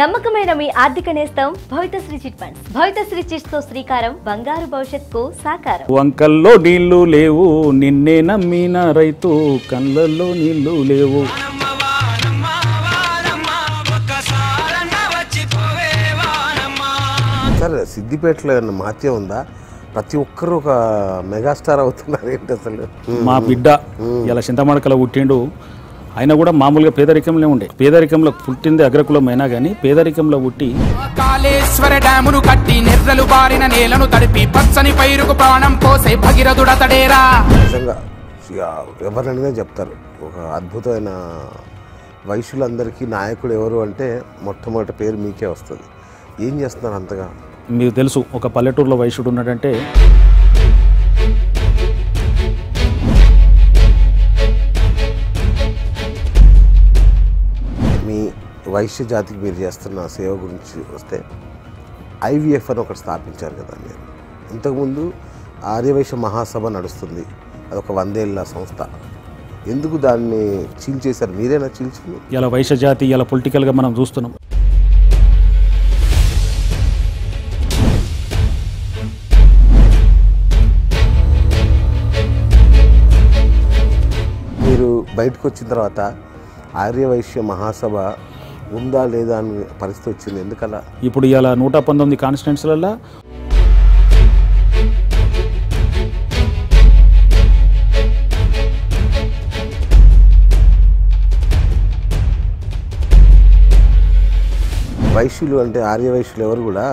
నమ్మకమైన మీ ఆర్థిక నేస్తం భవితశ్రీ చిట్ ఫండ్స్. భవితశ్రీ చిట్స్తో శ్రీకారం బంగారు భవిష్యత్తుకు సాకారం. వంకల్లో నీళ్ళు లేవు నిన్నే నమ్మిన రైతు కళ్ళల్లో నీళ్ళు లేవు. సార్ సిద్దిపేటలో ఏమన్నా మహత్యం ఉందా? ప్రతి ఒక్కరు ఒక మెగాస్టార్ అవుతున్నారు ఏంటి అసలు? మా బిడ్డ ఇలా చింతమడకల పుట్టిండు. ఆయన కూడా మామూలుగా పేదరికంలో ఉండే. పేదరికంలో పుట్టింది అగ్రకులమైనా కానీ పేదరికంలో పుట్టి కాళేశ్వర డ్యామును కట్టి నెర్రలు బారిన నేలను తడిపి పచ్చని పైరుకు ప్రాణం పోసే భగీరథుడతడేరా నిజంగా ఇక ఎవరినైనా చెప్తారు. ఒక అద్భుతమైన వయసులందరికీ నాయకుడు ఎవరు అంటే మొట్టమొదటి పేరు మీకే వస్తుంది. ఏం చేస్తున్నారు అంతగా? మీకు తెలుసు ఒక పల్లెటూరులో వయసుడు ఉన్నాడంటే వైశ్య జాతికి మీరు చేస్తున్న సేవ గురించి వస్తే ఐవీఎఫ్ అని ఒకటి స్థాపించారు కదా మీరు. ఇంతకుముందు ఆర్యవైశ్య మహాసభ నడుస్తుంది. అదొక వందేళ్ళ సంస్థ. ఎందుకు దాన్ని చీల్చేశారు? మీరేనా చీల్చింది? ఇలా వైశ్య జాతి ఇలా పొలిటికల్గా మనం చూస్తున్నాం. మీరు బయటకు వచ్చిన తర్వాత ఆర్యవైశ్య మహాసభ ఉందా లేదా అని పరిస్థితి వచ్చింది. ఎందుకలా? ఇప్పుడు ఇలా నూట పంతొమ్మిది కాన్స్టిట్యున్సీలలో వైశ్యులు అంటే ఆర్యవైశ్యులు ఎవరు కూడా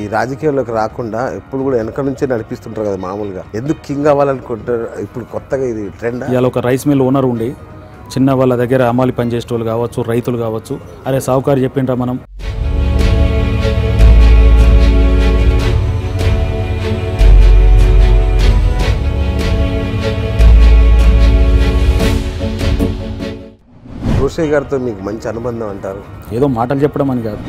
ఈ రాజకీయాల్లోకి రాకుండా ఎప్పుడు కూడా వెనక నుంచే నడిపిస్తుంటారు కదా మామూలుగా. ఎందుకు కింగ్ అవ్వాలనుకుంటారు? ఇప్పుడు కొత్తగా ఇది ట్రెండ్? ఇవాళ ఒక రైస్ మిల్ ఓనర్ ఉండి చిన్న వాళ్ళ దగ్గర అమాలి పనిచేసేటోళ్ళు కావచ్చు రైతులు కావచ్చు. అరే సావుకారు చెప్పిండ్రా మనం. రోషయ్య గారితో మీకు మంచి అనుబంధం అంటారు? ఏదో మాటలు చెప్పడం అని కాదు.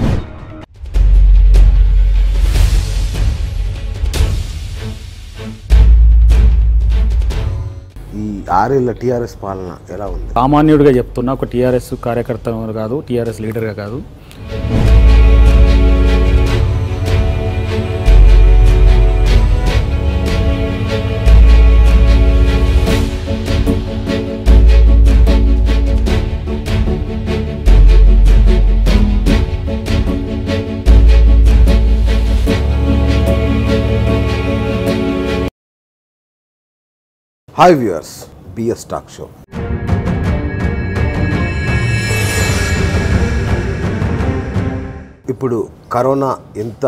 ఈ ఆరేళ్ళ టీఆర్ఎస్ పాలన ఎలా ఉంది? సామాన్యుడిగా చెప్తున్నా ఒక టీఆర్ఎస్ కార్యకర్త కాదు టీఆర్ఎస్ లీడర్గా కాదు. Hi viewers BS talk show. ఇప్పుడు కరోనా ఎంత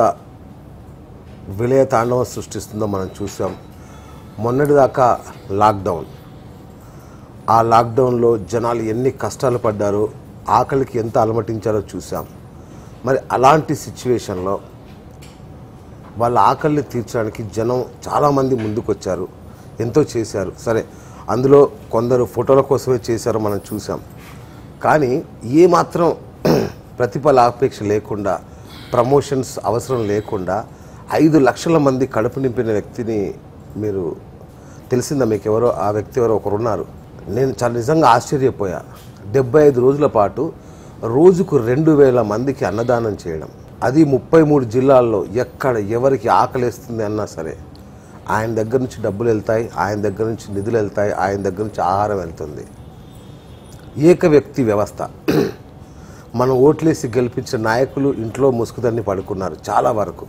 విలయ తాండవం సృష్టిస్తుందో మనం చూసాం. మొన్నటిదాకా లాక్డౌన్. ఆ లాక్డౌన్లో జనాలు ఎన్ని కష్టాలు పడ్డారో ఆకలికి ఎంత అలమటించారో చూసాం. మరి అలాంటి సిచ్యువేషన్లో వాళ్ళ ఆకలిని తీర్చడానికి జనం చాలామంది ముందుకొచ్చారు. ఎంతో చేశారు. సరే అందులో కొందరు ఫోటోల కోసమే చేశారో మనం చూసాం కానీ ఏమాత్రం ప్రతిఫల ఆపేక్ష లేకుండా ప్రమోషన్స్ అవసరం లేకుండా ఐదు లక్షల మంది కడుపు నింపిన వ్యక్తిని మీరు తెలిసిందా మీకు ఎవరో ఆ వ్యక్తి ఎవరో ఒకరు ఉన్నారు. నేను చాలా నిజంగా ఆశ్చర్యపోయా. డెబ్బై ఐదు రోజుల పాటు రోజుకు రెండు వేల మందికి అన్నదానం చేయడం. అది ముప్పై మూడు జిల్లాల్లో ఎక్కడ ఎవరికి ఆకలిస్తుంది అన్నా సరే. ఆయన దగ్గర నుంచి డబ్బులు వెళ్తాయి ఆయన దగ్గర నుంచి నిధులు వెళ్తాయి ఆయన దగ్గర నుంచి ఆహారం వెళ్తుంది. ఏక వ్యక్తి వ్యవస్థ. మనం ఓట్లేసి గెలిపించిన నాయకులు ఇంట్లో ముసుగుదాన్ని పడుకున్నారు చాలా వరకు.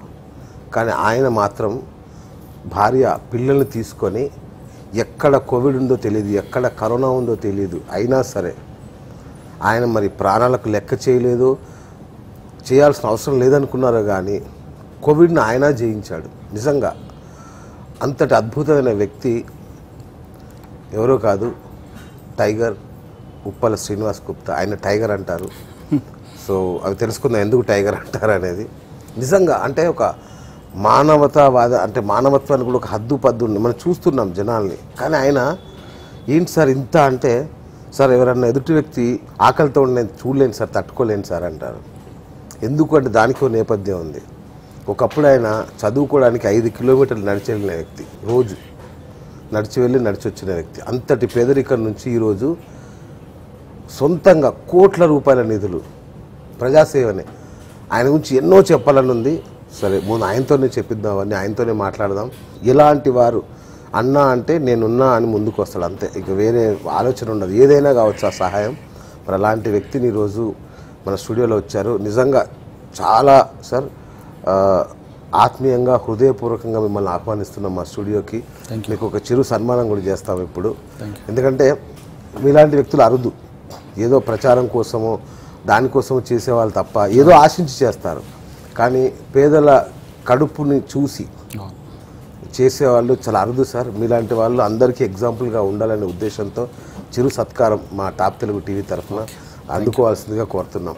కానీ ఆయన మాత్రం భార్య పిల్లల్ని తీసుకొని ఎక్కడ కోవిడ్ ఉందో తెలియదు ఎక్కడ కరోనా ఉందో తెలియదు అయినా సరే ఆయన మరి ప్రాణాలకు లెక్క చేయలేదు. చేయాల్సిన అవసరం లేదనుకున్నారు కానీ కోవిడ్ని ఆయన జయించాడు. నిజంగా అంతటి అద్భుతమైన వ్యక్తి ఎవరో కాదు టైగర్ ఉప్పల శ్రీనివాస్ గుప్తా. ఆయన టైగర్ అంటారు. సో అవి తెలుసుకుందాం ఎందుకు టైగర్ అంటారు అనేది. నిజంగా అంటే ఒక మానవతావాద అంటే మానవత్వానికి కూడా ఒక హద్దు పద్దు ఉంది. మనం చూస్తున్నాం జనాల్ని. కానీ ఆయన ఏంటి సార్ ఇంత అంటే సార్ ఎవరన్నా ఎదుటి వ్యక్తి ఆకలితో ఉండే చూడలేను సార్ తట్టుకోలేను సార్ అంటారు. ఎందుకు అంటే దానికి నేపథ్యం ఉంది. ఒకప్పుడు ఆయన చదువుకోవడానికి ఐదు కిలోమీటర్లు నడిచి వెళ్ళిన వ్యక్తి రోజు నడిచి వెళ్ళి నడిచి వచ్చిన వ్యక్తి అంతటి పేదరికం నుంచి ఈరోజు సొంతంగా కోట్ల రూపాయల నిధులు ప్రజాసేవనే. ఆయన గురించి ఎన్నో చెప్పాలని ఉంది సరే ముందు ఆయనతోనే చెప్పిద్దాం అవన్నీ ఆయనతోనే మాట్లాడదాం. ఇలాంటి వారు అన్నా అంటే నేనున్నా అని ముందుకు వస్తాడు అంతే. ఇక వేరే ఆలోచన ఉండదు. ఏదైనా కావచ్చు ఆ సహాయం. మరి అలాంటి వ్యక్తిని ఈరోజు మన స్టూడియోలో వచ్చారు. నిజంగా చాలా సార్ ఆత్మీయంగా హృదయపూర్వకంగా మిమ్మల్ని ఆహ్వానిస్తున్నాం మా స్టూడియోకి. మీకు ఒక చిరు సన్మానం కూడా చేస్తాం ఇప్పుడు. ఎందుకంటే మీలాంటి వ్యక్తులు అరుదు. ఏదో ప్రచారం కోసమో దానికోసమో చేసేవాళ్ళు తప్ప ఏదో ఆశించి చేస్తారు. కానీ పేదల కడుపుని చూసి చేసేవాళ్ళు చాలా అరుదు సార్. మీలాంటి వాళ్ళు అందరికీ ఎగ్జాంపుల్గా ఉండాలనే ఉద్దేశంతో చిరు సత్కారం మా టాప్ తెలుగు టీవీ తరఫున అందుకోవాల్సిందిగా కోరుతున్నాం.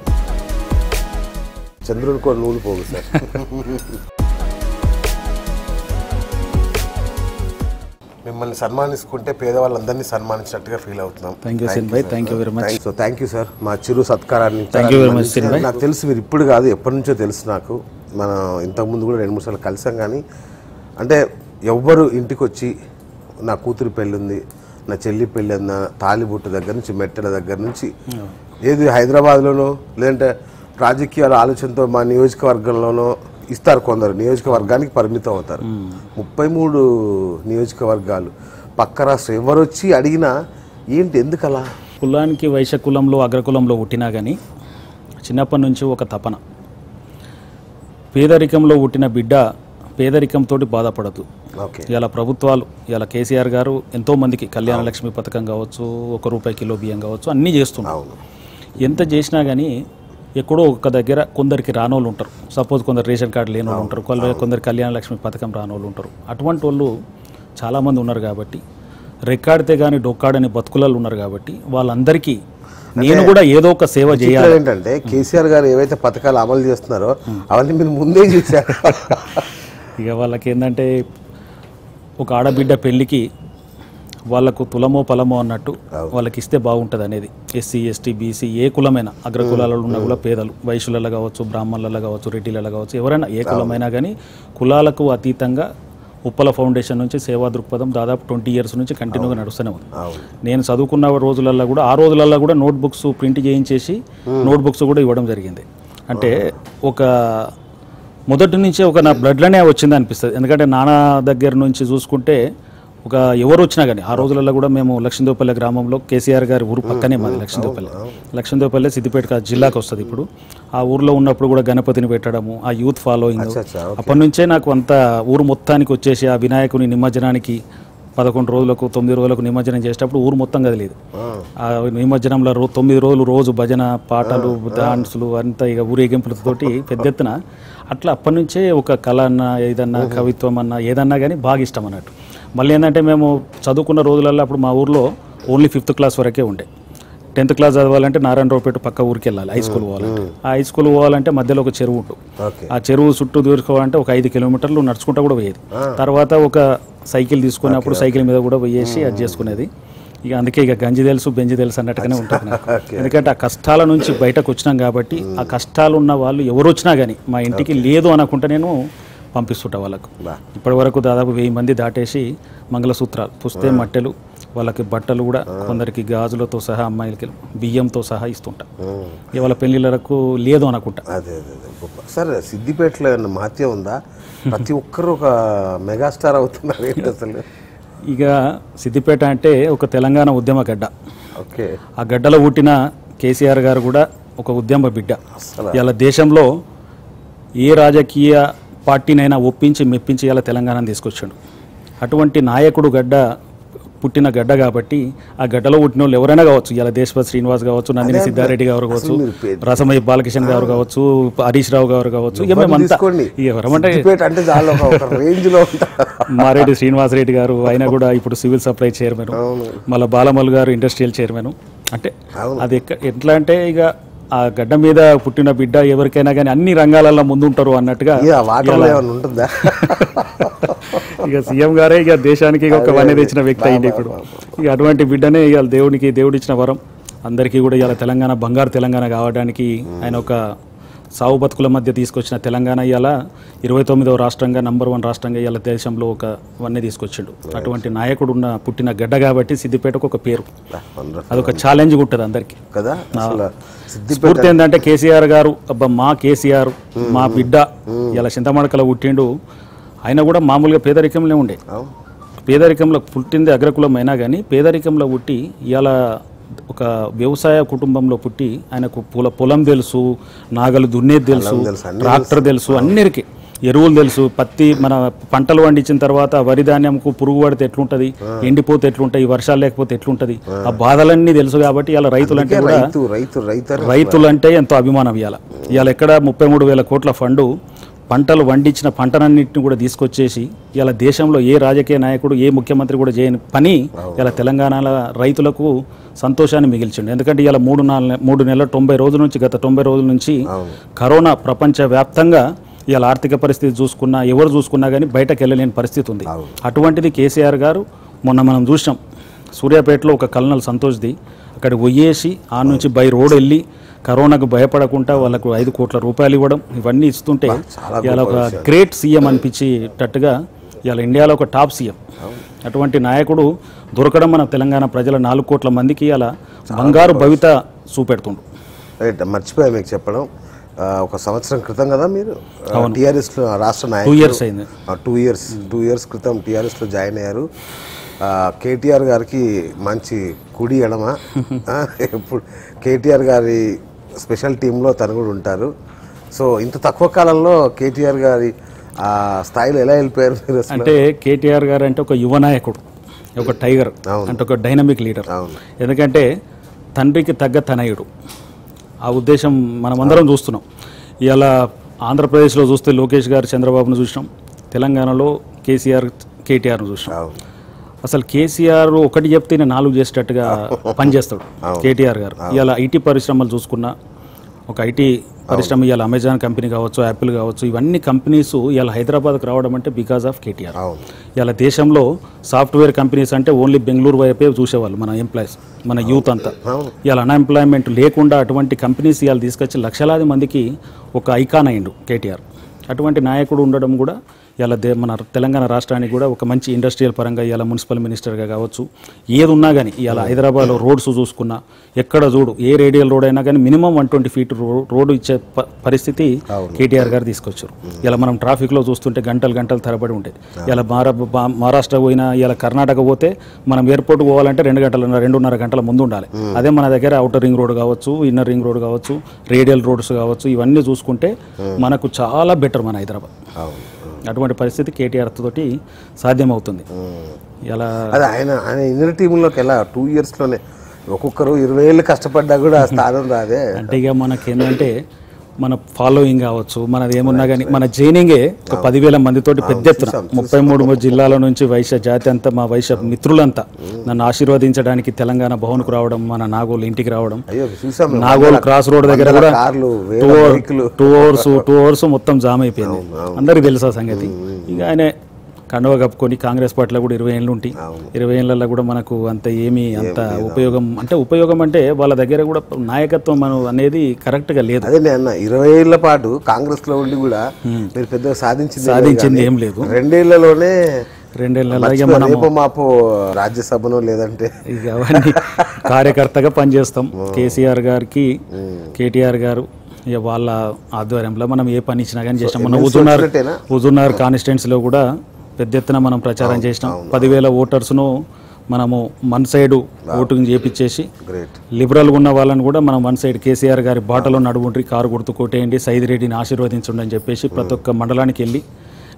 చంద్రుని కూడా నూలు పోగు సార్. మిమ్మల్ని సన్మానించుకుంటే పేదవాళ్ళందరినీ సన్మానించినట్టుగా ఫీల్ అవుతున్నాం. Thank you, Sin bhai. Thank you very much. So thank you sir మా చిరు సత్కారాన్ని you very much, Sin bhai. నాకు తెలుసు మీరు ఇప్పుడు కాదు ఎప్పటి నుంచో తెలుసు నాకు. మనం ఇంతకుముందు కూడా రెండు మూడు సార్లు కలిసాం కానీ అంటే ఎవ్వరు ఇంటికి వచ్చి నా కూతురు పెళ్ళి ఉంది నా చెల్లి పెళ్ళి అన్న తాలిబుట్టు దగ్గర నుంచి మెట్టెల దగ్గర నుంచి ఏది హైదరాబాద్లోనో లేదంటే రాజకీయాల ఆలోచనతో మా నియోజకవర్గంలోనో ఇస్తారు కొందరు నియోజకవర్గానికి పరిమితం అవుతారు. ముప్పై మూడు నియోజకవర్గాలు. పక్క రాష్ట్రం ఎవరు వచ్చి అడిగినా ఏంటి ఎందుకు అలా కులానికి వైశ్య కులంలో అగ్రకులంలో పుట్టినా కానీ చిన్నప్పటి నుంచి ఒక తపన. పేదరికంలో పుట్టిన బిడ్డ పేదరికంతో బాధపడదు. ఓకే. ఇలా ప్రభుత్వాలు ఇలా కేసీఆర్ గారు ఎంతో మందికి కళ్యాణ లక్ష్మి పథకం కావచ్చు ఒక రూపాయి కిలో బియ్యం కావచ్చు అన్నీ చేస్తున్నారు. అవును. ఎంత చేసినా కానీ ఎక్కడో ఒక దగ్గర కొందరికి రానోళ్ళు ఉంటారు. సపోజ్ కొందరు రేషన్ కార్డు లేని వాళ్ళు ఉంటారు కొందరు కొందరు కళ్యాణ లక్ష్మి పథకం రానోళ్ళు ఉంటారు. అటువంటి వాళ్ళు చాలామంది ఉన్నారు కాబట్టి రెక్కాడితే కానీ డొక్కాడని బతుకులలో ఉన్నారు కాబట్టి వాళ్ళందరికీ నేను కూడా ఏదో ఒక సేవ చేయాలి. ఏంటంటే కేసీఆర్ గారు ఏవైతే పథకాలు అమలు చేస్తున్నారో అవన్నీ మీరు ముందే చూశారు. ఇక వాళ్ళకి ఏంటంటే ఒక ఆడబిడ్డ పెళ్ళికి వాళ్ళకు తులమో పలమో అన్నట్టు వాళ్ళకి ఇస్తే బాగుంటుంది అనేది ఎస్సీ ఎస్టీ బీసీ ఏ కులమైనా అగ్ర కులాలలో ఉన్న కూడా పేదలు వైశ్యులలో కావచ్చు బ్రాహ్మణులలో కావచ్చు రెడ్డిలలో కావచ్చు ఎవరైనా ఏ కులమైనా కానీ కులాలకు అతీతంగా ఉప్పల ఫౌండేషన్ నుంచి సేవా దృక్పథం దాదాపు ట్వంటీ ఇయర్స్ నుంచి కంటిన్యూగా నడుస్తూనే ఉంది. నేను చదువుకున్న రోజులల్లో కూడా ఆ రోజులల్లో కూడా నోట్ బుక్స్ ప్రింట్ చేయించేసి నోట్ బుక్స్ కూడా ఇవ్వడం జరిగింది. అంటే ఒక మొదటి నుంచే ఒక నా బ్లడ్లోనే వచ్చింది అనిపిస్తుంది ఎందుకంటే నాన్న దగ్గర నుంచి చూసుకుంటే ఒక ఎవరు వచ్చినా కానీ ఆ రోజులలో కూడా మేము లక్ష్మీదేవపల్లి గ్రామంలో కేసీఆర్ గారి ఊరు పక్కనే మాది లక్ష్మీదేవపల్లి లక్ష్మీదేవపల్లి సిద్దిపేట జిల్లాకు వస్తుంది ఇప్పుడు. ఆ ఊర్లో ఉన్నప్పుడు కూడా గణపతిని పెట్టడము ఆ యూత్ ఫాలోయింగ్. అప్పటి నుంచే నాకు అంత ఊరు మొత్తానికి వచ్చేసి ఆ వినాయకుని నిమజ్జనానికి పదకొండు రోజులకు తొమ్మిది రోజులకు నిమజ్జనం చేసేటప్పుడు ఊరు మొత్తం కదిలేదు. ఆ. నిమజ్జనంలో రో తొమ్మిది రోజులు రోజు భజన పాటలు డాన్సులు అంతా ఇక ఊరేగింపులతోటి పెద్ద ఎత్తున. అట్లా అప్పటి నుంచే ఒక కళ అన్న ఏదన్నా కవిత్వం అన్న ఏదన్నా కానీ బాగా ఇష్టం అన్నట్టు. మళ్ళీ ఏంటంటే మేము చదువుకున్న రోజులలో అప్పుడు మా ఊర్లో ఓన్లీ ఫిఫ్త్ క్లాస్ వరకే ఉండే. టెన్త్ క్లాస్ చదవాలంటే నారాయణరావుపేట పక్క ఊరికి వెళ్ళాలి హై స్కూల్ పోవాలంటే. ఆ హై స్కూల్ పోవాలంటే మధ్యలో ఒక చెరువు ఓకే. ఆ చెరువు చుట్టూ దూరుకోవాలంటే ఒక ఐదు కిలోమీటర్లు నడుచుకుంటా కూడా పోయేది. తర్వాత ఒక సైకిల్ తీసుకున్నప్పుడు సైకిల్ మీద కూడా పోయేసి అది చేసుకునేది. ఇక అందుకే ఇక గంజి తెలుసు బెంజి తెలుసు అన్నట్టుగానే ఉంటుంది ఎందుకంటే ఆ కష్టాల నుంచి బయటకు వచ్చినాం కాబట్టి ఆ కష్టాలు ఉన్న వాళ్ళు ఎవరు వచ్చినా కానీ మా ఇంటికి లేదు అనకుంటే నేను పంపిస్తుంటా వాళ్ళకు. ఇప్పటి వరకు దాదాపు వెయ్యి మంది దాటేసి మంగళసూత్రాలు పుస్తే మట్టెలు వాళ్ళకి బట్టలు కూడా కొందరికి గాజులతో సహా అమ్మాయిలకి బియ్యంతో సహా ఇస్తుంటా. వాళ్ళ పెళ్ళిళ్ళకు లేదు అనుకుంటా. అదే అదే గొప్ప. సార్ సిద్దిపేటలో ఏమన్నా మహత్యం ఉందా? ప్రతి ఒక్కరు ఒక మెగాస్టార్ అవుతున్నారు అసలు? ఇక సిద్దిపేట అంటే ఒక తెలంగాణ ఉద్యమ గడ్డ. ఓకే. ఆ గడ్డలో పుట్టిన కేసీఆర్ గారు కూడా ఒక ఉద్యమ బిడ్డ. ఇలా దేశంలో ఏ రాజకీయ పార్టీనైనా ఒప్పించి మెప్పించి ఇలా తెలంగాణను తీసుకొచ్చాడు అటువంటి నాయకుడు గడ్డ పుట్టిన గడ్డ కాబట్టి ఆ గడ్డలో పుట్టిన వాళ్ళు ఎవరైనా కావచ్చు ఇలా దేశపతి శ్రీనివాస్ కావచ్చు నందిని సిద్ధారెడ్డి గారు కావచ్చు రసమయ్య బాలకిషన్ గారు కావచ్చు హరీష్ రావు గారు కావచ్చు మారెడ్డి శ్రీనివాసరెడ్డి గారు ఆయన కూడా ఇప్పుడు సివిల్ సప్లై చైర్మన్. మళ్ళీ బాలమల్ గారు ఇండస్ట్రియల్ చైర్మన్ అంటే. అది ఎట్లా అంటే ఇక ఆ గడ్డ మీద పుట్టిన బిడ్డ ఎవరికైనా కానీ అన్ని రంగాలలో ముందుంటారు అన్నట్టుగా ఉంటుందా? ఇక సీఎం గారే ఇక దేశానికి ఒక వన్నె తెచ్చిన వ్యక్తి అయింది ఇప్పుడు. ఇక అటువంటి బిడ్డనే ఇక దేవునికి దేవుడు ఇచ్చిన వరం. అందరికీ కూడా ఇలా తెలంగాణ బంగారు తెలంగాణ కావడానికి ఆయన ఒక సావు బతుకుల మధ్య తీసుకొచ్చిన తెలంగాణ ఇవాళ ఇరవై తొమ్మిదవ రాష్ట్రంగా నంబర్ వన్ రాష్ట్రంగా ఇవాళ దేశంలో ఒక వన్నీ తీసుకొచ్చిండు. అటువంటి నాయకుడు ఉన్న పుట్టిన గడ్డ కాబట్టి సిద్దిపేటకు ఒక పేరు. అదొక ఛాలెంజ్ ఉంటుంది అందరికీ. కదా స్ఫూర్తి ఏంటంటే కేసీఆర్ గారు అబ్బా మా కేసీఆర్ మా బిడ్డ ఇలా చింతమడకలో పుట్టిండు. ఆయన కూడా మామూలుగా పేదరికంలో ఉండే. పేదరికంలో పుట్టింది అగ్రకులం అయినా కానీ పేదరికంలో పుట్టి ఇవాళ ఒక వ్యవసాయ కుటుంబంలో పుట్టి ఆయనకు పొల పొలం తెలుసు నాగలు దున్నేది తెలుసు ట్రాక్టర్ తెలుసు. అన్నిటికీ ఎరువులు తెలుసు. పత్తి మన పంటలు పండించిన తర్వాత వరి ధాన్యంకు పురుగు పడితే ఎట్లుంటది? ఎండిపోతే ఎట్లుంటాయి? వర్షాలు లేకపోతే ఎట్లుంటది? ఆ. బాధలన్నీ తెలుసు కాబట్టి ఇలా రైతులంటే కూడా రైతులంటే ఎంతో అభిమానం ఇవాళ ఇవాళ ఎక్కడ ముప్పై మూడు వేల కోట్ల ఫండు పంటలు పండించిన పంటలన్నింటిని కూడా తీసుకొచ్చేసి ఇలా దేశంలో ఏ రాజకీయ నాయకుడు ఏ ముఖ్యమంత్రి కూడా చేయని పని ఇలా తెలంగాణలో రైతులకు సంతోషాన్ని మిగిల్చిండు. ఎందుకంటే ఇలా మూడు నాలుగు మూడు నెలల తొంభై రోజుల నుంచి గత తొంభై రోజుల నుంచి కరోనా ప్రపంచ వ్యాప్తంగా ఇవాళ ఆర్థిక పరిస్థితి చూసుకున్నా ఎవరు చూసుకున్నా కానీ బయటకు వెళ్ళలేని పరిస్థితి ఉంది. అటువంటిది కేసీఆర్ గారు మొన్న మనం చూసాం సూర్యాపేటలో ఒక కల్నల్ సంతోష్ది. అక్కడికి పోయేసి ఆ నుంచి బై రోడ్ వెళ్ళి కరోనాకు భయపడకుండా వాళ్ళకు ఐదు కోట్ల రూపాయలు ఇవ్వడం ఇవన్నీ ఇస్తుంటే ఇవాళ ఒక గ్రేట్ సీఎం అనిపించేటట్టుగా ఇవాళ ఇండియాలో ఒక టాప్ సీఎం. అటువంటి నాయకుడు దొరకడం మన తెలంగాణ ప్రజల నాలుగు కోట్ల మందికి అలా బంగారు భవిత చూపెడుతుండు. మర్చిపోయా మీకు చెప్పడం. ఒక సంవత్సరం క్రితం కదా మీరు? టీఆర్ఎస్లో రాష్ట్ర టూ నాయకులు ఇయర్స్ అయింది. టూ ఇయర్స్ టూ ఇయర్స్ క్రితం టీఆర్ఎస్లో జాయిన్ అయ్యారు. కేటీఆర్ గారికి మంచి కుడి ఎడమ. ఆ, ఇప్పుడు కేటీఆర్ గారి స్పెషల్ టీంలో తను కూడా ఉంటారు. సో ఇంత తక్కువ కాలంలో కేటీఆర్ గారి ఆ స్థాయిలో ఎలా వెళ్ళిపోయారు మీరు అంటే కేటీఆర్ గారు అంటే ఒక యువ నాయకుడు ఒక టైగర్ అంటే ఒక డైనమిక్ లీడర్. అవును. ఎందుకంటే తండ్రికి తగ్గ తనయుడు. ఆ ఉద్దేశం మనమందరం చూస్తున్నాం. ఇలా ఆంధ్రప్రదేశ్లో చూస్తే లోకేష్ గారు చంద్రబాబును చూసినాం. తెలంగాణలో కేసీఆర్ కేటీఆర్ను చూసినాం. అసలు కేసీఆర్ ఒకటి చెప్తే నేను నాలుగు చేసేటట్టుగా పనిచేస్తాడు కేటీఆర్ గారు. ఇవాళ ఐటీ పరిశ్రమలు చూసుకున్నా ఒక ఐటీ పరిశ్రమ ఇవాళ అమెజాన్ కంపెనీ కావచ్చు యాపిల్ కావచ్చు ఇవన్నీ కంపెనీస్ ఇవాళ హైదరాబాద్కి రావడం అంటే బికాస్ ఆఫ్ కేటీఆర్. ఇవాళ దేశంలో సాఫ్ట్వేర్ కంపెనీస్ అంటే ఓన్లీ బెంగళూరు వైపే చూసేవాళ్ళు మన ఎంప్లాయీస్ మన యూత్ అంతా. ఇవాళ అన్ఎంప్లాయ్మెంట్ లేకుండా అటువంటి కంపెనీస్ ఇవాళ తీసుకొచ్చి లక్షలాది మందికి ఒక ఐకాన్ అయిండు కేటీఆర్. అటువంటి నాయకుడు ఉండడం కూడా ఇలా దే మన తెలంగాణ రాష్ట్రానికి కూడా ఒక మంచి ఇండస్ట్రియల్ పరంగా ఇలా మున్సిపల్ మినిస్టర్గా కావచ్చు. ఏది ఉన్నా కానీ ఇలా హైదరాబాద్లో రోడ్స్ చూసుకున్నా ఎక్కడ చూడు ఏ రేడియల్ రోడ్ అయినా కానీ minimum one twenty feet road ఇచ్చే పరిస్థితి కేటీఆర్ గారు తీసుకొచ్చారు. ఇలా మనం ట్రాఫిక్లో చూస్తుంటే గంటలు గంటలు తరబడి ఉండేది ఇలా మహారాష్ట్ర పోయినా ఇలా కర్ణాటక పోతే మనం ఎయిర్పోర్ట్ పోవాలంటే రెండు గంటల రెండున్నర గంటల ముందు ఉండాలి. అదే మన దగ్గర అవుటర్ రింగ్ రోడ్ కావచ్చు ఇన్నర్ రింగ్ రోడ్ కావచ్చు రేడియల్ రోడ్స్ కావచ్చు ఇవన్నీ చూసుకుంటే మనకు చాలా బెటర్ మన హైదరాబాద్. అటువంటి పరిస్థితి కేటీఆర్ తోటి సాధ్యమవుతుంది. ఇలా అదే ఆయన ఆయన ఇండియన్ టీంలోకి ఎలా? టూ ఇయర్స్లోనే ఒక్కొక్కరు ఇరవై ఏళ్ళు కష్టపడ్డా కూడా ఆ స్థానం రాదే. అంటే ఇక మనకి ఏంటంటే మన ఫాలోయింగ్ కావచ్చు మనది ఏమున్నా కానీ మన జైనింగే ఒక పదివేల మందితోటి పెద్ద ఎత్తున ముప్పై మూడు జిల్లాల నుంచి వైశ్య జాతి అంతా మా వైశ్య మిత్రులంతా నన్ను ఆశీర్వదించడానికి తెలంగాణ భవన్కు రావడం మన నాగోలు ఇంటికి రావడం. నాగోల్ క్రాస్ రోడ్ దగ్గర కూడా టూ అవర్స్ టూ అవర్స్ మొత్తం జామ్ అయిపోయింది. అందరికి తెలుసా సంగతి. ఇక ఆయన కండువ కప్పుకొని కాంగ్రెస్ పార్టీలో కూడా ఇరవై ఏళ్ళు ఉంటాయి ఇరవై ఏళ్ళల్లో కూడా మనకు అంత ఏమీ అంత ఉపయోగం అంటే ఉపయోగం అంటే వాళ్ళ దగ్గర కూడా నాయకత్వం మనం అనేది కరెక్ట్గా లేదు. అదే నేను అన్న ఇరవై ఏళ్ళ పాటు కాంగ్రెస్లో ఉండి కూడా మీరు పెద్దగా సాధించింది సాధించింది ఏం లేదు. రెండేళ్ళలోనే రెండేళ్ళ మాపో రాజ్యసభనో లేదంటే ఇక అవన్నీ కార్యకర్తగా పనిచేస్తాం. కేసీఆర్ గారికి కేటీఆర్ గారు ఇక వాళ్ళ ఆధ్వర్యంలో మనం ఏ పని ఇచ్చినా కానీ చేసినాం మన హుజూర్నగర్ వచ్చినట్టేనా? హుజూర్నగర్ కాన్స్టిట్యున్సీలో కూడా పెద్ద ఎత్తున మనం ప్రచారం చేసినాం. పదివేల ఓటర్స్ను మనము వన్ సైడ్ ఓటింగ్ చేపించేసి గ్రేట్. లిబరల్గా ఉన్న వాళ్ళని కూడా మనం వన్ సైడ్ కేసీఆర్ గారి బాటలో నడువుండ్రి కారు గుర్తు కొట్టేయండి సైదిరెడ్డిని ఆశీర్వదించండి అని చెప్పేసి ప్రతి ఒక్క మండలానికి వెళ్ళి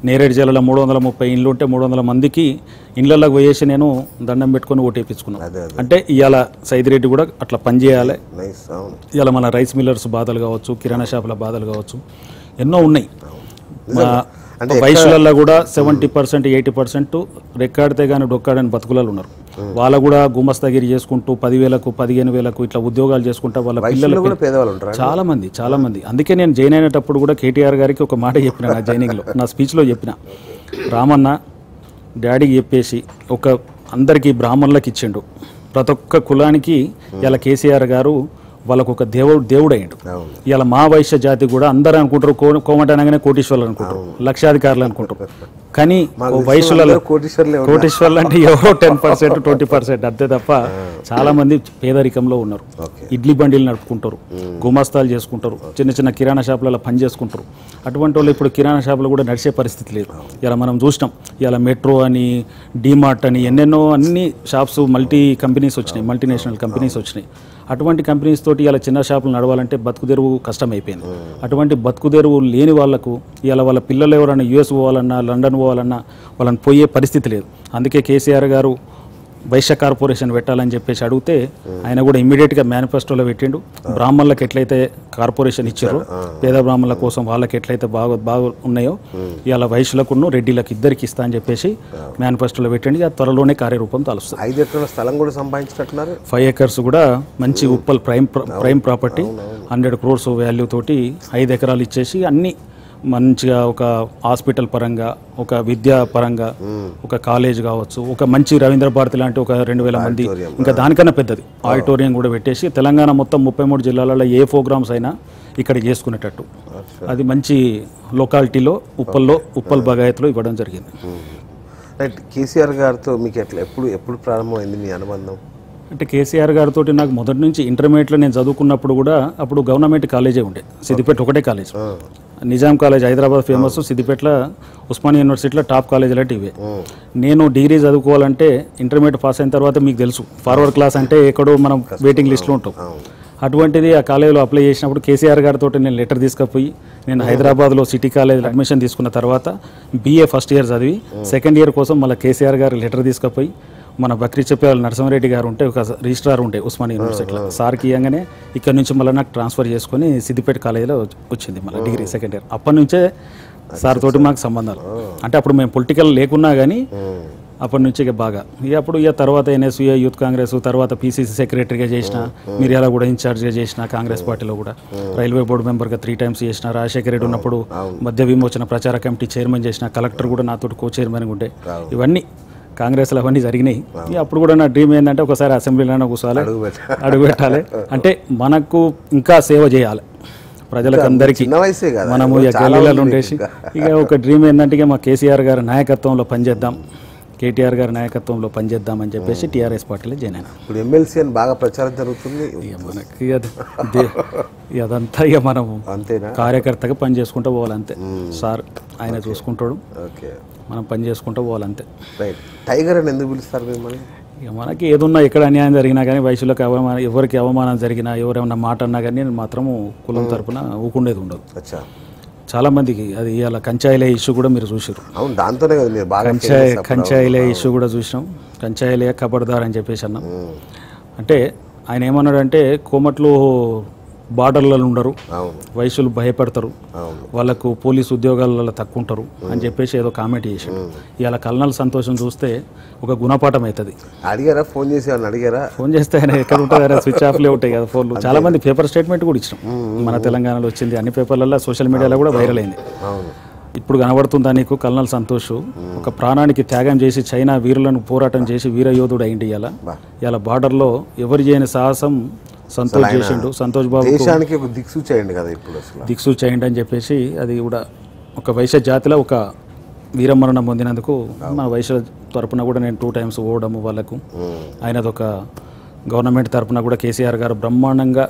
నేరేడు జిల్లాలో మూడు వందల ముప్పై ఇండ్లు ఉంటే మూడు వందల మందికి ఇండ్లలోకి పోయేసి నేను దండం పెట్టుకొని ఓటేపించుకున్నాను అంటే ఇవాళ సైదిరెడ్డి కూడా అట్లా పనిచేయాలి ఇవాళ మన రైస్ మిల్లర్స్ బాధలు కావచ్చు కిరాణా షాపుల బాధలు కావచ్చు ఎన్నో ఉన్నాయి. మా వయసులలో కూడా సెవెంటీ పర్సెంట్ ఎయిటీ పర్సెంట్ రెక్కాడితే కానీ డొక్కాడని బతుకులలో ఉన్నారు. వాళ్ళ కూడా గుమస్తగిరి చేసుకుంటూ పదివేలకు పదిహేను వేలకు ఇట్లా ఉద్యోగాలు చేసుకుంటా వాళ్ళ ఉంటారా చాలా మంది చాలా మంది అందుకే నేను జైన్ అయినప్పుడు కూడా కేటీఆర్ గారికి ఒక మాట చెప్పిన నా జైనింగ్లో నా స్పీచ్లో చెప్పిన. రామన్న డాడీకి చెప్పేసి ఒక అందరికీ బ్రాహ్మణులకు ఇచ్చిండు. ప్రతి ఒక్క కులానికి ఇలా కేసీఆర్ గారు వాళ్ళకు ఒక దేవుడు దేవుడు అయ్యిండు అవును. ఇలా మా వైశ్య జాతి కూడా అందరూ అనుకుంటారు కోమట అనగానే కోటీశ్వర్లు అనుకుంటారు లక్షాధికారులు అనుకుంటారు. కానీ వాళ్ళందరూ కోటీశ్వరులే అంటే ఎవరో టెన్ పర్సెంట్ ట్వంటీ పర్సెంట్ అంతే తప్ప చాలా మంది పేదరికంలో ఉన్నారు. ఇడ్లీ బండిలు నడుపుకుంటారు గుమాస్తాలు చేసుకుంటారు చిన్న చిన్న కిరాణా షాపులలో పని చేసుకుంటారు. అటువంటి వాళ్ళు ఇప్పుడు కిరాణా షాపులు కూడా నడిచే పరిస్థితి లేదు. ఇలా మనం చూసినాం ఇలా మెట్రో అని డీమార్ట్ అని ఎన్నెన్నో అన్ని షాప్స్ మల్టీ కంపెనీస్ వచ్చినాయి మల్టీనేషనల్ కంపెనీస్ వచ్చినాయి. అటువంటి కంపెనీస్ తోటి ఇలా చిన్న షాపులు నడవాలంటే బతుకుదెరువు కష్టమైపోయింది. అటువంటి బతుకుదెరువు లేని వాళ్ళకు ఇలా వాళ్ళ పిల్లలు ఎవరన్నా యూఎస్ పోవాలన్నా లండన్ పోవాలన్నా వాళ్ళని పోయే పరిస్థితి లేదు. అందుకే కేసీఆర్ గారు వైశ్య కార్పొరేషన్ పెట్టాలని చెప్పేసి అడిగితే ఆయన కూడా ఇమ్మీడియట్గా మేనిఫెస్టోలో పెట్టిండు. బ్రాహ్మణులకు ఎట్లయితే కార్పొరేషన్ ఇచ్చారో పేద బ్రాహ్మణుల కోసం వాళ్ళకి ఎట్లయితే బాగా బాగా ఉన్నాయో ఇలా వైశ్యులకును రెడ్డిలకు ఇద్దరికి ఇస్తా అని చెప్పేసి మేనిఫెస్టోలో పెట్టండి. అది త్వరలోనే కార్యరూపం తలుస్తుంది. ఐదు ఎకరాల స్థలం కూడా సంపాదించినట్టున్నారు? ఫైవ్ ఎకర్స్ కూడా మంచి ఉప్పల్ ప్రైమ్ ప్ర- prime property. Hundred crores value తోటి ఐదు ఎకరాలు ఇచ్చేసి అన్ని మంచిగా ఒక హాస్పిటల్ పరంగా ఒక విద్యా పరంగా ఒక కాలేజ్ కావచ్చు ఒక మంచి రవీంద్ర భారతి లాంటి ఒక రెండు వేల మంది ఇంకా దానికన్నా పెద్దది. ఆడిటోరియం కూడా పెట్టేసి తెలంగాణ మొత్తం ముప్పై మూడు జిల్లాలలో ఏ ప్రోగ్రామ్స్ అయినా ఇక్కడ చేసుకునేటట్టు. అది మంచి లొకాలిటీలో ఉప్పల్లో ఉప్పల్ బగాయత్లో ఇవ్వడం జరిగింది. రైట్ కేసీఆర్ గారితో మీకు ఎట్లా ఎప్పుడు ఎప్పుడు ప్రారంభమైంది మీ అనుబంధం? అంటే కేసీఆర్ గారితో నాకు మొదటి నుంచి ఇంటర్మీడియట్లో నేను చదువుకున్నప్పుడు కూడా అప్పుడు గవర్నమెంట్ కాలేజే ఉండే. సిద్దిపేట ఒకటే college. Nizam college Hyderabad famous సిద్దిపేటలో ఉస్మానియా యూనివర్సిటీలో టాప్ కాలేజ్ లాంటి ఇవే. నేను డిగ్రీ చదువుకోవాలంటే ఇంటర్మీడియట్ పాస్ అయిన తర్వాత మీకు తెలుసు ఫార్వర్డ్ క్లాస్ అంటే ఎక్కడో మనం వెయిటింగ్ లిస్ట్లో ఉంటాం. అటువంటిది ఆ కాలేజీలో అప్లై చేసినప్పుడు కేసీఆర్ గారితో నేను లెటర్ తీసుకుపోయి నేను హైదరాబాద్లో సిటీ కాలేజీలో అడ్మిషన్ తీసుకున్న తర్వాత బీఏ ఫస్ట్ ఇయర్ చదివి సెకండ్ ఇయర్ కోసం మళ్ళీ కేసీఆర్ గారు లెటర్ తీసుకుపోయి మన బక్రీ చెప్పేవాళ్ళు నరసింహారెడ్డి గారు ఉంటే ఒక రిజిస్ట్రార్ ఉండే ఉస్మానియా యూనివర్సిటీలో. సార్కి ఇవ్వగానే ఇక్కడ నుంచి మళ్ళీ నాకు ట్రాన్స్ఫర్ చేసుకొని సిద్దిపేట కాలేజీలో వచ్చి- వచ్చింది మళ్ళీ డిగ్రీ సెకండ్ ఇయర్. అప్పటి నుంచే సార్ తోటి మాకు సంబంధాలు. అంటే అప్పుడు మేము పొలిటికల్ లేకున్నా కానీ అప్పటి నుంచి ఇక బాగా. ఇక అప్పుడు ఇక తర్వాత ఎన్ఎస్యూఏ యూత్ కాంగ్రెస్ తర్వాత పీసీసీ సెక్రటరీగా చేసిన మిర్యాల కూడా ఇన్ఛార్జ్గా చేసిన కాంగ్రెస్ పార్టీలో కూడా. రైల్వే బోర్డు మెంబర్గా త్రీ టైమ్స్ చేసిన రాజశేఖర రెడ్డి ఉన్నప్పుడు మధ్య విమోచన ప్రచార కమిటీ చైర్మన్ చేసిన కలెక్టర్ కూడా నాతో కో చైర్మన్ ఉండే. ఇవన్నీ కాంగ్రెస్లో అవన్నీ జరిగినాయి. అప్పుడు కూడా నా డ్రీమ్ ఏంటంటే ఒకసారి అసెంబ్లీలోనే కూర్చోవాలి. అడుగు పెట్టాలి అంటే మనకు ఇంకా సేవ చేయాలి. ప్రజలకు అందరికీ మనము గల్లీలలో ఉండేసి. ఇక. ఒక డ్రీమ్ ఏంటంటే మా కేసీఆర్ గారి నాయకత్వంలో పనిచేద్దాం. కేటీఆర్ గారి నాయకత్వంలో పనిచేద్దాం అని చెప్పేసి టీఆర్ఎస్ పార్టీలో జాయిన్ అయినా. ఇప్పుడు ఎమ్మెల్సీ అని బాగా ప్రచారం జరుగుతుంది. మనకి అదంతా ఇక మనము అంతేనా? కార్యకర్తగా పని చేసుకుంటూ పోవాలంతే సార్ ఆయన చూసుకుంటాడు. ఓకే. మనం పని చేసుకుంటూ పోవాలంతే. రైట్ టైగర్ అని ఎందుకు పిలుస్తారు మిమ్మల్ని? ఇక మనకి ఏదున్నా ఎక్కడ అన్యాయం జరిగినా కానీ వయసులకు అవమానం ఎవరికి అవమానం జరిగినా ఎవరేమన్నా మాట అన్నా కానీ నేను మాత్రము కులం తరపున ఊకుండేది ఉండదు. అచ్చా. చాలా మందికి అది ఇవాళ కంచాయిలే ఇష్యూ కూడా మీరు చూసారు అవును దాంతోనే కదా మీరు బాగా కంచాయ్. కంచాయిలే ఇష్యూ కూడా చూసినాం. కంచాయిలే కబడ్దార్ అని చెప్పేసి అన్నాం. అంటే ఆయన ఏమన్నాడంటే కోమట్లు బార్డర్లలో ఉండరు. వయసులు భయపడతారు. వాళ్ళకు పోలీసు ఉద్యోగాలలో తక్కువ ఉంటారు అని చెప్పేసి ఏదో కామెంట్ చేశాడు. ఇవాళ కల్నల్ సంతోషం చూస్తే ఒక గుణపాఠం అవుతుంది. అడిగారా? ఫోన్ చేసి అడిగారా? ఫోన్ చేస్తే ఆయన ఎక్కడ ఆయన స్విచ్ ఆఫ్లే ఉంటాయి కదా ఫోన్లు. చాలా మంది పేపర్ స్టేట్మెంట్ కూడా ఇచ్చినాం. మన తెలంగాణలో వచ్చింది అన్ని పేపర్లలో సోషల్ మీడియాలో కూడా వైరల్ అయింది. ఇప్పుడు కనబడుతుందా నీకు కల్నల్ సంతోష్? ఒక ప్రాణానికి త్యాగం చేసి చైనా వీరులను పోరాటం చేసి వీరయోధుడు అయింది ఇలా ఇలా బార్డర్లో ఎవరు చేయని సాహసం సంతోష్ చేసిండు. సంతోష్ బాబు దేశానికి ఒక దిక్సూచి అయ్యండి కదా ఇప్పుడు అసలు. దిక్సూ చేయండి అని చెప్పేసి అది కూడా ఒక వైశ్య జాతిలో ఒక వీరమరణం పొందినందుకు మా వైశ్య తరపున కూడా నేను టూ టైమ్స్ పోవడము వాళ్ళకు. ఆయనది ఒక గవర్నమెంట్ తరపున కూడా కేసీఆర్ గారు బ్రహ్మాండంగా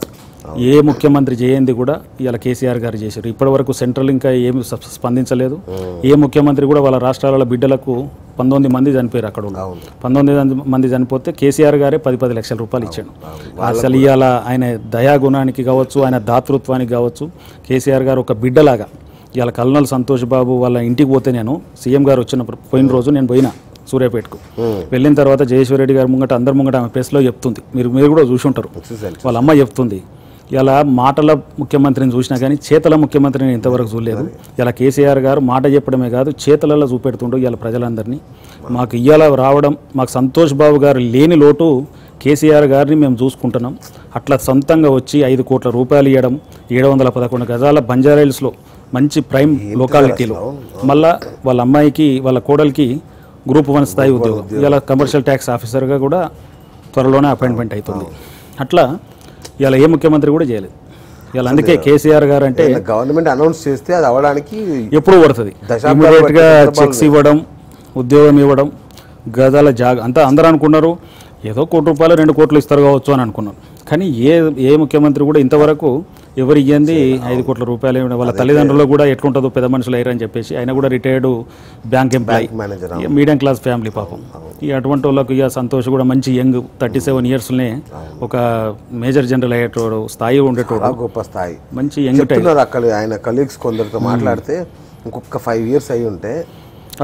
ఏ ముఖ్యమంత్రి చేయంది కూడా ఇలా కేసీఆర్ గారు చేశారు. ఇప్పటి వరకు సెంట్రల్ ఇంకా ఏమి స్ప- స్పందించలేదు. ఏ ముఖ్యమంత్రి కూడా వాళ్ళ రాష్ట్రాల బిడ్డలకు పంతొమ్మిది మంది చనిపోయారు అక్కడ ఉన్న. పంతొమ్మిది మంది చనిపోతే కేసీఆర్ గారే పది పది లక్షల రూపాయలు ఇచ్చాడు. అసలు ఇవాళ ఆయన దయాగుణానికి కావచ్చు ఆయన దాతృత్వానికి కావచ్చు కేసీఆర్ గారు ఒక బిడ్డలాగా ఇవాళ కల్నల్ సంతోష్ బాబు వాళ్ళ ఇంటికి పోతే నేను సీఎం గారు వచ్చినప్పుడు పోయిన రోజు నేను పోయినా సూర్యాపేటకు. వెళ్ళిన తర్వాత జయేశ్వర రెడ్డి గారు ముంగట అందరి ముంగట ఆమె ప్రెస్లో చెప్తుంది. మీరు మీరు కూడా చూసి ఉంటారు వాళ్ళ అమ్మ చెప్తుంది. ఇలా మాటల ముఖ్యమంత్రిని చూసినా కానీ చేతల ముఖ్యమంత్రిని ఇంతవరకు చూడలేదు. ఇలా కేసీఆర్ గారు మాట చెప్పడమే కాదు చేతలలో చూపెడుతుండో ఇలా ప్రజలందరినీ. మాకు ఇయ్యాల రావడం మాకు సంతోష్ బాబు గారు లేని లోటు కేసీఆర్ గారిని మేము చూసుకుంటున్నాం. అట్లా సొంతంగా వచ్చి ఐదు కోట్ల రూపాయలు ఇవ్వడం ఏడు వందల పదకొండు గజాల బంజారాయిల్స్లో మంచి ప్రైమ్ లొకాలిటీలో మళ్ళా వాళ్ళ అమ్మాయికి వాళ్ళ కోడలికి గ్రూప్ వన్ స్థాయి ఉద్యోగం. ఇలా కమర్షియల్ ట్యాక్స్ ఆఫీసర్గా కూడా త్వరలోనే అపాయింట్మెంట్ అవుతుంది. అట్లా ఇలా ఏ ముఖ్యమంత్రి కూడా చేయలేదు. ఇలా అందుకే కేసీఆర్ గారు అంటే గవర్నమెంట్ అనౌన్స్ చేస్తే అది అవ్వడానికి ఎప్పుడు పడుతుంది. దశాబ్దాలు ఇమీడియట్గా పట్టే సందర్భాలు చెక్స్ ఇవ్వడం ఉద్యోగం ఇవ్వడం గదాల జాగ అంతా అందరూ అనుకున్నారు. ఏదో కోటి రూపాయలు రెండు కోట్లు ఇస్తారు కావచ్చు అని అనుకున్నారు కానీ ఏ ఏ ముఖ్యమంత్రి కూడా ఇంతవరకు ఎవరు ఇయ్యంది ఐదు కోట్ల రూపాయలు. వాళ్ళ తల్లిదండ్రులు కూడా ఎట్లుంటుందో పెద్ద మనుషులు అయ్యారని చెప్పేసి ఆయన కూడా retired bank employee. Manager medium class family పాపం. ఇక అటువంటి వాళ్ళకు ఇక సంతోష్ కూడా మంచి యంగ్ థర్టీ సెవెన్ ఇయర్స్లోనే ఒక మేజర్ జనరల్ అయ్యేటోడు స్థాయి ఉండేటోడు. గొప్ప స్థాయి. మంచి యంగ్ అక్కడ ఆయన కలీగ్స్ కొందరితో మాట్లాడితే ఇంకొక ఫైవ్ ఇయర్స్ అయి ఉంటే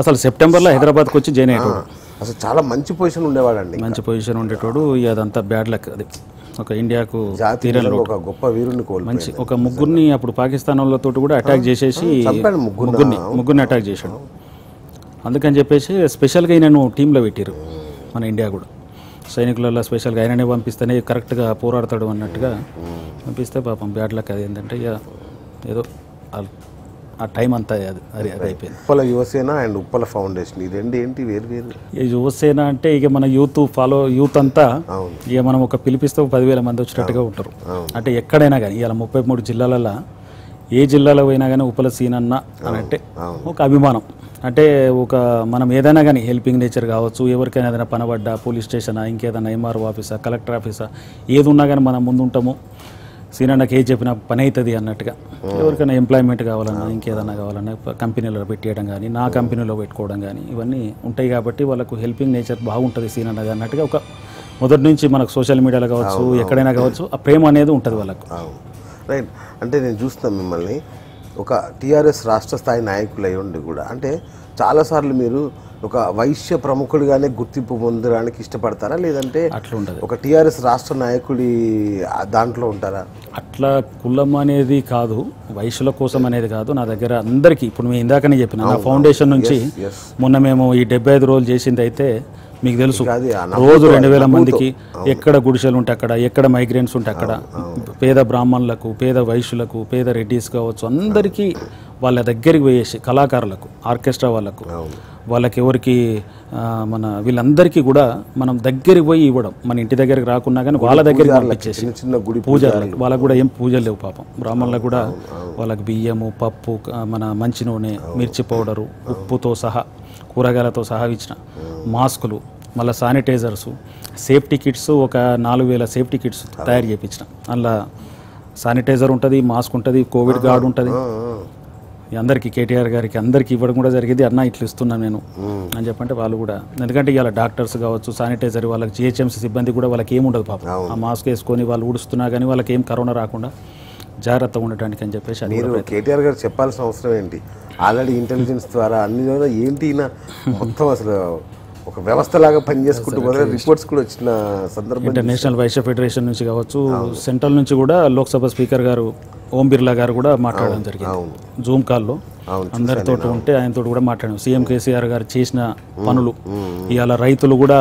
అసలు సెప్టెంబర్లో హైదరాబాద్కి వచ్చి జాయిన్ అయ్యేటోడు. అసలు చాలా మంచి పొజిషన్ ఉండేవాడండి మంచి పొజిషన్ ఉండేటోడు. ఇక అదంతా బ్యాడ్ లక్ అది. ఒక ఇండియాకు ఒక గొప్ప వీరుని మంచి ఒక ముగ్గురిని అప్పుడు పాకిస్తాన్ వాళ్ళతో కూడా అటాక్ చేసేసి ముగ్గురిని. ముగ్గురిని అటాక్ చేశాడు. అందుకని చెప్పేసి స్పెషల్గా నేను టీంలో పెట్టారు మన ఇండియా కూడా. సైనికులలో స్పెషల్గా ఆయననే పంపిస్తేనే కరెక్ట్గా పోరాడతాడు అన్నట్టుగా పంపిస్తే పాపం బ్యాడ్ లక్ అది ఏంటంటే ఇక ఏదో ఆ- టైం అంతా అది అది అయిపోయింది. ఉప్పల యువసేన అండ్ ఉప్పల ఫౌండేషన్ ఈ రెండు ఏంటి వేరు వేరు? యువసేన అంటే ఇక మన యూత్ ఫాలో యూత్ అంతా. ఇక మనం ఒక పిలిపిస్తే పదివేల మంది వచ్చినట్టుగా ఉంటారు. అంటే ఎక్కడైనా కానీ ఇవాళ ముప్పై మూడు జిల్లాలలో ఏ జిల్లాలో పోయినా కానీ ఉపల సీన్ అన్న అని అంటే ఒక అభిమానం. అంటే ఒక మనం ఏదైనా కానీ హెల్పింగ్ నేచర్ కావచ్చు ఎవరికైనా ఏదైనా పనబడ్డా పోలీస్ స్టేషనా ఇంకేదైనా ఎంఆర్ఓ ఆఫీసా కలెక్టర్ ఆఫీసా ఏది ఉన్నా కానీ మనం ముందు ఉంటాము సీనన్నకి ఏది చెప్పినా పని అవుతుంది అన్నట్టుగా ఎవరికైనా ఎంప్లాయ్మెంట్ కావాలన్నా ఇంకేదన్నా కావాలన్నా కంపెనీలో పెట్టేయడం కానీ నా కంపెనీలో పెట్టుకోవడం కానీ ఇవన్నీ ఉంటాయి కాబట్టి వాళ్ళకు హెల్పింగ్ నేచర్ బాగుంటుంది సీనన్నది అన్నట్టుగా ఒక మొదటి నుంచి మనకు సోషల్ మీడియాలో కావచ్చు ఎక్కడైనా కావచ్చు ఆ ప్రేమ అనేది ఉంటుంది వాళ్ళకు. రైట్ అంటే నేను చూస్తున్నాను మిమ్మల్ని ఒక టీఆర్ఎస్ రాష్ట్ర స్థాయి నాయకులు అయి ఉండి కూడా అంటే చాలాసార్లు మీరు ఒక వైశ్య ప్రముఖుడిగానే గుర్తింపు పొందడానికి ఇష్టపడతారా? లేదంటే అట్లా ఉండదు. ఒక టీఆర్ఎస్ రాష్ట్ర నాయకుడి దాంట్లో ఉంటారా? అట్లా కులం అనేది కాదు వయసుల కోసం అనేది కాదు. నా దగ్గర అందరికీ ఇప్పుడు మేము ఇందాకనే చెప్పిన నా ఫౌండేషన్ నుంచి. మొన్న మేము ఈ డెబ్బై ఐదు రోజులు చేసింది అయితే మీకు తెలుసు. రోజు రెండు వేల మందికి ఎక్కడ గుడిసెలు ఉంటే అక్కడ ఎక్కడ మైగ్రెంట్స్ ఉంటే అక్కడ పేద బ్రాహ్మణులకు పేద వైశ్యులకు పేద రెడ్డిస్ కావచ్చు అందరికీ వాళ్ళ దగ్గరికి పోయేసి కళాకారులకు ఆర్కెస్ట్రా వాళ్ళకు. వాళ్ళకి ఎవరికి మన వీళ్ళందరికీ కూడా మనం దగ్గరికి పోయి ఇవ్వడం. మన ఇంటి దగ్గరికి రాకున్నా కానీ వాళ్ళ దగ్గరికి పంపించేసి చిన్న చిన్న గుడి పూజలు వాళ్ళకు కూడా ఏం పూజలు లేవు పాపం. బ్రాహ్మణులకు కూడా వాళ్ళకి బియ్యము పప్పు మన మంచి నూనె మిర్చి పౌడరు ఉప్పుతో సహా కూరగాయలతో సహా ఇచ్చిన మాస్కులు మళ్ళీ శానిటైజర్స్ సేఫ్టీ కిట్స్ ఒక నాలుగు వేల సేఫ్టీ కిట్స్ తయారు చేయించిన అందులో శానిటైజర్ ఉంటుంది మాస్క్ ఉంటుంది కోవిడ్ గార్డ్ ఉంటుంది. అందరికీ కేటీఆర్ గారికి అందరికీ ఇవ్వడం కూడా జరిగింది. అన్న ఇట్లా ఇస్తున్నాను నేను అని చెప్పంటే వాళ్ళు కూడా. ఎందుకంటే ఇవాళ డాక్టర్స్ కావచ్చు శానిటైజర్ వాళ్ళకి జిహెచ్ఎంసీ సిబ్బంది కూడా వాళ్ళకి ఏముండదు పాపం. ఆ మాస్క్ వేసుకొని వాళ్ళు ఊడుస్తున్నా కానీ వాళ్ళకి ఏం కరోనా రాకుండా జాగ్రత్తగా ఉండటానికి అని చెప్పేసి మీరు కేటీఆర్ గారు చెప్పాల్సిన అవసరం ఏంటి? ఆల్రెడీ ఇంటెలిజెన్స్ ద్వారా అన్ని ఏంటి మొత్తం అసలు ఒక వ్యవస్థలాగా పనిచేసుకుంటూ పోతే రిపోర్ట్స్ కూడా వచ్చిన సందర్భం ఇంటర్నేషనల్ వైశ్య ఫెడరేషన్ నుంచి కావచ్చు సెంట్రల్ నుంచి కూడా లోక్సభ స్పీకర్ గారు ఓం బిర్లా గారు కూడా మాట్లాడడం జరిగింది. జూమ్ కాల్లో అందరితో ఉంటే ఆయనతో కూడా మాట్లాడాం సీఎం కేసీఆర్ గారు చేసిన పనులు ఇవాళ రైతులు కూడా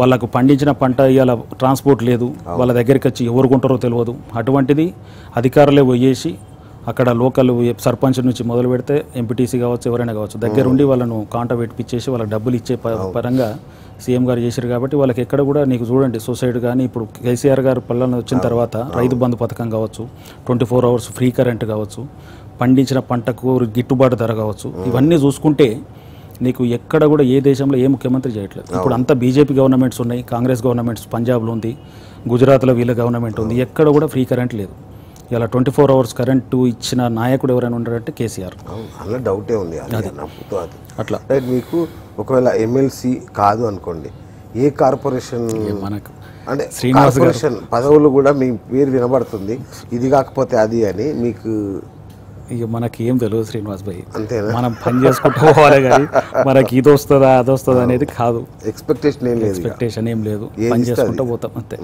వాళ్ళకు పండించిన పంట ఇవాళ ట్రాన్స్పోర్ట్ లేదు. వాళ్ళ దగ్గరికి వచ్చి ఎవరు కొంటారో తెలియదు. అటువంటిది అధికారులే పోయేసి అక్కడ లోకల్ సర్పంచ్ నుంచి మొదలు పెడితే ఎంపీటీసీ కావచ్చు ఎవరైనా కావచ్చు దగ్గరుండి వాళ్ళను కాంట పెట్టించేసి వాళ్ళకి డబ్బులు ఇచ్చే పరంగా సీఎం గారు చేశారు కాబట్టి వాళ్ళకి ఎక్కడ కూడా నీకు చూడండి సొసైడ్ కానీ ఇప్పుడు కేసీఆర్ గారు పల్లెన వచ్చిన తర్వాత రైతు బంధు పథకం కావచ్చు twenty four hours free current కావచ్చు పండించిన పంటకు గిట్టుబాటు ధర కావచ్చు ఇవన్నీ చూసుకుంటే నీకు ఎక్కడ కూడా ఏ దేశంలో ఏ ముఖ్యమంత్రి చేయట్లేదు. ఇప్పుడు అంతా బీజేపీ గవర్నమెంట్స్ ఉన్నాయి కాంగ్రెస్ గవర్నమెంట్స్ పంజాబ్లో ఉంది గుజరాత్లో వీళ్ళ గవర్నమెంట్ ఉంది ఎక్కడ కూడా ఫ్రీ కరెంట్ లేదు. ఇలా ట్వంటీ ఫోర్ అవర్స్ కరెంటు ఇచ్చిన నాయకుడు ఎవరైనా ఉన్నారంటే కేసీఆర్. అందులో డౌటే ఉంది అట్లా. రైట్ మీకు ఒకవేళ ఎమ్మెల్సీ కాదు అనుకోండి ఏ కార్పొరేషన్ మనకు అంటే. కార్పొరేషన్ పదవులు కూడా మీ పేరు వినబడుతుంది ఇది కాకపోతే అది అని మీకు ఇక మనకి ఏం తెలియదు శ్రీనివాస్ భాయ్. మనం పని చేసుకుంటూ పోవాలి కానీ మనకి ఇది వస్తుందా అది వస్తుందా అనేది కాదు. ఎక్స్పెక్టేషన్ ఏం లేదు. ఎక్స్పెక్టేషన్ ఏం లేదు. పని చేసుకుంటూ పోతాం అంతే.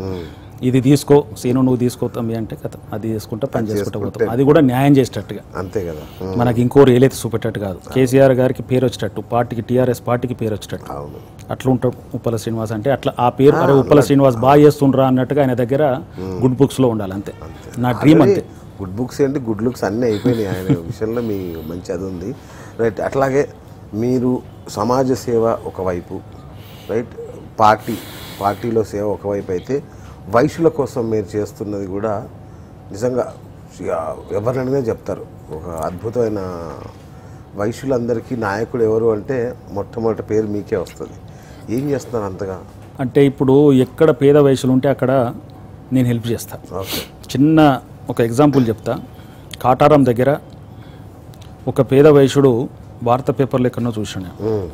ఇది తీసుకో సీను నువ్వు తీసుకోతాం అంటే కథ. అది చేసుకుంటా పని చేసుకుంటూ పోతాం. అది కూడా న్యాయం చేసేటట్టుగా. అంతే కదా. మనకి ఇంకోరు ఏలైతే చూపెట్టట్టు కాదు. కేసీఆర్ గారికి పేరు వచ్చేటట్టు పార్టీకి టీఆర్ఎస్ పార్టీకి పేరు వచ్చేటట్టు. అట్లా ఉంటాడు ఉప్పల శ్రీనివాస్ అంటే అట్లా ఆ పేరు అరే ఉప్పల శ్రీనివాస్ బాగా చేస్తుండ్రా అన్నట్టుగా ఆయన దగ్గర గుడ్ బుక్స్లో ఉండాలి అంతే. నా డ్రీమ్ అంతే. గుడ్ బుక్స్ ఏంటి? గుడ్ లుక్స్ అన్నీ అయిపోయినాయి. ఆయన విషయంలో మీ మంచి అది ఉంది. రైట్ అట్లాగే మీరు సమాజ సేవ ఒకవైపు రైట్ పార్టీ పార్టీలో సేవ ఒకవైపు అయితే వైశ్యుల కోసం మీరు చేస్తున్నది కూడా నిజంగా ఎవరినైనా చెప్తారు. ఒక అద్భుతమైన వైశ్యులందరికీ నాయకుడు ఎవరు అంటే మొట్టమొదటి పేరు మీకే వస్తుంది. ఏం చేస్తున్నారు అంతగా? అంటే ఇప్పుడు ఎక్కడ పేద వయసులు ఉంటే అక్కడ నేను హెల్ప్ చేస్తా. ఓకే. చిన్న ఒక ఎగ్జాంపుల్ చెప్తా. కాటారం దగ్గర ఒక పేద వయసుడు వార్తా పేపర్లు ఎక్కడో చూసాను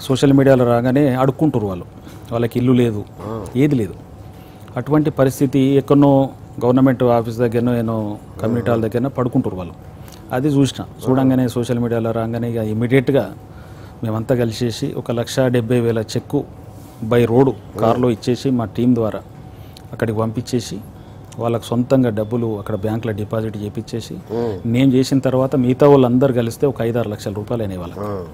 సోషల్ మీడియాలో రాగానే అడుక్కుంటారు వాళ్ళు. వాళ్ళకి ఇల్లు లేదు. ఏది లేదు. అటువంటి పరిస్థితి ఎక్కడనో గవర్నమెంట్ ఆఫీస్ దగ్గరనో ఏనో కమ్యూనిటీ హాల్ దగ్గరనో పడుకుంటారు వాళ్ళు. అది చూసిన. చూడంగానే సోషల్ మీడియాలో రాగానే ఇక ఇమీడియట్గా మేమంతా కలిసేసి ఒక లక్ష డెబ్బై వేల చెక్కు బై రోడ్డు కారులో ఇచ్చేసి మా టీం ద్వారా అక్కడికి పంపించేసి వాళ్ళకి సొంతంగా డబ్బులు అక్కడ బ్యాంకులో డిపాజిట్ చేపించేసి నేను చేసిన తర్వాత మిగతా వాళ్ళందరూ కలిస్తే ఒక ఐదారు లక్షల రూపాయలు అయినాయి వాళ్ళకి. ఆ,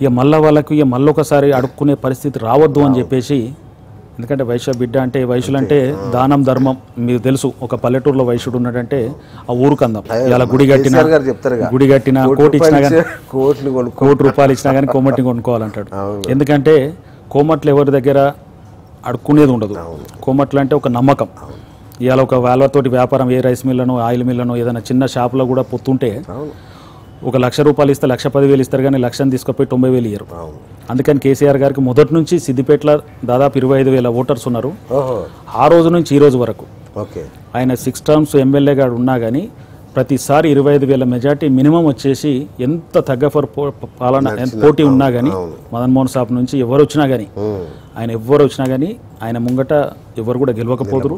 ఇక మళ్ళీ వాళ్ళకు ఇక మళ్ళీ ఒకసారి అడుక్కునే పరిస్థితి రావద్దు అని చెప్పేసి ఎందుకంటే వైశ్య బిడ్డ అంటే వైశ్యులు అంటే దానం ధర్మం. మీకు తెలుసు ఒక పల్లెటూరులో వైశ్యుడు ఉన్నాడంటే ఆ ఊరుకు అందం ఇలా గుడి కట్టిన. గుడి కట్టిన కోటి ఇచ్చినా కానీ కోటి రూపాయలు ఇచ్చినా కానీ కోమటిని కొనుక్కోవాలంటాడు. ఎందుకంటే కోమట్లు ఎవరి దగ్గర అడుక్కునేది ఉండదు. కోమట్లు అంటే ఒక నమ్మకం. ఇవాళ ఒక వాళ్ళతోటి వ్యాపారం ఏ రైస్ మిల్లను ఆయిల్ మిల్లను ఏదైనా చిన్న షాప్లో కూడా పొత్తుంటే ఒక లక్ష రూపాయలు ఇస్తే లక్ష పదివేలు ఇస్తారు కానీ లక్షని తీసుకుపోయి తొంభై వేలు ఇయ్యరు. అందుకని కేసీఆర్ గారికి మొదటి నుంచి సిద్దిపేటలో దాదాపు ఇరవై ఐదు వేల ఓటర్స్ ఉన్నారు. ఆ రోజు నుంచి ఈ రోజు వరకు. ఓకే. ఆయన సిక్స్ టర్మ్స్ ఎమ్మెల్యేగా ఉన్నా కానీ ప్రతిసారి ఇరవై ఐదు వేల మెజార్టీ మినిమం వచ్చేసి ఎంత తగ్గ ఫర్ పో- పాలన పోటీ ఉన్నా కానీ మదన్ మోహన్ సాబ్ నుంచి ఎవరు వచ్చినా కానీ ఆయన ఎవ్వరు వచ్చినా కానీ ఆయన ముంగట ఎవరు కూడా గెలవకపోదురు.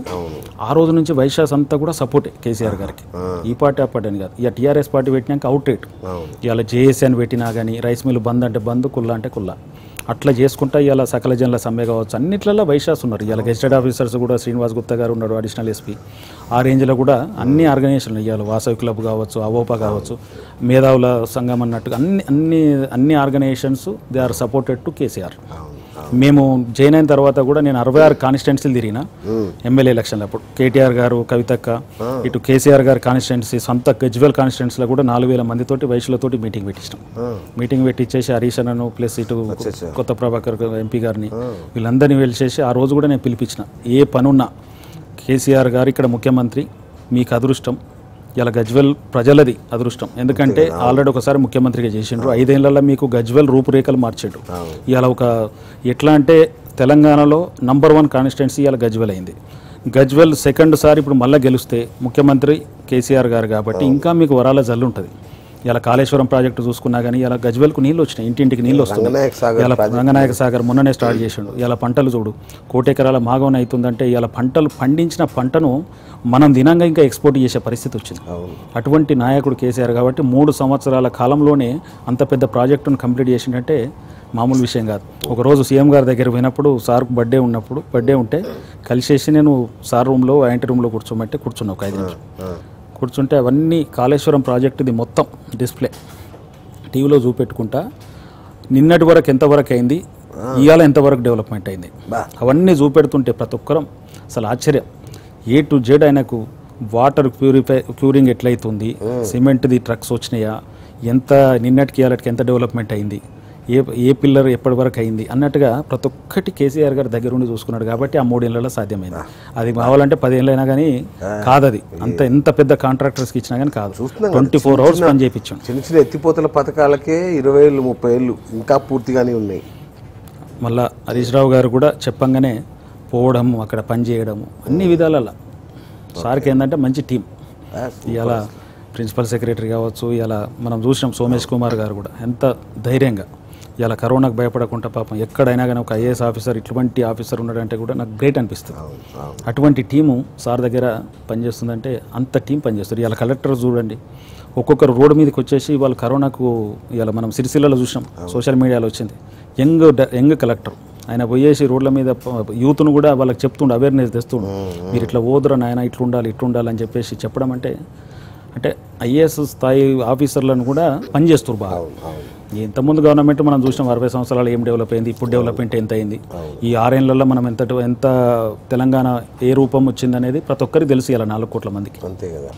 ఆ రోజు నుంచి వైశాస్ అంతా కూడా సపోర్టే కేసీఆర్ గారికి. ఈ పార్టీ ఆ పార్టీ అని కాదు. ఇక టీఆర్ఎస్ పార్టీ పెట్టినాక అవుట్ రేట్ ఇవాళ జేఏసీ అని పెట్టినా కానీ రైస్ మిల్ బంద్ అంటే బంద్ కుల్ల అంటే కుల్ల. అట్లా చేసుకుంటా ఇవాళ సకల జనుల సమ్మె కావచ్చు అన్నిట్లలో వైశాస్ ఉన్నారు. ఇవాళ గెస్టెడ్ ఆఫీసర్స్ కూడా శ్రీనివాస్ గుప్తా గారు ఉన్నాడు అడిషనల్ ఎస్పీ. ఆ రేంజ్లో కూడా అన్ని ఆర్గనైజేషన్లు ఇవాళ వాసవి క్లబ్ కావచ్చు అవోపా కావచ్చు మేధావుల సంఘం అన్నట్టుగా అన్ని అన్ని అన్ని organisations they are supported to KCR. మేము జాయిన్ అయిన తర్వాత కూడా నేను అరవై ఆరు కాన్స్టిట్యున్సీలు తిరిగిన. ఎమ్మెల్యే ఎలక్షన్లు అప్పుడు. కేటీఆర్ గారు కవితక్క ఇటు కేసీఆర్ గారు కాన్స్టిట్యున్సీ సొంత గజ్వెల్ కాన్స్టిట్యున్సీలో కూడా నాలుగు వేల మందితోటి వైశ్యులతోటి మీటింగ్ పెట్టించాం మీటింగ్ పెట్టించేసి హరీష్ అన్నను ప్లస్ ఇటు కొత్త ప్రభాకర్ ఎంపీ గారిని వీళ్ళందరినీ వెళ్ళేసి ఆ రోజు కూడా నేను పిలిపించిన. ఏ పనున్నా కేసీఆర్ గారు ఇక్కడ ముఖ్యమంత్రి మీకు అదృష్టం. ఇలా గజ్వెల్ ప్రజలది అదృష్టం. ఎందుకంటే ఆల్రెడీ ఒకసారి ముఖ్యమంత్రిగా చేసిండ్రు. ఐదేళ్ళలో మీకు గజ్వెల్ రూపురేఖలు మార్చిండు. ఇలా ఒక ఎట్లా అంటే తెలంగాణలో నంబర్ వన్ కాన్స్టిట్యున్సీ ఇలా గజ్వెల్ అయింది. గజ్వెల్ సెకండ్ సారి ఇప్పుడు మళ్ళీ గెలిస్తే ముఖ్యమంత్రి కేసీఆర్ గారు కాబట్టి ఇంకా మీకు వరాల జల్లు ఉంటుంది. ఇలా కాళేశ్వరం ప్రాజెక్టు చూసుకున్నా కానీ ఇలా గజ్వెల్కు నీళ్ళు వచ్చినాయి ఇంటింటికి నీళ్ళు వస్తున్నాయి. ఇలా రంగనాయక సాగర్ మొన్ననే స్టార్ట్ చేసిండు. ఇలా పంటలు చూడు కోటి ఎకరాల మాగవన అవుతుందంటే ఇలా పంటలు పండించిన పంటను మనం దినంగా ఇంకా ఎక్స్పోర్ట్ చేసే పరిస్థితి వచ్చింది. అటువంటి నాయకుడు కేసీఆర్ కాబట్టి మూడు సంవత్సరాల కాలంలోనే అంత పెద్ద ప్రాజెక్టును కంప్లీట్ చేసిందంటే మామూలు విషయం కాదు. ఒకరోజు సీఎం గారి దగ్గర పోయినప్పుడు సార్కు బర్త్డే ఉన్నప్పుడు బర్త్డే ఉంటే కలిసేసి నేను సార్ రూమ్లో యాంటీ రూమ్లో కూర్చోమంటే కూర్చున్నా ఒక ఐదు నిమిషాలు. కూర్చుంటే అవన్నీ కాళేశ్వరం ప్రాజెక్టుది మొత్తం డిస్ప్లే. టీవీలో చూపెట్టుకుంటా. నిన్నటి వరకు ఎంతవరకు అయింది? ఇవాళ ఎంతవరకు డెవలప్మెంట్ అయింది. అవన్నీ చూపెడుతుంటే ప్రతి ఒక్కరం అసలు ఆశ్చర్యం. ఏ టు జెడ్ ఆయనకు వాటర్ ప్యూరిఫై క్యూరింగ్ ఎట్లయితుంది? సిమెంట్ది ట్రక్స్ వచ్చినాయా? ఎంత నిన్నటికి ఇవాళకి ఎంత డెవలప్మెంట్ అయింది? ఏ ఏ పిల్లర్ ఎప్పటి వరకు అయింది అన్నట్టుగా ప్రతి ఒక్కటి కేసీఆర్ గారి దగ్గర ఉండి చూసుకున్నాడు కాబట్టి ఆ మూడేళ్ళలో సాధ్యమైంది. అది కావాలంటే పదేళ్ళైనా కానీ కాదది. అంత ఎంత పెద్ద కాంట్రాక్టర్స్కి ఇచ్చినా కానీ కాదు. ట్వంటీ ఫోర్ అవర్స్ పని చేయించాం చిన్న చిన్న ఎత్తిపోతల పథకాలకే ఇరవై ఏళ్ళు ముప్పై ఏళ్ళు ఇంకా పూర్తిగానే ఉన్నాయి. మళ్ళా హరీష్ రావు గారు కూడా చెప్పంగానే పోవడం అక్కడ పని చేయడము అన్ని విధాలలో. సార్కి ఏంటంటే మంచి టీం. ఇవాళ ప్రిన్సిపల్ సెక్రటరీ కావచ్చు ఇలా మనం చూసినాం సోమేష్ కుమార్ గారు కూడా. ఎంత ధైర్యంగా. ఇలా కరోనాకు భయపడకుండా పాపం ఎక్కడైనా కానీ ఒక ఐఏఎస్ ఆఫీసర్ ఇటువంటి ఆఫీసర్ ఉన్నాడంటే కూడా నాకు గ్రేట్ అనిపిస్తుంది. అటువంటి టీము సార్ దగ్గర పనిచేస్తుందంటే అంత టీం పనిచేస్తారు. ఇలా కలెక్టర్ చూడండి ఒక్కొక్కరు రోడ్డు మీదకి వచ్చేసి వాళ్ళు కరోనాకు ఇలా మనం సిరిసిల్లలో చూసాం సోషల్ మీడియాలో వచ్చింది. యంగ్ యంగ్ కలెక్టర్ ఆయన పోయేసి రోడ్ల మీద యూత్ను కూడా వాళ్ళకి చెప్తుండు అవేర్నెస్ తెస్తుండు. మీరు ఇట్లా ఓదురా నాయన ఇట్లా ఉండాలి ఇట్లా ఉండాలి అని చెప్పేసి చెప్పడం అంటే అంటే ఐఏఎస్ స్థాయి ఆఫీసర్లను కూడా పనిచేస్తారు బాగా. ఇంతకుముందు గవర్నమెంట్ మనం చూసినాం అరవై సంవత్సరాలు ఏం డెవలప్ అయింది ఇప్పుడు డెవలప్మెంట్ ఎంత అయింది? ఈ ఆరేళ్ళలో మనం ఎంత ఎంత తెలంగాణ ఏ రూపం వచ్చిందనేది ప్రతి ఒక్కరికి తెలిసి ఇలా నాలుగు కోట్ల మందికి. అంతే కదా.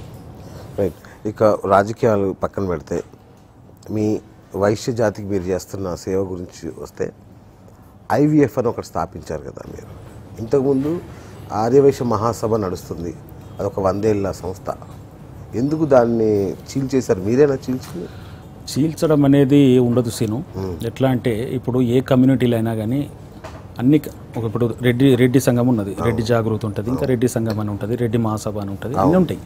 రైట్ ఇక రాజకీయాలు పక్కన పెడితే మీ వైశ్య జాతికి మీరు చేస్తున్న సేవ గురించి వస్తే ఐవీఎఫ్ అని ఒకటి స్థాపించారు కదా మీరు. ఇంతకుముందు ఆర్యవైశ్య మహాసభ నడుస్తుంది అదొక వందేళ్ళ సంస్థ. ఎందుకు దాన్ని చీల్చేశారు? మీరేనా చీల్చింది? చీల్చడం అనేది ఉండదు సీను. ఎట్లా అంటే ఇప్పుడు ఏ కమ్యూనిటీలో అయినా కానీ అన్ని ఒక ఇప్పుడు రెడ్డి రెడ్డి సంఘం ఉన్నది. రెడ్డి జాగృతి ఉంటుంది ఇంకా రెడ్డి సంఘం అని ఉంటుంది రెడ్డి మహాసభ అని ఉంటుంది అన్నీ ఉంటాయి.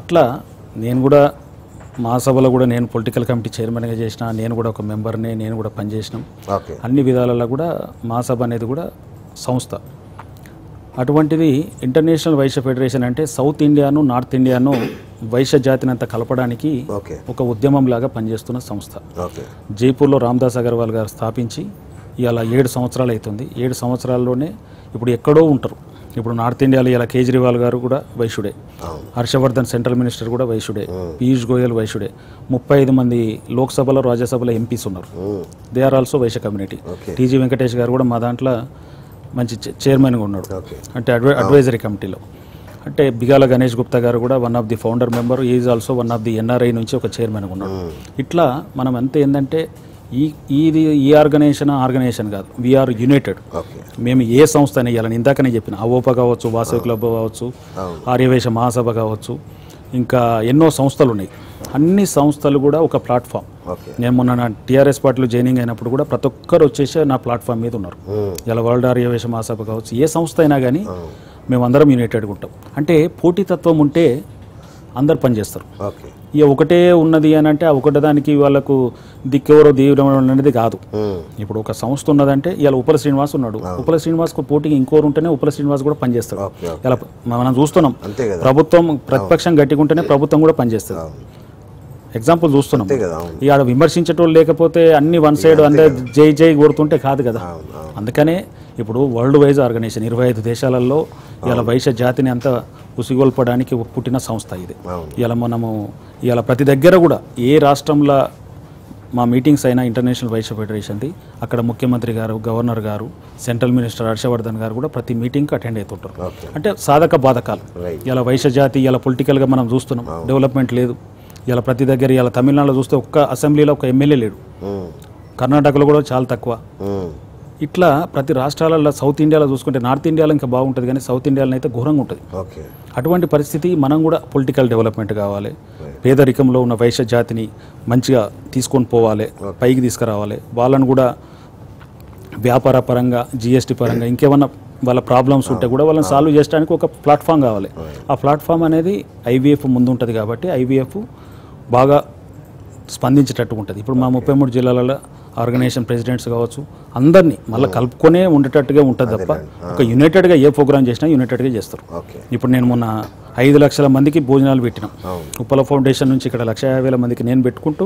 అట్లా నేను కూడా మహాసభలో కూడా నేను పొలిటికల్ కమిటీ చైర్మన్గా చేసిన నేను కూడా ఒక మెంబర్ని నేను కూడా పనిచేసినాం. అన్ని విధాలలో కూడా మహాసభ అనేది కూడా సంస్థ. అటువంటిది ఇంటర్నేషనల్ వైశ్య ఫెడరేషన్ అంటే సౌత్ ఇండియాను నార్త్ ఇండియాను వైశ్య జాతిని అంతా కలపడానికి ఒక ఉద్యమం లాగా పనిచేస్తున్న సంస్థ. జైపూర్లో రామ్దాస్ అగర్వాల్ గారు స్థాపించి ఇలా ఏడు సంవత్సరాలు అవుతుంది. ఏడు సంవత్సరాల్లోనే ఇప్పుడు ఎక్కడో ఉంటారు. ఇప్పుడు నార్త్ ఇండియాలో ఇలా కేజ్రీవాల్ గారు కూడా వైశ్యుడే. హర్షవర్ధన్ సెంట్రల్ మినిస్టర్ కూడా వైశ్యుడే. పీయూష్ గోయల్ వైశ్యుడే. ముప్పై ఐదు మంది లోక్సభలో రాజ్యసభలో ఎంపీస్ ఉన్నారు. They are also Vysya community TG Venkatesh garu కూడా మా దాంట్లో మంచి చైర్మన్గా ఉన్నాడు. అంటే అడ్వై అడ్వైజరీ కమిటీలో అంటే బిగాల గణేష్ గుప్తా గారు కూడా one of the founder member is also one of the NRI నుంచి ఒక చైర్మన్గా ఉన్నాడు. ఇట్లా మనం అంతే ఏంటంటే ఈ ఇది ఈ ఆర్గనైజేషన్ ఆర్గనైజేషన్ కాదు. వీఆర్ యునైటెడ్ మేము ఏ సంస్థ అని ఇవ్వాలని ఇందాకనే చెప్పిన అవోప కావచ్చు వాసవి క్లబ్ కావచ్చు ఆర్యవేశ మహాసభ కావచ్చు ఇంకా ఎన్నో సంస్థలు ఉన్నాయి అన్ని సంస్థలు కూడా ఒక ప్లాట్ఫామ్. నేను మొన్న నా టీఆర్ఎస్ పార్టీలో జాయినింగ్ అయినప్పుడు కూడా ప్రతి ఒక్కరు వచ్చేసి నా ప్లాట్ఫామ్ మీద ఉన్నారు. ఇలా వరల్డ్ ఆర్యవేశ మహాసభ కావచ్చు ఏ సంస్థ అయినా కానీ మేమందరం యునైటెడ్గా ఉంటాం. అంటే పోటీతత్వం ఉంటే అందరు పనిచేస్తారు. ఇక ఒకటే ఉన్నది అని అంటే ఆ ఒకటే దానికి వాళ్ళకు దిక్కెవరో దేవుడు అనేది కాదు. ఇప్పుడు ఒక సంస్థ ఉన్నదంటే ఇలా ఉపల శ్రీనివాస్ ఉన్నాడు. ఉపల శ్రీనివాస్కు పోటీకి ఇంకోరు ఉంటేనే ఉపల శ్రీనివాస్ కూడా పనిచేస్తాడు. ఇలా మనం చూస్తున్నాం. ప్రభుత్వం ప్రతిపక్షం గట్టిగా ఉంటేనే ప్రభుత్వం కూడా పనిచేస్తుంది. ఎగ్జాంపుల్ చూస్తున్నాం. ఇక విమర్శించేటోళ్ళు లేకపోతే అన్ని వన్ సైడ్ అంటే జై జై కొడుతుంటే కాదు కదా. అందుకనే ఇప్పుడు వరల్డ్ వైజ్ ఆర్గనైజేషన్ ఇరవై ఐదు దేశాలలో ఇలా వైశ్య జాతిని అంతా ఉసిగొల్పడానికి పుట్టిన సంస్థ ఇది. ఇలా మనము ఇలా ప్రతి దగ్గర కూడా ఏ రాష్ట్రంలో మా మీటింగ్స్ అయినా ఇంటర్నేషనల్ వైశ్య ఫెడరేషన్ది అక్కడ ముఖ్యమంత్రి గారు గవర్నర్ గారు సెంట్రల్ మినిస్టర్ హర్షవర్ధన్ గారు కూడా ప్రతి మీటింగ్కి అటెండ్ అవుతుంటారు అంటే సాధక బాధకాలు. ఇలా వైశ్య జాతి ఇలా పొలిటికల్గా మనం చూస్తున్నాం డెవలప్మెంట్ లేదు. ఇలా ప్రతి దగ్గర ఇలా తమిళనాడులో చూస్తే ఒక్క అసెంబ్లీలో ఒక ఎమ్మెల్యే లేడు. కర్ణాటకలో కూడా చాలా తక్కువ. ఇట్లా ప్రతి రాష్ట్రాలలో సౌత్ ఇండియాలో చూసుకుంటే నార్త్ ఇండియాలో ఇంకా బాగుంటుంది కానీ సౌత్ ఇండియాలో అయితే ఘోరంగా ఉంటుంది. ఓకే. అటువంటి పరిస్థితి మనం కూడా పొలిటికల్ డెవలప్మెంట్ కావాలి. పేదరికంలో ఉన్న వైశ్య జాతిని మంచిగా తీసుకొని పోవాలి పైకి తీసుకురావాలి. వాళ్ళని కూడా వ్యాపార పరంగా జిఎస్టీ పరంగా ఇంకేమన్నా వాళ్ళ ప్రాబ్లమ్స్ ఉంటే కూడా వాళ్ళని సాల్వ్ చేయడానికి ఒక ప్లాట్ఫామ్ కావాలి. ఆ ప్లాట్ఫామ్ అనేది ఐవీఎఫ్ ముందు ఉంటుంది కాబట్టి ఐవీఎఫ్ బాగా స్పందించేటట్టు ఉంటుంది. ఇప్పుడు మా ముప్పై మూడు జిల్లాలలో ఆర్గనైజేషన్ ప్రెసిడెంట్స్ కావచ్చు అందరినీ మళ్ళీ కలుపుకొనే ఉండేటట్టుగా ఉంటుంది తప్ప ఒక యునైటెడ్గా ఏ ప్రోగ్రామ్ చేసినా యునైటెడ్గా చేస్తారు. ఇప్పుడు నేను మొన్న ఐదు లక్షల మందికి భోజనాలు పెట్టినాం. ఉప్పల ఫౌండేషన్ నుంచి ఇక్కడ లక్ష యాభై వేల మందికి నేను పెట్టుకుంటూ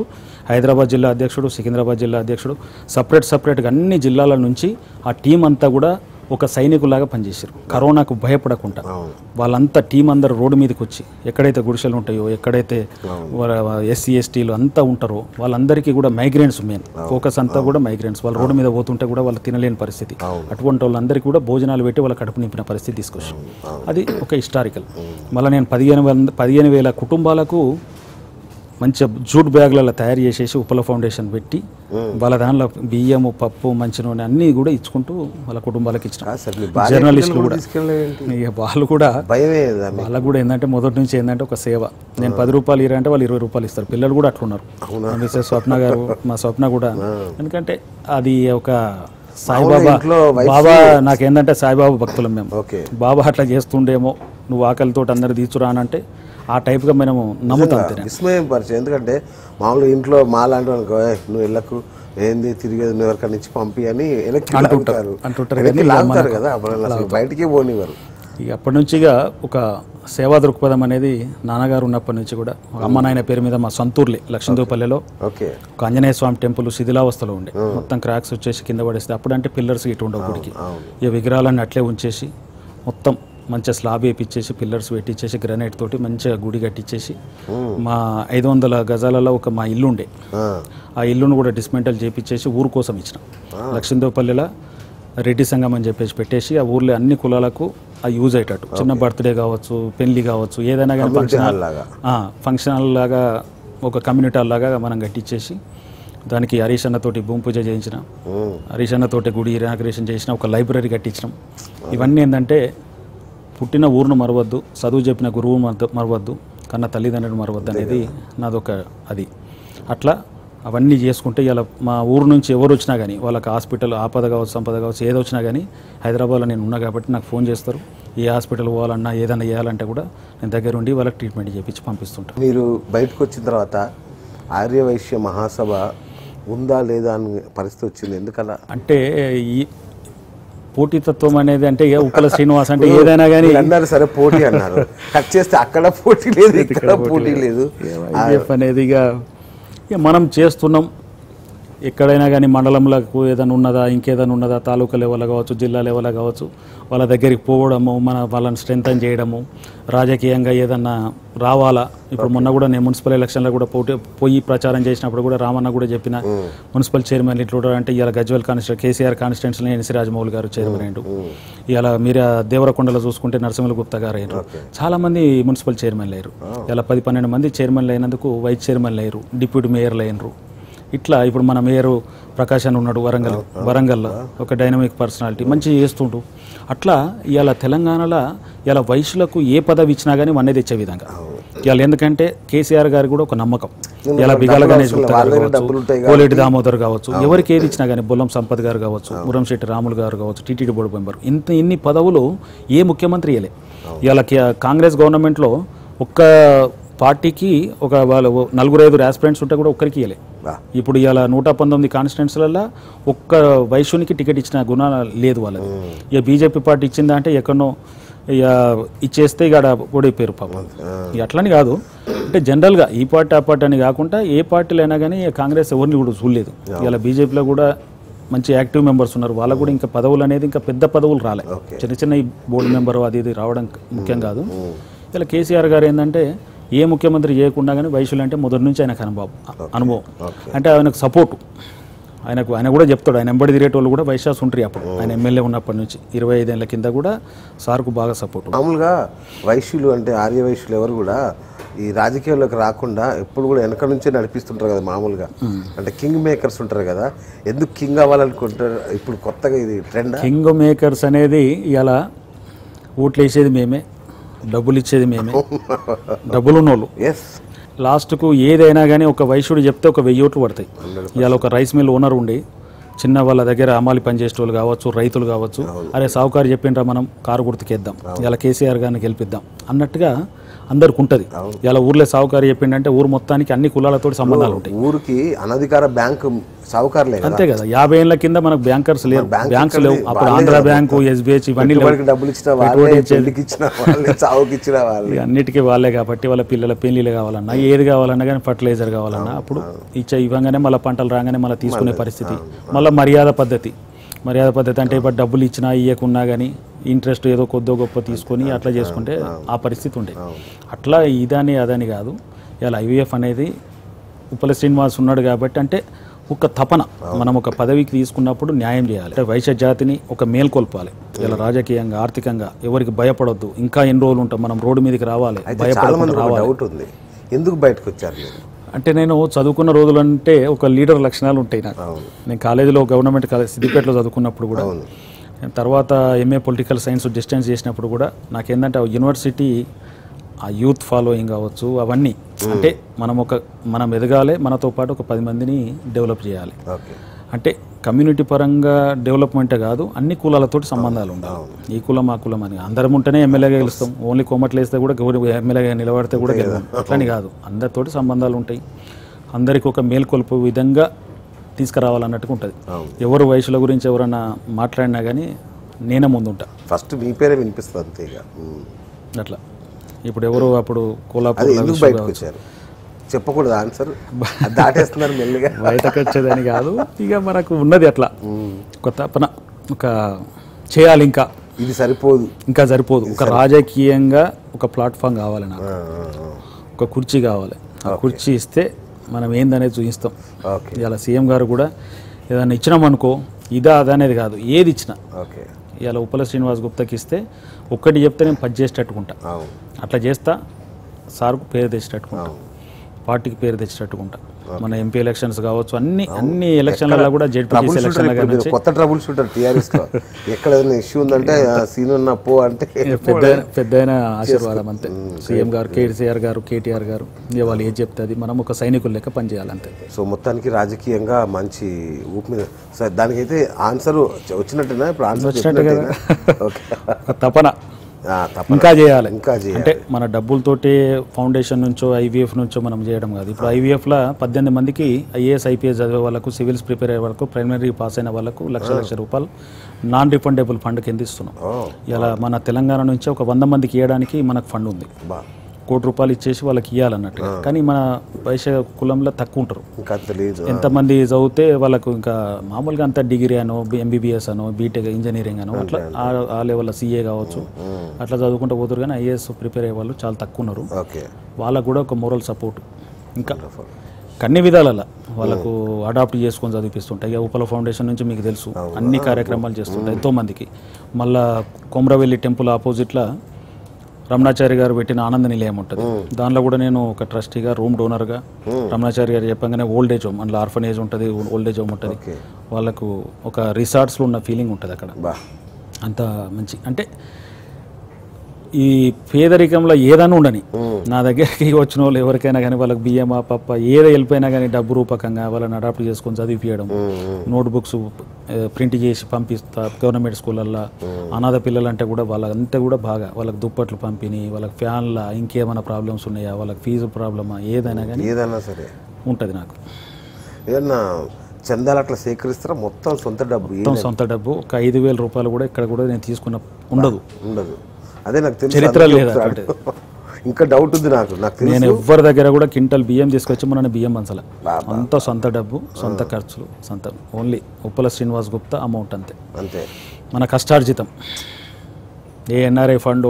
హైదరాబాద్ జిల్లా అధ్యక్షుడు సికింద్రాబాద్ జిల్లా అధ్యక్షుడు సపరేట్ సపరేట్గా అన్ని జిల్లాల నుంచి ఆ టీం అంతా కూడా ఒక సైనికులాగా పనిచేశారు. కరోనాకు భయపడకుండా. వాళ్ళంతా టీం అందరు రోడ్డు మీదకి వచ్చి ఎక్కడైతే గుడిసెలు ఉంటాయో ఎక్కడైతే ఎస్సీ ఎస్టీలు అంతా ఉంటారో వాళ్ళందరికీ కూడా మైగ్రెంట్స్ మెయిన్ ఫోకస్ అంతా కూడా మైగ్రెంట్స్ వాళ్ళు రోడ్డు మీద పోతుంటే కూడా వాళ్ళు తినలేని పరిస్థితి. అటువంటి వాళ్ళందరికీ కూడా భోజనాలు పెట్టి వాళ్ళ కడుపు నింపిన పరిస్థితి తీసుకొచ్చాం అది ఒక హిస్టారికల్. మళ్ళీ నేను పదిహేను వేల పదిహేను వేల కుటుంబాలకు మంచిగా జూట్ బ్యాగ్లలో తయారు చేసేసి ఉప్పల ఫౌండేషన్ పెట్టి వాళ్ళ దానిలో బియ్యము పప్పు మంచి నూనె అన్నీ కూడా ఇచ్చుకుంటూ వాళ్ళ కుటుంబాలకు ఇచ్చిన. జర్నలిస్టులు కూడా. వాళ్ళు కూడా? వాళ్ళకు కూడా ఏంటంటే మొదటి నుంచి ఏంటంటే ఒక సేవ. నేను పది రూపాయలు ఇరంటే వాళ్ళు ఇరవై రూపాయలు ఇస్తారు. పిల్లలు కూడా అట్లున్నారు. మా మిస్సెస్ స్వప్న గారు మా స్వప్న కూడా. ఎందుకంటే అది ఒక సాయిబాబా బాబా నాకేందంటే సాయిబాబా భక్తులం మేము. బాబా అట్లా చేస్తుండేమో నువ్వు ఆకలితో అందరు తీర్చురా అని అంటే ఆ టైప్గా మనము నమ్ముతాం తినే విస్మయం పరిచయం. ఎందుకంటే మామూలుగా ఇంట్లో మా లాంటి వాళ్ళకి "ఏయ్, నువ్వు ఇళ్ళకు ఏంది తిరిగేది నువ్వు ఎవరికైనా ఇచ్చి పంపి అని వెనక్కి అంటుంటారు మనకు- కదా బయటికే పోనివ్వరు. ఇక అప్పటి నుంచి ఇక ఒక సేవా దృక్పథం అనేది నాన్నగారు ఉన్నప్పటి నుంచి కూడా అమ్మ నాయన పేరు మీద మా సొంతూర్లే లక్ష్మీదేవపల్లెలో. ఓకే. ఒక ఆంజనేయ స్వామి టెంపుల్ శిథిలావస్థలో ఉండే. మొత్తం క్రాక్స్ వచ్చేసి కింద పడేస్తే అప్పుడంటే పిల్లర్స్ ఇటు ఉండవు గుడికి. ఈ విగ్రహాలన్నీ అట్లే ఉంచేసి మొత్తం మంచిగా స్లాబ్ వేపిచ్చేసి పిల్లర్స్ పెట్టించేసి గ్రనైట్ తోటి మంచిగా గుడి కట్టించేసి మా ఐదు వందల గజాలలో ఒక మా ఇల్లు ఉండే ఆ, ఆ ఇల్లును కూడా డిస్మెంటల్ చేపించేసి ఊరు కోసం ఇచ్చిన. లక్ష్మీదేవపల్లిలో రెడ్డి సంఘం అని చెప్పేసి పెట్టేసి ఆ ఊర్లో అన్ని కులాలకు ఆ యూజ్ అయ్యేటట్టు. చిన్న బర్త్డే కావచ్చు పెళ్ళి కావచ్చు ఏదైనా కానీ ఫంక్షన్ హాల్ లాగా. ఫంక్షన్ హాల్ లాగా ఒక కమ్యూనిటీ హాల్ లాగా మనం కట్టించేసి దానికి హరీష్ అన్నతోటి భూమి పూజ చేయించిన. హరీష్ అన్నతోటి గుడి ఇనాగ్రేషన్ చేసిన ఒక లైబ్రరీ కట్టించినాం. ఇవన్నీ ఏంటంటే పుట్టిన ఊరును మరవద్దు చదువు చెప్పిన గురువు మరవద్దు కన్న తల్లిదండ్రులు మరవద్దు అనేది నాదొక అది. అట్లా అవన్నీ చేసుకుంటే ఇలా మా ఊరు నుంచి ఎవరు వచ్చినా కానీ వాళ్ళకి హాస్పిటల్ ఆపద కావచ్చు సంపద కావచ్చు ఏది వచ్చినా కానీ హైదరాబాద్లో నేను ఉన్నా కాబట్టి నాకు ఫోన్ చేస్తారు. ఏ హాస్పిటల్ పోవాలన్నా ఏదైనా చేయాలంటే కూడా నేను దగ్గర ఉండి వాళ్ళకి ట్రీట్మెంట్ చేయించి పంపిస్తుంటాను మీరు బయటకు వచ్చిన తర్వాత ఆర్యవైశ్య మహాసభ ఉందా లేదా అని పరిస్థితి వచ్చింది. ఎందుకలా? అంటే ఈ పోటీతత్వం అనేది అంటే ఉప్పల శ్రీనివాస్ అంటే ఏదైనా కానీ అన్నారు సరే పోటీ అన్నారు. కట్ చేస్తే అక్కడ పోటీ లేదు ఇక్కడ పోటీ లేదు. అనేది ఇక మనం చేస్తున్నాం. ఎక్కడైనా కానీ మండలంలకు ఏదైనా ఉన్నదా ఇంకేదైనా ఉన్నదా తాలూకా లెవెల్ కావచ్చు జిల్లా లెవెల్ కావచ్చు వాళ్ళ దగ్గరికి పోవడము మన వాళ్ళని స్ట్రెంగ్ చేయడము రాజకీయంగా ఏదన్నా రావాలా? ఇప్పుడు మొన్న కూడా నేను మున్సిపల్ ఎలక్షన్లో కూడా పోటీ పోయి ప్రచారం చేసినప్పుడు కూడా రామన్న కూడా చెప్పిన మున్సిపల్ చైర్మన్ ఇట్లా అంటే ఇలా గజ్వల్ కాన్స్టిట్యూట్ కేసీఆర్ కాన్స్టిట్యూన్సీలో ఎన్సీ రాజమౌళి గారు చైర్మన్ అయ్యిండు. ఇలా మీరు దేవరకొండలో చూసుకుంటే నరసింహల గుప్తా గారు అయ్యారు చాలా మంది మున్సిపల్ చైర్మన్లు అయ్యారు ఇలా పది పన్నెండు మంది చైర్మన్లు అయినందుకు వైస్ చైర్మన్లు అయ్యారు డిప్యూటీ మేయర్లు అయినరు ఇట్లా ఇప్పుడు మన మేయరు ప్రకాష్ అని ఉన్నాడు వరంగల్ వరంగల్లో ఒక డైనమిక్ పర్సనాలిటీ మంచిగా చేస్తుంటూ అట్లా ఇవాళ తెలంగాణలో ఇలా వయసులకు ఏ పదవి ఇచ్చినా కానీ వన్నే తెచ్చే విధంగా. ఇవాళ ఎందుకంటే కేసీఆర్ గారు కూడా ఒక నమ్మకం. ఇలా బిగాల గణేష్ గుప్తా గారు కావచ్చు కోలేటి దామోదర్ కావచ్చు ఎవరికి ఏది ఇచ్చినా కానీ బొల్లం సంపత్ గారు కావచ్చు మురంశెట్టి రాములు గారు కావచ్చు టీటీడీ బోర్డు మెంబర్. ఇంత ఇన్ని పదవులు ఏ ముఖ్యమంత్రి ఇవ్వలే ఇవాళ కాంగ్రెస్ గవర్నమెంట్లో ఒక్క పార్టీకి ఒక వాళ్ళు నలుగురు ఐదు ఆస్పిరెంట్స్ ఉంటే కూడా ఒక్కరికి ఇవ్వలే. ఇప్పుడు ఇలా నూట పంతొమ్మిది కాన్స్టిట్యున్సీలలో ఒక్క వైశ్యునికి టికెట్ ఇచ్చిన గుణ లేదు వాళ్ళది. ఇక బీజేపీ పార్టీ ఇచ్చిందా అంటే ఎక్కడనో ఇక ఇచ్చేస్తే ఇక ఓడిపోయారు పాపం. ఇక అట్లని కాదు. అంటే జనరల్గా ఈ పార్టీ ఆ పార్టీ అని కాకుండా ఏ పార్టీలో అయినా కానీ కాంగ్రెస్ ఎవరిని కూడా చూడలేదు. ఇలా బీజేపీలో కూడా మంచి యాక్టివ్ మెంబర్స్ ఉన్నారు. వాళ్ళకు కూడా ఇంకా పదవులు అనేది ఇంకా పెద్ద పదవులు రాలే. చిన్న చిన్న బోర్డు మెంబర్ అది ఇది రావడం ముఖ్యం కాదు. ఇలా కేసీఆర్ గారు ఏంటంటే ఏ ముఖ్యమంత్రి చేయకుండా కానీ వైశ్యులు అంటే మొదటి నుంచి ఆయనకు అనుభవం. అనుభవం. అంటే ఆయనకు సపోర్టు. ఆయనకు ఆయన కూడా చెప్తాడు. ఆయన ఎంబడి తిరిగేటోళ్ళు కూడా వైశ్యాస్ ఉంటారు అప్పుడు. ఆయన ఎమ్మెల్యే ఉన్నప్పటి నుంచి ఇరవై ఐదేళ్ళ కింద కూడా సార్కు బాగా సపోర్ట్. మామూలుగా వైశ్యులు అంటే ఆర్య వైశ్యులు ఎవరు కూడా ఈ రాజకీయాల్లోకి రాకుండా ఎప్పుడు కూడా వెనక నుంచే నడిపిస్తుంటారు కదా మామూలుగా. అంటే కింగ్ మేకర్స్ ఉంటారు కదా. ఎందుకు కింగ్ అవ్వాలనుకుంటారు? ఇప్పుడు కొత్తగా ఇది ట్రెండ్? కింగ్ మేకర్స్ అనేది ఇలా ఓట్లు వేసేది మేమే. డబ్బులు ఇచ్చేది మేమే. డబ్బులు. ఉన్నోళ్ళు ఎస్ లాస్ట్కు ఏదైనా కానీ ఒక వైశ్యుడు చెప్తే ఒక వెయ్యి ఓట్లు పడతాయి. ఇవాళ ఒక రైస్ మిల్ ఓనర్ ఉండి చిన్న వాళ్ళ దగ్గర అమాలి పనిచేసే వాళ్ళు కావచ్చు రైతులు కావచ్చు అరే సావుకారు చెప్పిండ్రా మనం కారు గుర్తుకేద్దాం. ఇలా కేసీఆర్ గారిని గెలిపిద్దాం. అన్నట్టుగా అందరికి ఉంటుంది ఇలా ఊర్లో సావుకారు చెప్పిండంటే ఊరు మొత్తానికి అన్ని కులాలతో సంబంధాలు ఉంటాయి. ఊరికి అనధికార బ్యాంకు సావుకారులే అంతే కదా. యాభై ఏళ్ళ కింద మనకు బ్యాంకర్స్ లేవు బ్యాంక్ బ్యాంక్స్? లేవు. అప్పుడు ఆంధ్ర బ్యాంకు ఎస్బీహెచ్ ఇవన్నీ డబ్బులు ఇచ్చిన వాళ్ళే ఇచ్చిన అన్నిటికీ వాళ్ళే కాబట్టి వాళ్ళ పిల్లల పెళ్ళిళ్ళు కావాలన్నా ఏది కావాలన్నా కానీ ఫర్టిలైజర్ కావాలన్నా అప్పుడు ఇచ్చే ఇవ్వగానే మళ్ళీ పంటలు రాగానే మళ్ళీ తీసుకునే పరిస్థితి. మళ్ళీ మర్యాద పద్ధతి. మర్యాద పద్ధతి అంటే ఇప్పుడు డబ్బులు ఇచ్చినా ఇవ్వకున్నా కానీ ఇంట్రెస్ట్ ఏదో కొద్దో గొప్ప తీసుకొని అట్లా చేసుకుంటే ఆ పరిస్థితి ఉండే. అట్లా ఇదని అదని కాదు. ఇలా ఐవీఎఫ్ అనేది ఉప్పల శ్రీనివాస్ ఉన్నాడు కాబట్టి అంటే ఒక తపన. మనం ఒక పదవికి తీసుకున్నప్పుడు న్యాయం చేయాలి. అంటే వైశ్య జాతిని ఒక మేల్కొల్పాలి. ఇలా రాజకీయంగా ఆర్థికంగా ఎవరికి భయపడొద్దు. ఇంకా ఎన్ని రోజులు ఉంటాం? మనం రోడ్డు మీదకి రావాలి. భయపడకుండా మంది రావాలి. ఎందుకు బయటకు వచ్చారు అంటే నేను చదువుకున్న రోజులంటే ఒక లీడర్ లక్షణాలు ఉంటాయి నాకు. నేను కాలేజీలో గవర్నమెంట్ కాలేజ్ సిద్దిపేటలో చదువుకున్నప్పుడు కూడా. నేను తర్వాత ఎంఏ పొలిటికల్ సైన్స్ డిస్టెన్స్ చేసినప్పుడు కూడా నాకేంటంటే ఆ యూనివర్సిటీ ఆ యూత్ ఫాలోయింగ్ కావచ్చు అవన్నీ. అంటే మనం ఒక మనం ఎదగాలి మనతో పాటు ఒక పది మందిని డెవలప్ చేయాలి. ఓకే. అంటే కమ్యూనిటీ పరంగా డెవలప్మెంటే కాదు అన్ని కులాలతోటి సంబంధాలు ఉండాలి ఈ కులం ఆ కులం అని. అందరం ఉంటేనే ఎమ్మెల్యేగా గెలుస్తాం. ఓన్లీ కోమట్లు వేస్తే కూడా ఎమ్మెల్యేగా నిలబడితే కూడా గెలవం అట్లని కాదు. అందరితోటి సంబంధాలు ఉంటాయి. అందరికి ఒక మేల్కొల్పు విధంగా తీసుకురావాలన్నట్టుగా ఉంటుంది. ఎవరు వయసుల గురించి ఎవరన్నా మాట్లాడినా కానీ నేనే ముందుంటా. ఫస్ట్ మీ పేరే వినిపిస్తుంది అంతే ఇక ఉమ్. అట్లా. ఇప్పుడు ఎవరు అప్పుడు కోలాపూర్ చెప్పకూడదు ఆన్సర్ దాటేస్తున్నారు మెల్లిగా. బయటకు వచ్చేదని కాదు. ఇక మనకు ఉన్నది అట్లా. ఒక తపన ఒక చేయాలి ఇంకా. ఇది సరిపోదు. ఇంకా సరిపోదు. ఒక రాజకీయంగా ఒక ప్లాట్ఫామ్ కావాలి నాకు. ఒక కుర్చీ కావాలి. ఆ కుర్చీ ఇస్తే మనం ఏందనేది చూపిస్తాం. ఓకే. ఇవాళ సీఎం గారు కూడా ఏదైనా ఇచ్చినామనుకో ఇదా అదా అనేది కాదు. ఏది ఇచ్చినా. ఓకే. ఇవాళ ఉప్పల శ్రీనివాస్ గుప్తాకి ఇస్తే ఒక్కటి చెప్తే నేను పది చేసేటట్టుకుంటా. అట్లా చేస్తా సార్కు పేరు తెచ్చేటట్టుకుంటా. పార్టీకి పేరు తెచ్చేటట్టుకుంటా. మన ఎంపీ ఎలక్షన్స్ కావచ్చు అన్ని అన్ని ఎలక్షన్లలో కూడా మీరు నుంచి కొత్త ట్రబుల్ షూటర్ టీఆర్ఎస్లో ఎక్కడ ఏదైనా ఇష్యూ ఉందంటే సీన్ ఉన్న పో అంటే పెద్ద పెద్ద ఆశీర్వాదం అంతే. సీఎం గారు కేసీఆర్ గారు కేటీఆర్ గారు వాళ్ళు ఏది చెప్తే అది మనం ఒక సైనికుల లెక్క పనిచేయాలంతే. సో మొత్తానికి రాజకీయంగా మంచి ఊపు మీద సరే దానికైతే ఆన్సర్ వచ్చినట్టేనా? ఇప్పుడు ఆన్సర్ వచ్చినట్టే కదా. తపన. ఇంకా చేయాలి. ఇంకా అంటే మన డబ్బులతోటి ఫౌండేషన్ నుంచో ఐవీఎఫ్ నుంచో మనం చేయడం కాదు. ఇప్పుడు ఐవీఎఫ్లో పద్దెనిమిది మందికి ఐఏఎస్ ఐపీఎస్ చదివే వాళ్ళకు సివిల్స్ ప్రిపేర్ అయ్యే వాళ్ళకు ప్రైమరీ పాస్ అయిన వాళ్ళకు లక్ష లక్ష రూపాయలు నాన్ రిఫండబుల్ ఫండ్ కింద ఇస్తున్నాం. ఇలా మన తెలంగాణ నుంచి ఒక వంద మందికి ఇవ్వడానికి మనకు ఫండ్ ఉంది. కోటి రూపాయలు ఇచ్చేసి వాళ్ళకి ఇవ్వాలన్నట్టు కానీ మన వైశ్య కులంలో తక్కువ ఉంటారు. ఇంకా తెలియదు ఎంతమంది చదివితే వాళ్ళకు ఇంకా మామూలుగా అంత డిగ్రీ అనో ఎంబీబీఎస్ అనో బీటెక్ ఇంజనీరింగ్ అనో అట్లా ఆ- ఆ లెవెల్లో సీఏ కావచ్చు. అట్లా చదువుకుంటూ పోతారు కానీ ఐఏఎస్ ప్రిపేర్ అయ్యే వాళ్ళు చాలా తక్కువ ఉన్నారు. వాళ్ళకు కూడా ఒక మోరల్ సపోర్ట్. ఇంకా అన్ని విధాలలో వాళ్ళకు అడాప్ట్ చేసుకొని చదివిపిస్తుంటాయి. ఇక ఉపల ఫౌండేషన్ నుంచి మీకు తెలుసు. అన్ని కార్యక్రమాలు చేస్తుంటాయి ఎంతో మందికి మళ్ళా కొమరవెల్లి టెంపుల్ ఆపోజిట్లో రమణాచారి గారు పెట్టిన ఆనంద నిలయం ఉంటుంది. దానిలో కూడా నేను ఒక ట్రస్టీగా రూమ్ డోనర్గా రమణాచారి గారు చెప్పగానే ఓల్డ్ ఏజ్ హోమ్ అందులో ఆర్ఫనేజ్ ఉంటుంది ఓల్డ్ ఏజ్ హోమ్ ఉంటుంది. వాళ్ళకు ఒక రిసార్ట్స్లో ఉన్న ఫీలింగ్ ఉంటుంది అక్కడ. అంత మంచి అంటే ఈ పేదరికంలో ఏదైనా ఉండని. నా దగ్గరికి వచ్చిన వాళ్ళు ఎవరికైనా కానీ వాళ్ళకి బియ్యమా పప్ప ఏదో వెళ్ళిపోయినా కానీ డబ్బు రూపకంగా వాళ్ళని అడాప్ట్ చేసుకొని చదివిపించడం నోట్ బుక్స్ ప్రింట్ చేసి పంపిస్తా గవర్నమెంట్ స్కూళ్ళల్లో అనాథ పిల్లలు అంటే కూడా వాళ్ళంతా కూడా బాగా వాళ్ళకి దుప్పట్లు పంపిణీ వాళ్ళకి ఫ్యాన్ల ఇంకేమైనా ప్రాబ్లమ్స్ ఉన్నాయా వాళ్ళకి ఫీజు ప్రాబ్లమా ఏదైనా కానీ ఏదైనా సరే. ఉంటుంది నాకు. ఏదన్నా చందాలు అట్లా సేకరిస్తారా? మొత్తం సొంత డబ్బు సొంత డబ్బు. ఒక ఐదు వేల రూపాయలు కూడా ఇక్కడ కూడా నేను తీసుకున్న ఉండదు. ఉండదు. అదే నాకు తెలుసు చరిత్ర లేదు. ఇంకా డౌట్ ఉంది నాకు నాకు నేను ఎవ్వరి దగ్గర కూడా క్వింటల్ బియ్యం తీసుకొచ్చి మన బియ్యం పంచలే అంతా సొంత డబ్బు సొంత ఖర్చులు సొంత ఓన్లీ ఉప్పల శ్రీనివాస్ గుప్తా అమౌంట్ అంతే. అంతే. మన కష్టార్జితం. ఏ ఎన్ఆర్ఐ ఫండ్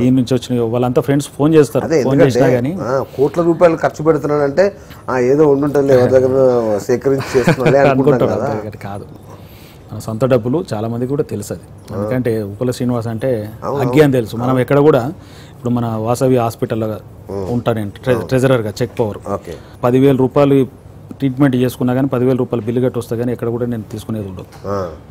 ఈ నుంచి వచ్చినాయో వాళ్ళంతా ఫ్రెండ్స్ ఫోన్ చేస్తారు ఫోన్ చేసినా కానీ కోట్ల రూపాయలు ఖర్చు పెడుతున్నాడంటే ఏదో ఉండుంటుంది ఎవరి దగ్గర సేకరించి కదా. సొంత డబ్బులు చాలా మందికి కూడా తెలుసు అది ఎందుకంటే ఉప్పల శ్రీనివాస్ అంటే అగ్గి అని తెలుసు. మనం ఎక్కడ కూడా ఇప్పుడు మన వాసవి హాస్పిటల్లో ఉంటా నేను ట్రె- ట్రెజరర్గా చెక్ పవర్. పదివేల రూపాయలు ట్రీట్మెంట్ చేసుకున్నా కానీ పదివేల రూపాయలు బిల్లు కట్టి వస్తా కానీ ఎక్కడ కూడా నేను తీసుకునేది ఉండదు.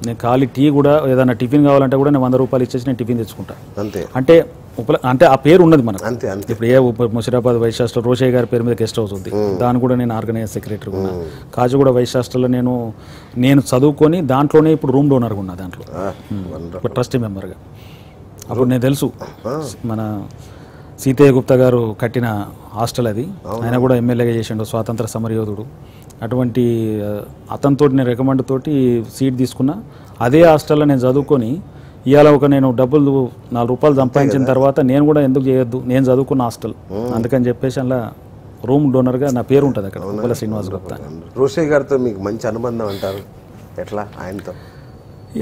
నేను ఖాళీ టీ కూడా ఏదైనా టిఫిన్ కావాలంటే కూడా నేను వంద రూపాయలు ఇచ్చేసి నేను టిఫిన్ తెచ్చుకుంటా. అంతే. అంటే ఉపల అంటే ఆ పేరు ఉన్నది మనకు. ఇప్పుడు ఏ ముషిరాబాద్ వైస్ హాస్టల్ రోషయ్య గారి పేరు మీద గెస్ట్ హౌస్ ఉంది. దాని కూడా నేను ఆర్గనైజ్ సెక్రటరీ ఉన్నా. కాచిగూడ వైస్ హాస్టల్లో నేను నేను చదువుకొని దాంట్లోనే ఇప్పుడు రూమ్ డోనర్గా ఉన్నా దాంట్లో. ట్రస్టీ మెంబర్గా. అప్పుడు నేను తెలుసు. మన సీతయ్య గుప్తా గారు కట్టిన హాస్టల్ అది. ఆయన కూడా ఎమ్మెల్యేగా చేసిండు. స్వాతంత్ర సమరయోధుడు. అటువంటి అతనితో నేను రికమెండ్ తోటి సీట్ తీసుకున్నా. అదే హాస్టల్లో నేను చదువుకొని ఇవాళ ఒక నేను డబ్బులు నాలుగు రూపాయలు సంపాదించిన తర్వాత నేను కూడా ఎందుకు చేయొద్దు? నేను చదువుకున్న హాస్టల్. అందుకని చెప్పేసి అలా రూమ్ డోనర్గా నా పేరు ఉంటుంది అక్కడ ఉప్పల శ్రీనివాస్ గుప్తా. రోషయ్య గారితో మీకు మంచి అనుబంధం అంటారు? ఎట్లా? ఆయనతో?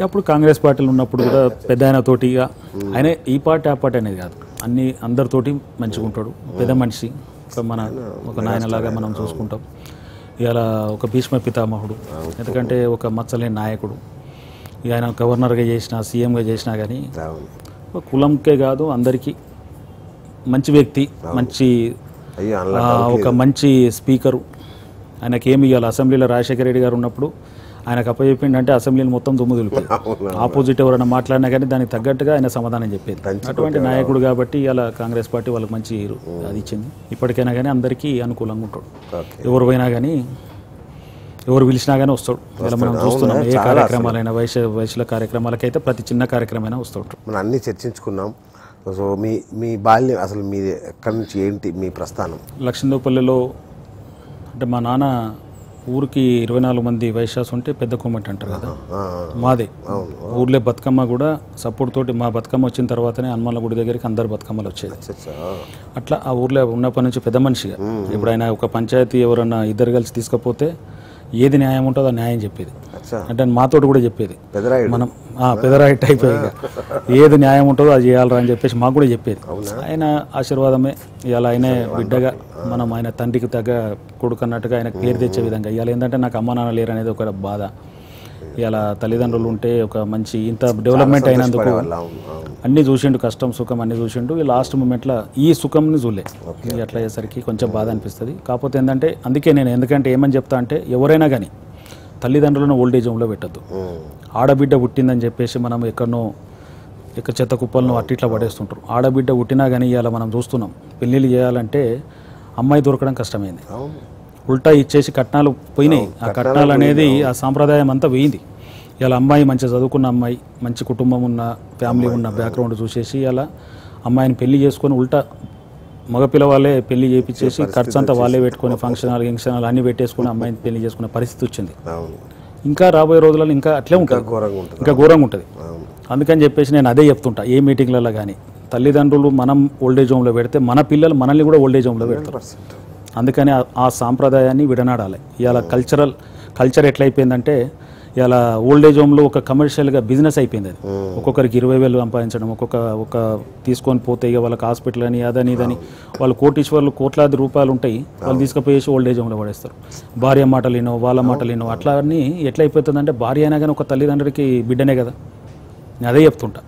అప్పుడు కాంగ్రెస్ పార్టీలు ఉన్నప్పుడు కూడా పెద్ద ఆయన తోటి ఆయన ఈ పార్టీ ఆ పార్టీ అనేది కాదు. అన్ని అందరితోటి మంచిగా ఉంటాడు పెద్ద మనిషి. మన ఒక నాయనలాగా మనం చూసుకుంటాం. ఇలా ఒక భీష్మ పితామహుడు. ఎందుకంటే ఒక మచ్చలేని నాయకుడు. ఆయన గవర్నర్గా చేసిన సీఎంగా చేసినా కానీ కులంకే కాదు అందరికీ మంచి వ్యక్తి మంచి ఒక మంచి స్పీకరు. ఆయనకి ఏమి ఇవ్వాలి అసెంబ్లీలో రాజశేఖర రెడ్డి గారు ఉన్నప్పుడు ఆయనకు అప్పచెప్పిండంటే అసెంబ్లీని మొత్తం దుమ్ము దులిపేది. ఆపోజిట్ ఎవరైనా మాట్లాడినా కానీ దానికి తగ్గట్టుగా ఆయన సమాధానం చెప్పేది. అటువంటి నాయకుడు కాబట్టి ఇలా కాంగ్రెస్ పార్టీ వాళ్ళకి మంచి అది ఇచ్చింది. ఇప్పటికైనా కానీ అందరికీ అనుకూలంగా ఉంటాడు. ఎవరు పోయినా కానీ ఎవరు పిలిచినా కానీ వస్తాడు. ఇలా మనం చూస్తున్నాం ఏ కార్యక్రమాలైనా వైశ్య వైశ్యుల కార్యక్రమాలకైతే ప్రతి చిన్న కార్యక్రమమైనా వస్తాడు మనం అన్నీ చర్చించుకున్నాం. సో మీ మీ బాల్యం అసలు మీ ఎక్కడి నుంచి ఏంటి మీ ప్రస్థానం? లక్ష్మీదేవపల్లిలో అంటే మా నాన్న ఊరికి ఇరవై నాలుగు మంది వైశ్యాస్ ఉంటే పెద్ద కుమ్మటి అంటారు కదా? మాదే. ఊర్లో బతుకమ్మ కూడా సపోర్ట్ తోటి మా బతుకమ్మ వచ్చిన తర్వాతనే హనుమాన్ల గుడి దగ్గరికి అందరు బతుకమ్మలు వచ్చేది. అట్లా ఆ ఊర్లో ఉన్నప్పటి నుంచి పెద్ద మనిషిగా. ఇప్పుడు ఆయన ఒక పంచాయతీ ఎవరన్నా ఇద్దరు కలిసి తీసుకపోతే ఏది న్యాయం ఉంటుందో ఆ న్యాయం చెప్పేది. అంటే మాతోటి కూడా చెప్పేది. మనం ఆ, పెదరాయి టైప్ ఏది న్యాయం ఉంటుందో అది చేయాలరా అని చెప్పేసి మాకు కూడా చెప్పేది. ఆయన ఆశీర్వాదమే. ఇవాళ ఆయనే బిడ్డగా మనం ఆయన తండ్రికి తగ్గ కొడుకు అన్నట్టుగా ఆయనకు పేరు తెచ్చే విధంగా. ఇవాళ ఏంటంటే నాకు అమ్మ నాన్న లేరు అనేది ఒక బాధ. ఇవాళ తల్లిదండ్రులు ఉంటే ఒక మంచి ఇంత డెవలప్మెంట్ అయినందుకు అన్నీ చూసిండు కష్టం సుఖం అన్నీ చూసిండు. ఈ లాస్ట్ మూమెంట్లో ఈ సుఖంని చూడలే. ఇది అట్లా అయ్యేసరికి కొంచెం బాధ అనిపిస్తుంది. కాకపోతే ఏంటంటే అందుకే నేను ఎందుకంటే ఏమని చెప్తా అంటే ఎవరైనా కానీ తల్లిదండ్రులను ఓల్డేజ్ హోమ్లో పెట్టద్దు. ఆడబిడ్డ పుట్టిందని చెప్పేసి మనం ఎక్కడనో ఇక చెత్త కుప్పలను అట్టి ఇట్లా పడేస్తుంటారు. ఆడబిడ్డ పుట్టినా కానీ ఇవాళ మనం చూస్తున్నాం. పెళ్ళిళ్ళు చేయాలంటే అమ్మాయి దొరకడం కష్టమైంది. ఉల్టా ఇచ్చేసి కట్నాలు పోయినాయి. ఆ కట్నాలు అనేది ఆ సాంప్రదాయం అంతా పోయింది. ఇలా అమ్మాయి మంచిగా చదువుకున్న అమ్మాయి మంచి కుటుంబం ఉన్న ఫ్యామిలీ ఉన్న బ్యాక్గ్రౌండ్ చూసేసి అలా అమ్మాయిని పెళ్ళి చేసుకొని ఉల్టా మగ పిల్లవాళ్ళే పెళ్ళి చేయించేసి ఖర్చు అంతా వాళ్ళే పెట్టుకొని ఫంక్షన్ హాల్ అన్ని పెట్టేసుకుని అమ్మాయిని పెళ్ళి చేసుకునే పరిస్థితి వచ్చింది. ఇంకా రాబోయే రోజులలో ఇంకా అట్లే ఉంటుంది. ఇంకా ఘోరంగా ఉంటుంది. అందుకని చెప్పేసి నేను అదే చెప్తుంటా ఏ మీటింగ్లలో కానీ. తల్లిదండ్రులు మనం ఓల్డేజ్ హోమ్లో పెడితే మన పిల్లలు మనల్ని కూడా ఓల్డేజ్ హోమ్లో పెడతారు. అందుకని ఆ- ఆ సాంప్రదాయాన్ని విడనాడాలి. ఇవాళ కల్చరల్ కల్చర్ ఎట్లయిపోయిందంటే ఇవాళ ఓల్డేజ్ హోమ్లో ఒక కమర్షియల్గా బిజినెస్ అయిపోయింది అది. ఒక్కొక్కరికి ఇరవై వేలు సంపాదించడం ఒక్కొక్క ఒక తీసుకొని పోతే ఇక వాళ్ళకి హాస్పిటల్ అని అదని ఇదని. వాళ్ళు కోటీశ్వర్లు కోట్లాది రూపాయలు ఉంటాయి వాళ్ళు తీసుకుపోయేసి ఓల్డేజ్ హోమ్లో పడేస్తారు. భార్య మాటలు వినో వాళ్ళ మాటలు వినో అట్లా అన్ని ఎట్లా అయిపోతుందంటే భార్య అయినా కానీ ఒక తల్లిదండ్రులకి బిడ్డనే కదా. నేను అదే చెప్తుంటా.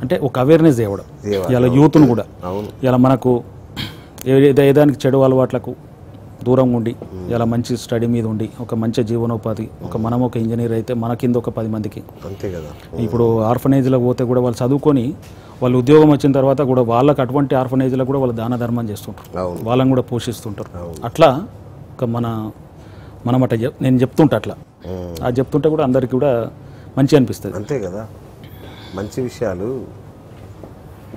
అంటే ఒక అవేర్నెస్ తేవడం ఇలా యూత్ను కూడా. ఇలా మనకు ఏ- ఏ దానికి చెడు అలవాట్లకు దూరంగా ఉండి ఇలా మంచి స్టడీ మీద ఉండి ఒక మంచి జీవనోపాధి ఒక మనం ఒక ఇంజనీర్ అయితే మన కింద ఒక పది మందికి. అంతే కదా. ఇప్పుడు ఆర్ఫనేజ్లకు పోతే కూడా వాళ్ళు చదువుకొని వాళ్ళు ఉద్యోగం వచ్చిన తర్వాత కూడా వాళ్ళకి అటువంటి ఆర్ఫనేజ్లకు కూడా వాళ్ళు దాన ధర్మం చేస్తుంటారు. వాళ్ళని కూడా పోషిస్తుంటారు. అట్లా ఒక మన మనం అట్లా చెప్ నేను చెప్తుంటా అట్లా. అది చెప్తుంటే కూడా అందరికీ కూడా మంచి అనిపిస్తుంది. అంతే కదా. మంచి విషయాలు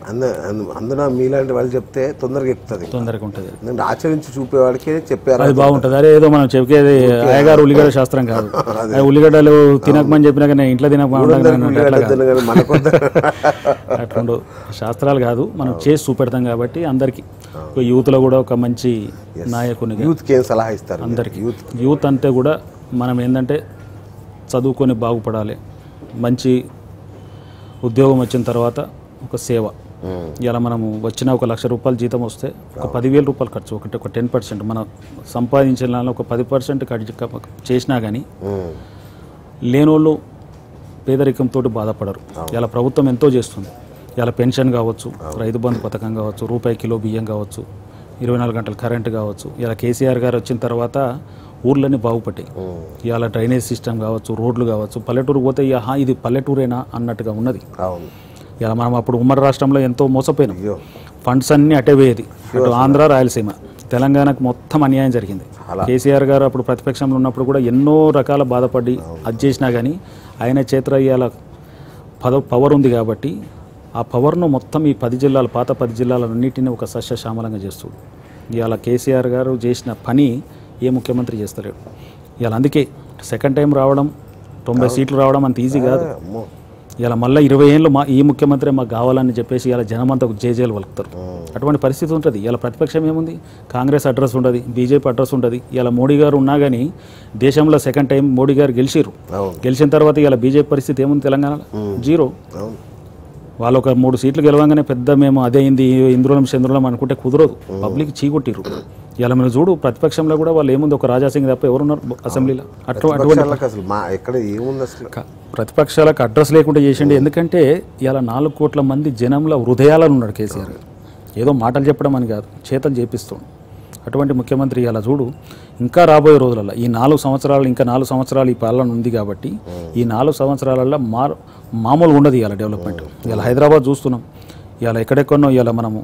అంద అంద- అందున మీలాంటి వాళ్ళు చెప్తే తొందరగా ఎక్కుతుంది. తొందరగా ఉంటుంది. నేను ఆచరించి చూపేవాడికి చెప్పారు. అది బాగుంటుంది. అదే ఏదో మనం చెప్పేది అయ్యగారు ఉల్లిగడ్డ శాస్త్రం కాదు. ఉల్లిగడ్డలు తినకమని చెప్పినా కానీ ఇంట్లో తినకమని మనకొద్ద శాస్త్రాలు కాదు. మనం చేసి చూపెడతాం కాబట్టి అందరికీ. యూత్లో కూడా ఒక మంచి నాయకునిగా యూత్కి ఏం సలహా ఇస్తారు? అందరికీ. యూత్ యూత్ అంతే కూడా మనం ఏంటంటే చదువుకొని బాగుపడాలి. మంచి ఉద్యోగం వచ్చిన తర్వాత ఒక సేవ. ఇలా మనము వచ్చిన ఒక లక్ష రూపాయలు జీతం వస్తే ఒక పదివేల రూపాయలు ఖర్చు ఒకటి ఒక టెన్ పర్సెంట్ మనం సంపాదించిన దానిలో ఒక పది పర్సెంట్ ఖర్చు చేసినా కానీ. లేనోళ్ళు పేదరికంతో బాధపడరు. ఇలా ప్రభుత్వం ఎంతో చేస్తుంది. ఇలా పెన్షన్ కావచ్చు రైతు బంధు పథకం కావచ్చు రూపాయి కిలో బియ్యం కావచ్చు ఇరవై నాలుగు గంటల కరెంటు కావచ్చు. ఇలా కేసీఆర్ గారు వచ్చిన తర్వాత ఊర్లన్నీ బాగుపడ్డాయి. ఇవాళ డ్రైనేజ్ సిస్టమ్ కావచ్చు రోడ్లు కావచ్చు పల్లెటూరు పోతే "ఆహా, ఇది పల్లెటూరేనా? అన్నట్టుగా ఉన్నది. అవును. ఇలా మనం అప్పుడు ఉమ్మడి రాష్ట్రంలో ఎంతో మోసపోయినాం. ఫండ్స్ అన్నీ అటే పోయేది. అటు ఆంధ్ర రాయలసీమ. తెలంగాణకు మొత్తం అన్యాయం జరిగింది. కేసీఆర్ గారు అప్పుడు ప్రతిపక్షంలో ఉన్నప్పుడు కూడా ఎన్నో రకాల బాధపడి అది చేసినా కానీ ఆయన చేతిలో ఇవాళ పద పవర్ ఉంది కాబట్టి ఆ పవర్ను మొత్తం ఈ పది జిల్లాలు పాత పది జిల్లాలన్నింటినీ ఒక సస్యశ్యామలంగా చేస్తాడు ఇవాళ కేసీఆర్ గారు చేసిన పని ఏ ముఖ్యమంత్రి చేస్తలేడు. ఇవాళ అందుకే సెకండ్ టైం రావడం తొంభై సీట్లు రావడం అంత ఈజీ కాదు. ఇలా మళ్ళీ ఇరవై ఏళ్ళు మా ఈ ముఖ్యమంత్రి మాకు కావాలని చెప్పేసి ఇలా జనమంతా జేజేలు వలుకుతారు. అటువంటి పరిస్థితి ఉంటుంది. ఇలా ప్రతిపక్షం ఏముంది? కాంగ్రెస్ అడ్రస్ ఉండదు బీజేపీ అడ్రస్ ఉండదు. ఇలా మోడీ గారు ఉన్నా కానీ దేశంలో సెకండ్ టైం మోడీ గారు గెలిచిరు గెలిచిన తర్వాత ఇలా బీజేపీ పరిస్థితి ఏముంది తెలంగాణలో? జీరో. వాళ్ళు ఒక మూడు సీట్లు గెలవంగానే పెద్ద మేము అదే అయింది ఇంద్రులం చంద్రులం అనుకుంటే కుదరదు. పబ్లిక్ చీకొట్టిరు ఇలా మనం చూడు ప్రతిపక్షంలో కూడా వాళ్ళు ఏముంది? ఒక రాజాసింగ్ తప్ప ఎవరున్నారు అసెంబ్లీలో? అటు అటువంటి అసలు మా ఎక్కడ ఏముంది అసలు? ప్రతిపక్షాలకు అడ్రస్ లేకుండా చేసిండు. ఎందుకంటే ఇలా నాలుగు కోట్ల మంది జనంలో హృదయాలను ఉన్నాడు కేసీఆర్. ఏదో మాటలు చెప్పడం అని కాదు చేతలు చేపిస్తుండు. అటువంటి ముఖ్యమంత్రి ఇలా చూడు ఇంకా రాబోయే రోజులలో ఈ నాలుగు సంవత్సరాలు ఇంకా నాలుగు సంవత్సరాలు ఈ పాలన ఉంది కాబట్టి ఈ నాలుగు సంవత్సరాలలో మా మామూలుగా ఉండదు ఇవాళ డెవలప్మెంట్ ఇలా హైదరాబాద్ చూస్తున్నాం. ఇవాళ ఎక్కడెక్కడనో ఇవాళ మనము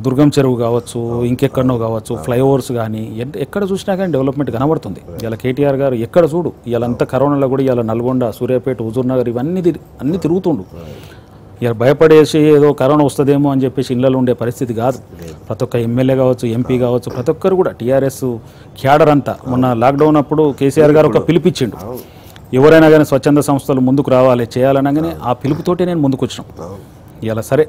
దుర్గం చెరువు కావచ్చు ఇంకెక్కడనో కావచ్చు ఫ్లైఓవర్స్ కానీ ఎక్కడ చూసినా కానీ డెవలప్మెంట్ కనబడుతుంది. ఇలా కేటీఆర్ గారు ఎక్కడ చూడు ఇలా అంతా కరోనాలో కూడా ఇలా నల్గొండ సూర్యాపేట హుజూర్నగర్ ఇవన్నీ తిరి- అన్నీ తిరుగుతుండు. ఇక భయపడేసి ఏదో కరోనా వస్తుందేమో అని చెప్పేసి ఇళ్ళలో ఉండే పరిస్థితి కాదు. ప్రతి ఒక్క ఎమ్మెల్యే కావచ్చు ఎంపీ కావచ్చు ప్రతి ఒక్కరు కూడా టీఆర్ఎస్ క్యాడర్ అంతా మొన్న లాక్డౌన్ అప్పుడు కేసీఆర్ గారు ఒక పిలిపిచ్చిండు. ఎవరైనా కానీ స్వచ్ఛంద సంస్థలు ముందుకు రావాలి చేయాలనగానే ఆ పిలుపుతోటే నేను ముందుకు వచ్చినాం ఇలా సరే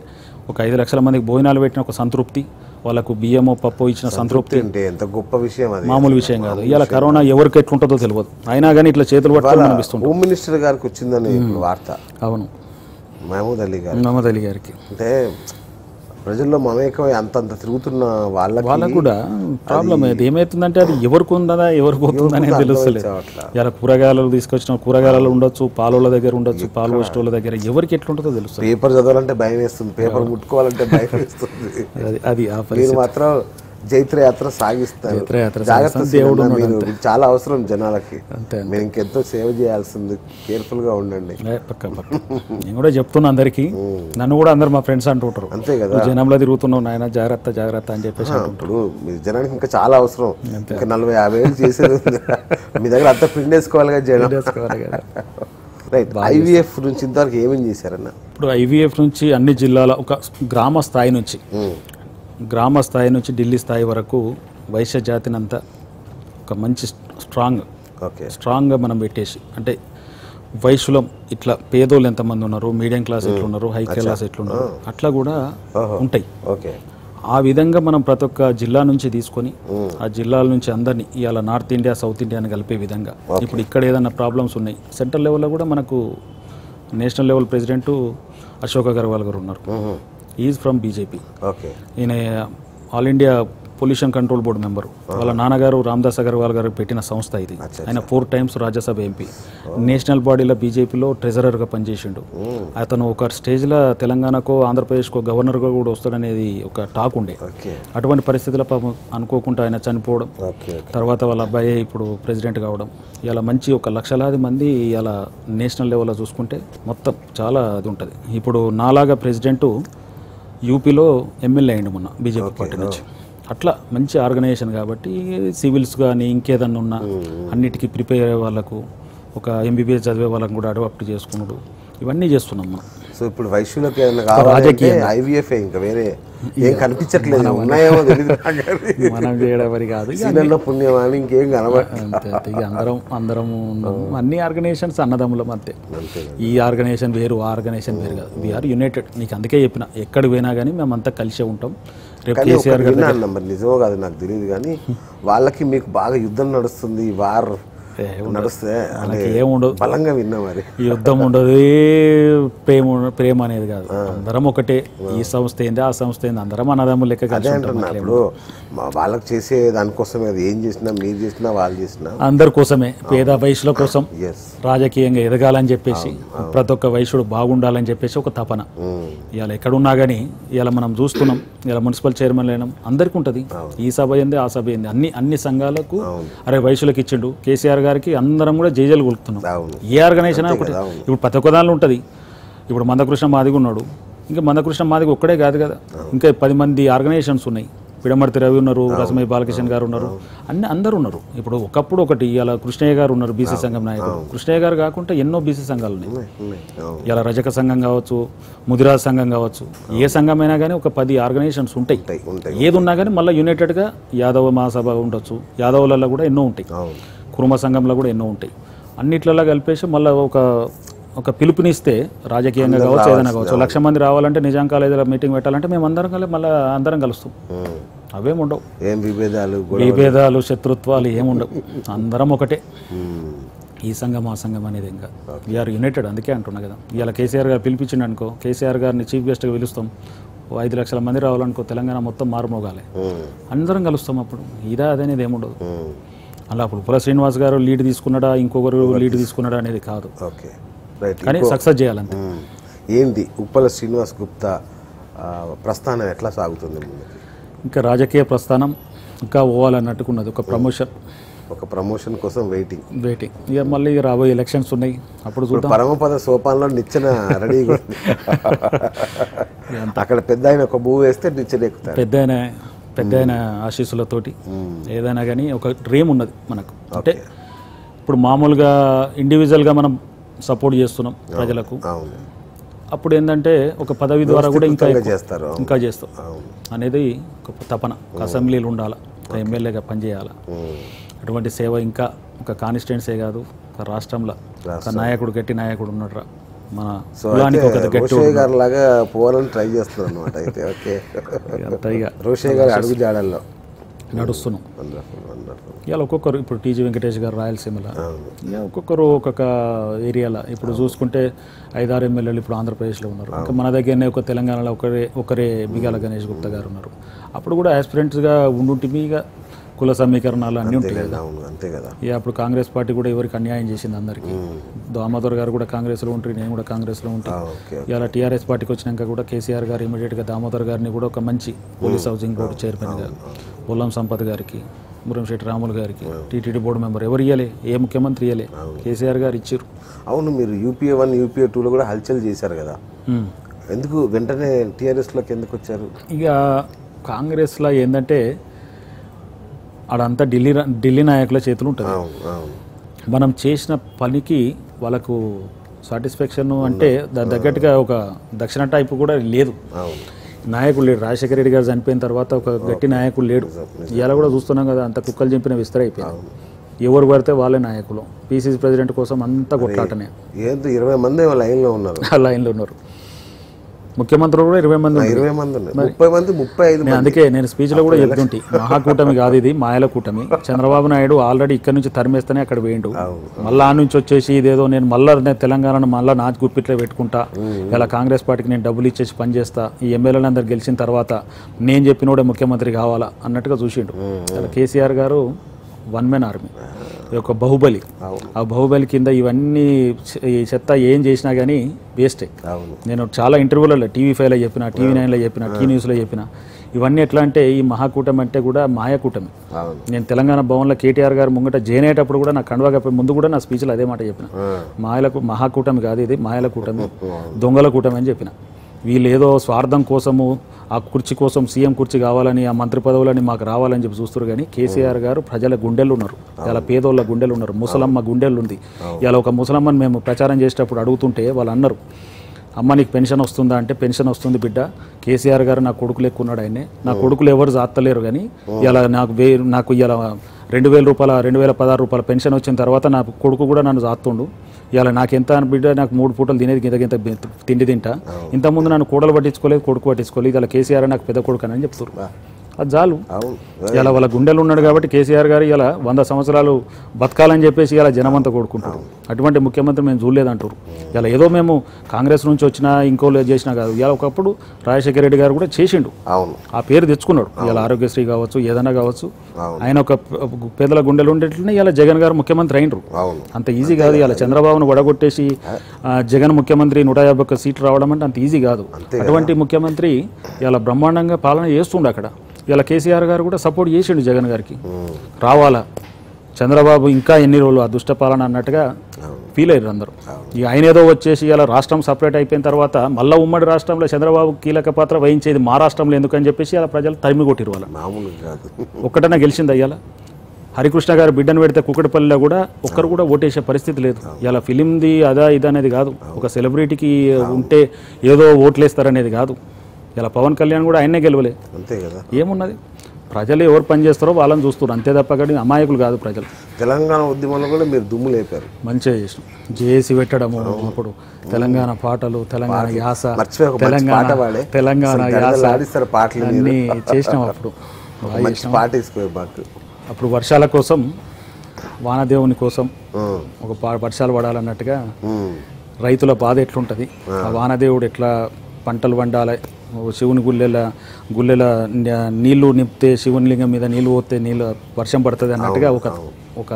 ఒక ఐదు లక్షల మందికి భోజనాలు పెట్టిన ఒక సంతృప్తి వాళ్ళకు బియ్యమో పప్పు ఇచ్చిన సంతృప్తి అంటే ఎంత గొప్ప విషయం అది. మామూలు విషయం కాదు. ఇవాళ కరోనా ఎవరికి ఎట్లుంటుందో తెలియదు అయినా కానీ ఇట్లా చేతులు పట్టుకొని మనం ఇస్తుంటాం. హోమ్ మినిస్టర్ గారికి వచ్చిందని వార్త. అవును. మహమూద్ అలీ గారు. మహమ్మద్ అలీ గారికి. అంటే ప్రజల్లో మమేకమై అంతంత తిరుగుతున్న వాళ్ళకి వాళ్ళకు కూడా ప్రాబ్లం అది ఏమవుతుందంటే అది ఎవరికి ఉందా ఎవరికి పోతుందా అనేది తెలుస్తలేదు. ఇలా కూరగాయలు తీసుకొచ్చిన కూరగాయలు ఉండొచ్చు పాలోళ్ళ దగ్గర ఉండొచ్చు పాలు పోసేటోళ్ళ దగ్గర ఎవరికి ఎట్లుంటుందో తెలుస్తుంది పేపర్ చదవాలంటే భయం వేస్తుంది పేపర్ ముట్టుకోవాలంటే భయం వేస్తుంది. అది అది ఆ మీరు పరిస్థితి. మాత్రం జైత్రయాత్ర సాగిస్తారు. జాగ్రత్త. దేవుడు మీరు చాలా అవసరం జనాలకి. మీరు ఇంకెంతో సేవ చేయాల్సింది కేర్ఫుల్గా ఉండండి నేను కూడా చెప్తున్నా అందరికి. నన్ను కూడా అందరు మా ఫ్రెండ్స్ అంటుంటారు. అంతే కదా. జనంలో తిరుగుతున్నావు నాయన జాగ్రత్త జాగ్రత్త అని చెప్పేసి ఇప్పుడు మీ జనానికి ఇంకా చాలా అవసరం. ఇంకా నలభై యాభై వేలు చేసేది. మీ దగ్గర అంతా పిండి వేసుకోవాలి కదా జనం. రైట్ ఐవీఎఫ్ నుంచి ఇంతవరకు ఏమేమి చేశారన్న? ఇప్పుడు ఐవీఎఫ్ నుంచి అన్ని జిల్లాల ఒక గ్రామ స్థాయి నుంచి. గ్రామ స్థాయి నుంచి ఢిల్లీ స్థాయి వరకు వైశ్య జాతిని అంతా ఒక మంచి స్ట్రాంగ్ ఓకే. స్ట్రాంగ్గా మనం పెట్టేసి అంటే వైశ్యులం ఇట్లా పేదోళ్ళు ఎంతమంది ఉన్నారు మీడియం క్లాస్ ఎట్లున్నారు హై క్లాస్ ఎట్లున్నారు అట్లా కూడా ఉంటాయి. ఓకే. ఆ విధంగా మనం ప్రతి ఒక్క జిల్లా నుంచి తీసుకొని ఆ జిల్లాల నుంచి అందరినీ ఇవాళ నార్త్ ఇండియా సౌత్ ఇండియాని కలిపే విధంగా. ఇప్పుడు ఇక్కడ ఏదైనా ప్రాబ్లమ్స్ ఉన్నాయి సెంట్రల్ లెవెల్లో కూడా మనకు national level president Ashok Agarwal గారు ఉన్నారు. ఈజ్ ఫ్రమ్ బీజేపీ ఓకే ఈయన all India pollution control board member వాళ్ళ నాన్నగారు రామ్దాస్ అగర్వాల్ గారు పెట్టిన సంస్థ ఇది. ఆయన four times Rajya Sabha MP. National బాడీలో బీజేపీలో ట్రెజరర్గా పనిచేసిండు. అతను ఒక స్టేజ్లో తెలంగాణకో ఆంధ్రప్రదేశ్కో గవర్నర్గా కూడా వస్తాడనేది ఒక టాక్ ఉండే. అటువంటి పరిస్థితుల్లో పాపం అనుకోకుండా ఆయన చనిపోవడం. తర్వాత వాళ్ళ అబ్బాయి ఇప్పుడు ప్రెసిడెంట్ కావడం. ఇలా మంచి ఒక లక్షలాది మంది ఇలా నేషనల్ లెవెల్లో చూసుకుంటే మొత్తం చాలా అది ఉంటుంది. ఇప్పుడు నాలాగా ప్రెసిడెంట్ యూపీలో ఎమ్మెల్యే అయిండు మొన్న బీజేపీ పార్టీ నుంచి. అట్లా మంచి ఆర్గనైజేషన్ కాబట్టి సివిల్స్ కానీ ఇంకేదన్నా ఉన్నా అన్నిటికీ ప్రిపేర్ అయ్యే వాళ్ళకు ఒక ఎంబీబీఎస్ చదివే వాళ్ళకు కూడా అడాప్ట్ చేసుకున్నాడు. ఇవన్నీ చేస్తున్నాం మనం. సో ఇప్పుడు వైశ్యులకు ఏమైనా కావాలంటే. ఐవీఎఫ్ ఇంకా వేరే ఏం కనిపించట్లేదు ఉన్నాయేమో తెలియదు. మనం చేయడం మరి కాదు సీనియర్లో పుణ్యం అని ఇంకేం కనబడ అందరం అందరం అన్ని ఆర్గనైజేషన్స్ అన్నదమ్ములం అంతే. ఈ ఆర్గనైజేషన్ వేరు ఆ ఆర్గనైజేషన్ వేరు కాదు. వీఆర్ యునైటెడ్ నీకు అందుకే చెప్పిన ఎక్కడికి పోయినా కానీ మేమంతా కలిసే ఉంటాం. రేపు కేసీఆర్ గారు నిజమో కాదు నాకు తెలియదు కానీ వాళ్ళకి మీకు బాగా యుద్ధం నడుస్తుంది వార్ నడుస్తే ఏముండదు బలంగా విన్నా మరి. యుద్ధం ఉండదు ప్రేమ ప్రేమ అనేది కాదు. అందరం ఒకటే. ఈ సంస్థ ఏంది ఆ సంస్థ ఏంది అందరం అన్నదమ్ములు లెక్క అదే అంటున్నా ఇప్పుడు. వాళ్ళకి చేసే దానికోసమే అది. ఏం చేసినా మీరు చేసినా వాళ్ళు చేసినా. అందరి కోసమే. పేద వయసుల కోసం. రాజకీయంగా ఎదగాలని చెప్పేసి ప్రతి ఒక్క వయసుడు బాగుండాలని చెప్పేసి ఒక తపన. ఇవాళ ఎక్కడున్నా కానీ ఇవాళ మనం చూస్తున్నాం ఇలా మున్సిపల్ చైర్మన్ అయినాం అందరికీ ఉంటుంది ఈ సభ ఏంది ఆ సభ ఏంది? అన్ని అన్ని సంఘాలకు అరే వయసులకు ఇచ్చిండు కేసీఆర్ గారికి అందరం కూడా జేజలు కొలుపుతున్నాం. ఏ ఆర్గనైజేషన్ ఒకటి. ఇప్పుడు ప్రతి ఒక్క దానిలో ఉంటుంది. ఇప్పుడు మందకృష్ణ మాదిగ ఉన్నాడు. ఇంకా మందకృష్ణ మాదిగ ఒక్కడే కాదు కదా. ఇంకా పది మంది ఆర్గనైజేషన్స్ ఉన్నాయి. పిడమర్తి రవి ఉన్నారు రసమయ్య బాలకిషన్ గారు ఉన్నారు. అన్ని అందరు ఉన్నారు. ఇప్పుడు ఒకప్పుడు ఒకటి ఇలా కృష్ణయ్య గారు ఉన్నారు బీసీ సంఘం నాయకుడు. కృష్ణయ్య గారు కాకుండా ఎన్నో బీసీ సంఘాలు ఉన్నాయి. ఇలా రజక సంఘం కావచ్చు ముదిరాజ్ సంఘం కావచ్చు. ఏ సంఘమైనా కానీ ఒక పది ఆర్గనైజేషన్స్ ఉంటాయి. ఏది ఉన్నా కానీ మళ్ళీ యునైటెడ్గా యాదవ మహాసభ ఉండొచ్చు. యాదవులలో కూడా ఎన్నో ఉంటాయి. కుటుంబ సంఘంలో కూడా ఎన్నో ఉంటాయి. అన్నిట్లలో కలిపేసి మళ్ళీ ఒక ఒక పిలుపునిస్తే రాజకీయంగా కావచ్చు ఏదైనా కావచ్చు లక్ష మంది రావాలంటే నిజాం కాలేజీలో మీటింగ్ పెట్టాలంటే మేము అందరం కలిసి మళ్ళీ అందరం కలుస్తాం. అవేం ఉండవు. ఏం విభేదాలు విభేదాలు శత్రుత్వాలు ఏముండవు అందరం ఒకటే. ఈ సంఘం ఆ సంఘం అనేది ఇంకా. వీఆర్ యునైటెడ్ అందుకే అంటున్నా కదా. ఇవాళ కేసీఆర్ గారు పిలిపించిండు అనుకో కేసీఆర్ గారిని చీఫ్ గెస్ట్గా పిలుస్తాం. ఓ ఐదు లక్షల మంది రావాలనుకో తెలంగాణ మొత్తం మారుమోగాలి. అందరం కలుస్తాం అప్పుడు. ఇదా అదనేది ఏముండదు. అలా అప్పుడు పుల శ్రీనివాస్ గారు లీడ్ తీసుకున్నాడా ఇంకొకరు లీడ్ తీసుకున్నాడా అనేది కాదు. ఓకే. రైట్. కానీ సక్సెస్ చేయాలంతే. ఉమ్. ఏంది? ఉప్పల శ్రీనివాస్ గుప్తా ప్రస్థానం ఎట్లా సాగుతుంది ఇంకా రాజకీయ ప్రస్థానం ఇంకా పోవాలన్నట్టుకున్నది. ఒక ప్రమోషన్ ఒక ప్రమోషన్ కోసం వెయిటింగ్ వెయిటింగ్ ఇక మళ్ళీ రాబోయే ఎలక్షన్స్ ఉన్నాయి. అప్పుడు చూద్దాం. పరమపద సోపానంలో నిచ్చెన ఉంది. అక్కడ పెద్ద ఆయన ఒక భూ వేస్తే నిచ్చెన ఎక్కుతారు. పెద్ద ఆయన. పెద్ద ఆయన ఆశీస్సులతోటి ఏదైనా కానీ ఒక డ్రీమ్ ఉన్నది మనకు. అంటే ఇప్పుడు మామూలుగా ఇండివిజువల్గా మనం సపోర్ట్ చేస్తున్నాం ప్రజలకు. అప్పుడు ఏంటంటే ఒక పదవి ద్వారా కూడా ఇంకా చేస్తారు. ఇంకా చేస్తాం. అనేది ఒక తపన. ఒక అసెంబ్లీలు ఉండాలి? ఒక ఎమ్మెల్యేగా పనిచేయాలి. అటువంటి సేవ ఇంకా ఒక కాన్స్టిట్యున్సీ కాదు. ఒక రాష్ట్రంలో ఒక నాయకుడు గట్టి నాయకుడు ఉన్నాడు మన కులానికి ఒక రోషయ్య గారు లాగా పోవాలని ట్రై చేస్తున్నారు అనమాట అయితే ఓకే. రోషయ్య గారు అడుగు జాడల్లో. నడుస్తున్నాం. ఇవాళ ఒక్కొక్కరు ఇప్పుడు టీజీ వెంకటేష్ గారు రాయలసీమలో. ఒక్కొక్కరు ఒక్కొక్క ఏరియాలో. ఇప్పుడు చూసుకుంటే ఐదారు ఎమ్మెల్యేలు ఇప్పుడు ఆంధ్రప్రదేశ్లో ఉన్నారు. ఇంకా మన దగ్గరనే ఒక తెలంగాణలో ఒకరే ఒకరే బిగాల గణేష్ గుప్తా గారు ఉన్నారు. అప్పుడు కూడా ఆస్పిరెంట్స్గా ఉండుంటిమి ఇక కుల సమీకరణాలు అన్నీ ఉంటాయి కదా అంతే కదా. ఇక అప్పుడు కాంగ్రెస్ పార్టీ కూడా ఎవరికి అన్యాయం చేసింది అందరికీ. దామోదర్ గారు కూడా కాంగ్రెస్లో ఉంటారు నేను కూడా కాంగ్రెస్లో ఉంటాను ఇలా టీఆర్ఎస్ పార్టీకి వచ్చినాక కూడా కేసీఆర్ గారు ఇమీడియట్గా దామోదర్ గారిని కూడా ఒక మంచి పోలీస్ హౌసింగ్ బోర్డు చైర్మన్గా పొల్లం సంపత్ గారికి మురంశెట్టి రాములు గారికి టీటీడీ బోర్డు మెంబర్ ఎవరు ఇవ్వలే ఏ ముఖ్యమంత్రి ఇవ్వలే కేసీఆర్ గారు ఇచ్చారు అవును మీరు యూపీఏ వన్ యూపీఏ టూలో కూడా హల్చల్ చేశారు కదా. ఎందుకు వెంటనే టీఆర్ఎస్లోకి ఎందుకు వచ్చారు? ఇక కాంగ్రెస్లో ఏంటంటే ఆడంతా ఢిల్లీ ఢిల్లీ నాయకుల చేతులు ఉంటుంది. మనం చేసిన పనికి వాళ్ళకు సాటిస్ఫాక్షన్ అంటే దాని తగ్గట్టుగా ఒక దక్షిణ టైపు కూడా లేదు. నాయకుడు లేడు రాజశేఖర రెడ్డి గారు చనిపోయిన తర్వాత ఒక గట్టి నాయకుడు లేడు ఇవాళ కూడా చూస్తున్నాం కదా అంత కుక్కలు చంపిన విస్తర అయిపోయింది. ఎవరు పడితే వాళ్ళే నాయకులు. పీసీసీ ప్రెసిడెంట్ కోసం అంతా కొట్లాటనే. ఇరవై మంది లైన్లో ఉన్నారు. ఆ లైన్లో ఉన్నారు. ముఖ్యమంత్రులు కూడా ఇరవై మంది. ఇరవై మంది ముప్పై మంది ముప్పై ఐదు అందుకే నేను స్పీచ్లో కూడా చెప్తుంటే మహాకూటమి కాదు ఇది మాయల కూటమి. చంద్రబాబు నాయుడు ఆల్రెడీ ఇక్కడ నుంచి తరిమేస్తేనే అక్కడ వేయండు. మళ్ళా ఆ నుంచి వచ్చేసి ఇదేదో నేను మళ్ళా నేను తెలంగాణను మళ్ళా నాచి గుప్పిట్లో పెట్టుకుంటా. ఇలా కాంగ్రెస్ పార్టీకి నేను డబ్బులు ఇచ్చేసి పనిచేస్తా. ఈ ఎమ్మెల్యేలు అందరు గెలిచిన తర్వాత నేను చెప్పినోడే ముఖ్యమంత్రి కావాలా అన్నట్టుగా చూసిండు. ఇలా కేసీఆర్ గారు వన్ మెన్ ఆర్మీ. యొక్క బాహుబలి. ఆ బాహుబలి కింద ఇవన్నీ చెత్త ఏం చేసినా కానీ వేస్టే. నేను చాలా ఇంటర్వ్యూలలో టీవీ ఫైవ్లో చెప్పిన టీవీ నైన్లో చెప్పిన టీ న్యూస్లో చెప్పిన ఇవన్నీ ఎట్లా అంటే ఈ మహాకూటమి అంటే కూడా మాయాకూటమి. నేను తెలంగాణ భవన్లో కేటీఆర్ గారు ముంగట జైన్ అయ్యేటప్పుడు కూడా నా కండువా కప్పే ముందు కూడా నా స్పీచ్లో అదే మాట చెప్పిన. మాయలకు మహాకూటమి కాదు ఇది మాయల కూటమి దొంగల కూటమి అని చెప్పిన. వీళ్ళు ఏదో స్వార్థం కోసము ఆ కుర్చీ కోసం సీఎం కుర్చీ కావాలని ఆ మంత్రి పదవులని మాకు రావాలని చెప్పి చూస్తారు కానీ కేసీఆర్ గారు ప్రజల గుండెలు ఉన్నారు. ఇలా పేదోళ్ళ గుండెలు ఉన్నారు. ముసలమ్మ గుండెలు ఉంది ఇలా ఒక ముసలమ్మని మేము ప్రచారం చేసేటప్పుడు అడుగుతుంటే వాళ్ళు అన్నారు అమ్మ నీకు పెన్షన్ వస్తుందా? అంటే పెన్షన్ వస్తుంది బిడ్డ. కేసీఆర్ గారు నా కొడుకు లెక్క ఉన్నాడు ఆయనే. నా కొడుకులు ఎవరు జాతలేరు కానీ ఇలా నాకు వే నాకు ఇలా రెండు వేల రూపాయల రెండు వేల పదహారు రూపాయల పెన్షన్ వచ్చిన తర్వాత నా కొడుకు కూడా నన్ను జాతుండు. ఇలా నాకు ఎంత బిడ్డ నాకు మూడు పూటలు తినేది గింత బె- తిండి తింటా. ఇంతకుముందు నన్ను కూడలు పట్టించుకోలేదు కొడుకు పట్టించుకోలేదు. ఇలా కేసీఆర్ నాకు పెద్ద కొడుకు అని చెప్తారు అది చాలు. ఇలా వాళ్ళ గుండెలు ఉన్నాడు కాబట్టి కేసీఆర్ గారు ఇలా వంద సంవత్సరాలు బతకాలని చెప్పేసి ఇలా జనమంతా కోరుకుంటారు. అటువంటి ముఖ్యమంత్రి మేము చూడలేదంటారు. ఇలా ఏదో మేము కాంగ్రెస్ నుంచి వచ్చినా ఇంకోళ్ళు చేసినా కాదు. ఇలా ఒకప్పుడు రాజశేఖర రెడ్డి గారు కూడా చేసిండు. ఆ పేరు తెచ్చుకున్నాడు. ఇలా ఆరోగ్యశ్రీ కావచ్చు ఏదైనా కావచ్చు. ఆయన ఒక పేదల గుండెలు ఉండేట్లనే ఇలా జగన్ గారు ముఖ్యమంత్రి అయినరు. అంత ఈజీ కాదు. ఇలా చంద్రబాబును వడగొట్టేసి జగన్ ముఖ్యమంత్రి నూట యాభై ఒక్క సీట్లు రావడం అంటే అంత ఈజీ కాదు. అటువంటి ముఖ్యమంత్రి ఇలా బ్రహ్మాండంగా పాలన చేస్తుండే అక్కడ. ఇలా కేసీఆర్ గారు కూడా సపోర్ట్ చేసిండు జగన్ గారికి. రావాలా? చంద్రబాబు ఇంకా ఎన్ని రోజులు ఆ దుష్ట పాలన అన్నట్టుగా ఫీల్ అయ్యారు అందరూ. ఇక ఆయన ఏదో వచ్చేసి ఇలా రాష్ట్రం సపరేట్ అయిపోయిన తర్వాత మళ్ళీ ఉమ్మడి రాష్ట్రంలో చంద్రబాబు కీలక పాత్ర వహించేది మా రాష్ట్రంలో ఎందుకని చెప్పేసి అలా ప్రజలు తరిమి కొట్టిరు వాళ్ళ. ఒక్కటన్నా గెలిచింది అయ్యాల హరికృష్ణ గారు బిడ్డను పెడితే కుక్కటిపల్లిలో కూడా ఒక్కరు కూడా ఓటేసే పరిస్థితి లేదు. ఇలా ఫిలింది అదా ఇది అనేది కాదు. ఒక సెలబ్రిటీకి ఉంటే ఏదో ఓట్లేస్తారనేది కాదు. ఇలా పవన్ కళ్యాణ్ కూడా ఆయన్నే గెలవలే. అంతే కదా. ఏమున్నది? ప్రజలు ఎవరు పని చేస్తారో వాళ్ళని చూస్తారు అంతే తప్ప కానీ అమాయకులు కాదు ప్రజలు. తెలంగాణ ఉద్యమంలో కూడా మీరు దుమ్ము లేపారు. మంచిగా చేసినాం. జేఏసీ పెట్టడము అప్పుడు తెలంగాణ పాటలు తెలంగాణ యాస తెలంగాణ. తెలంగాణ యాస పాటలు. అన్నీ చేసినాం అప్పుడు. పాట అప్పుడు వర్షాల కోసం వానదేవుని కోసం ఒక పా- వర్షాలు పడాలన్నట్టుగా రైతుల బాధ ఎట్లుంటుంది? ఆ. వానదేవుడు ఎట్లా పంటలు పండాలి శివుని గుళ్ళెల గుళ్ళెల నీళ్ళు నింపితే శివుని లింగం మీద నీళ్ళు పోతే నీళ్ళు వర్షం పడుతుంది అన్నట్టుగా ఒక ఒక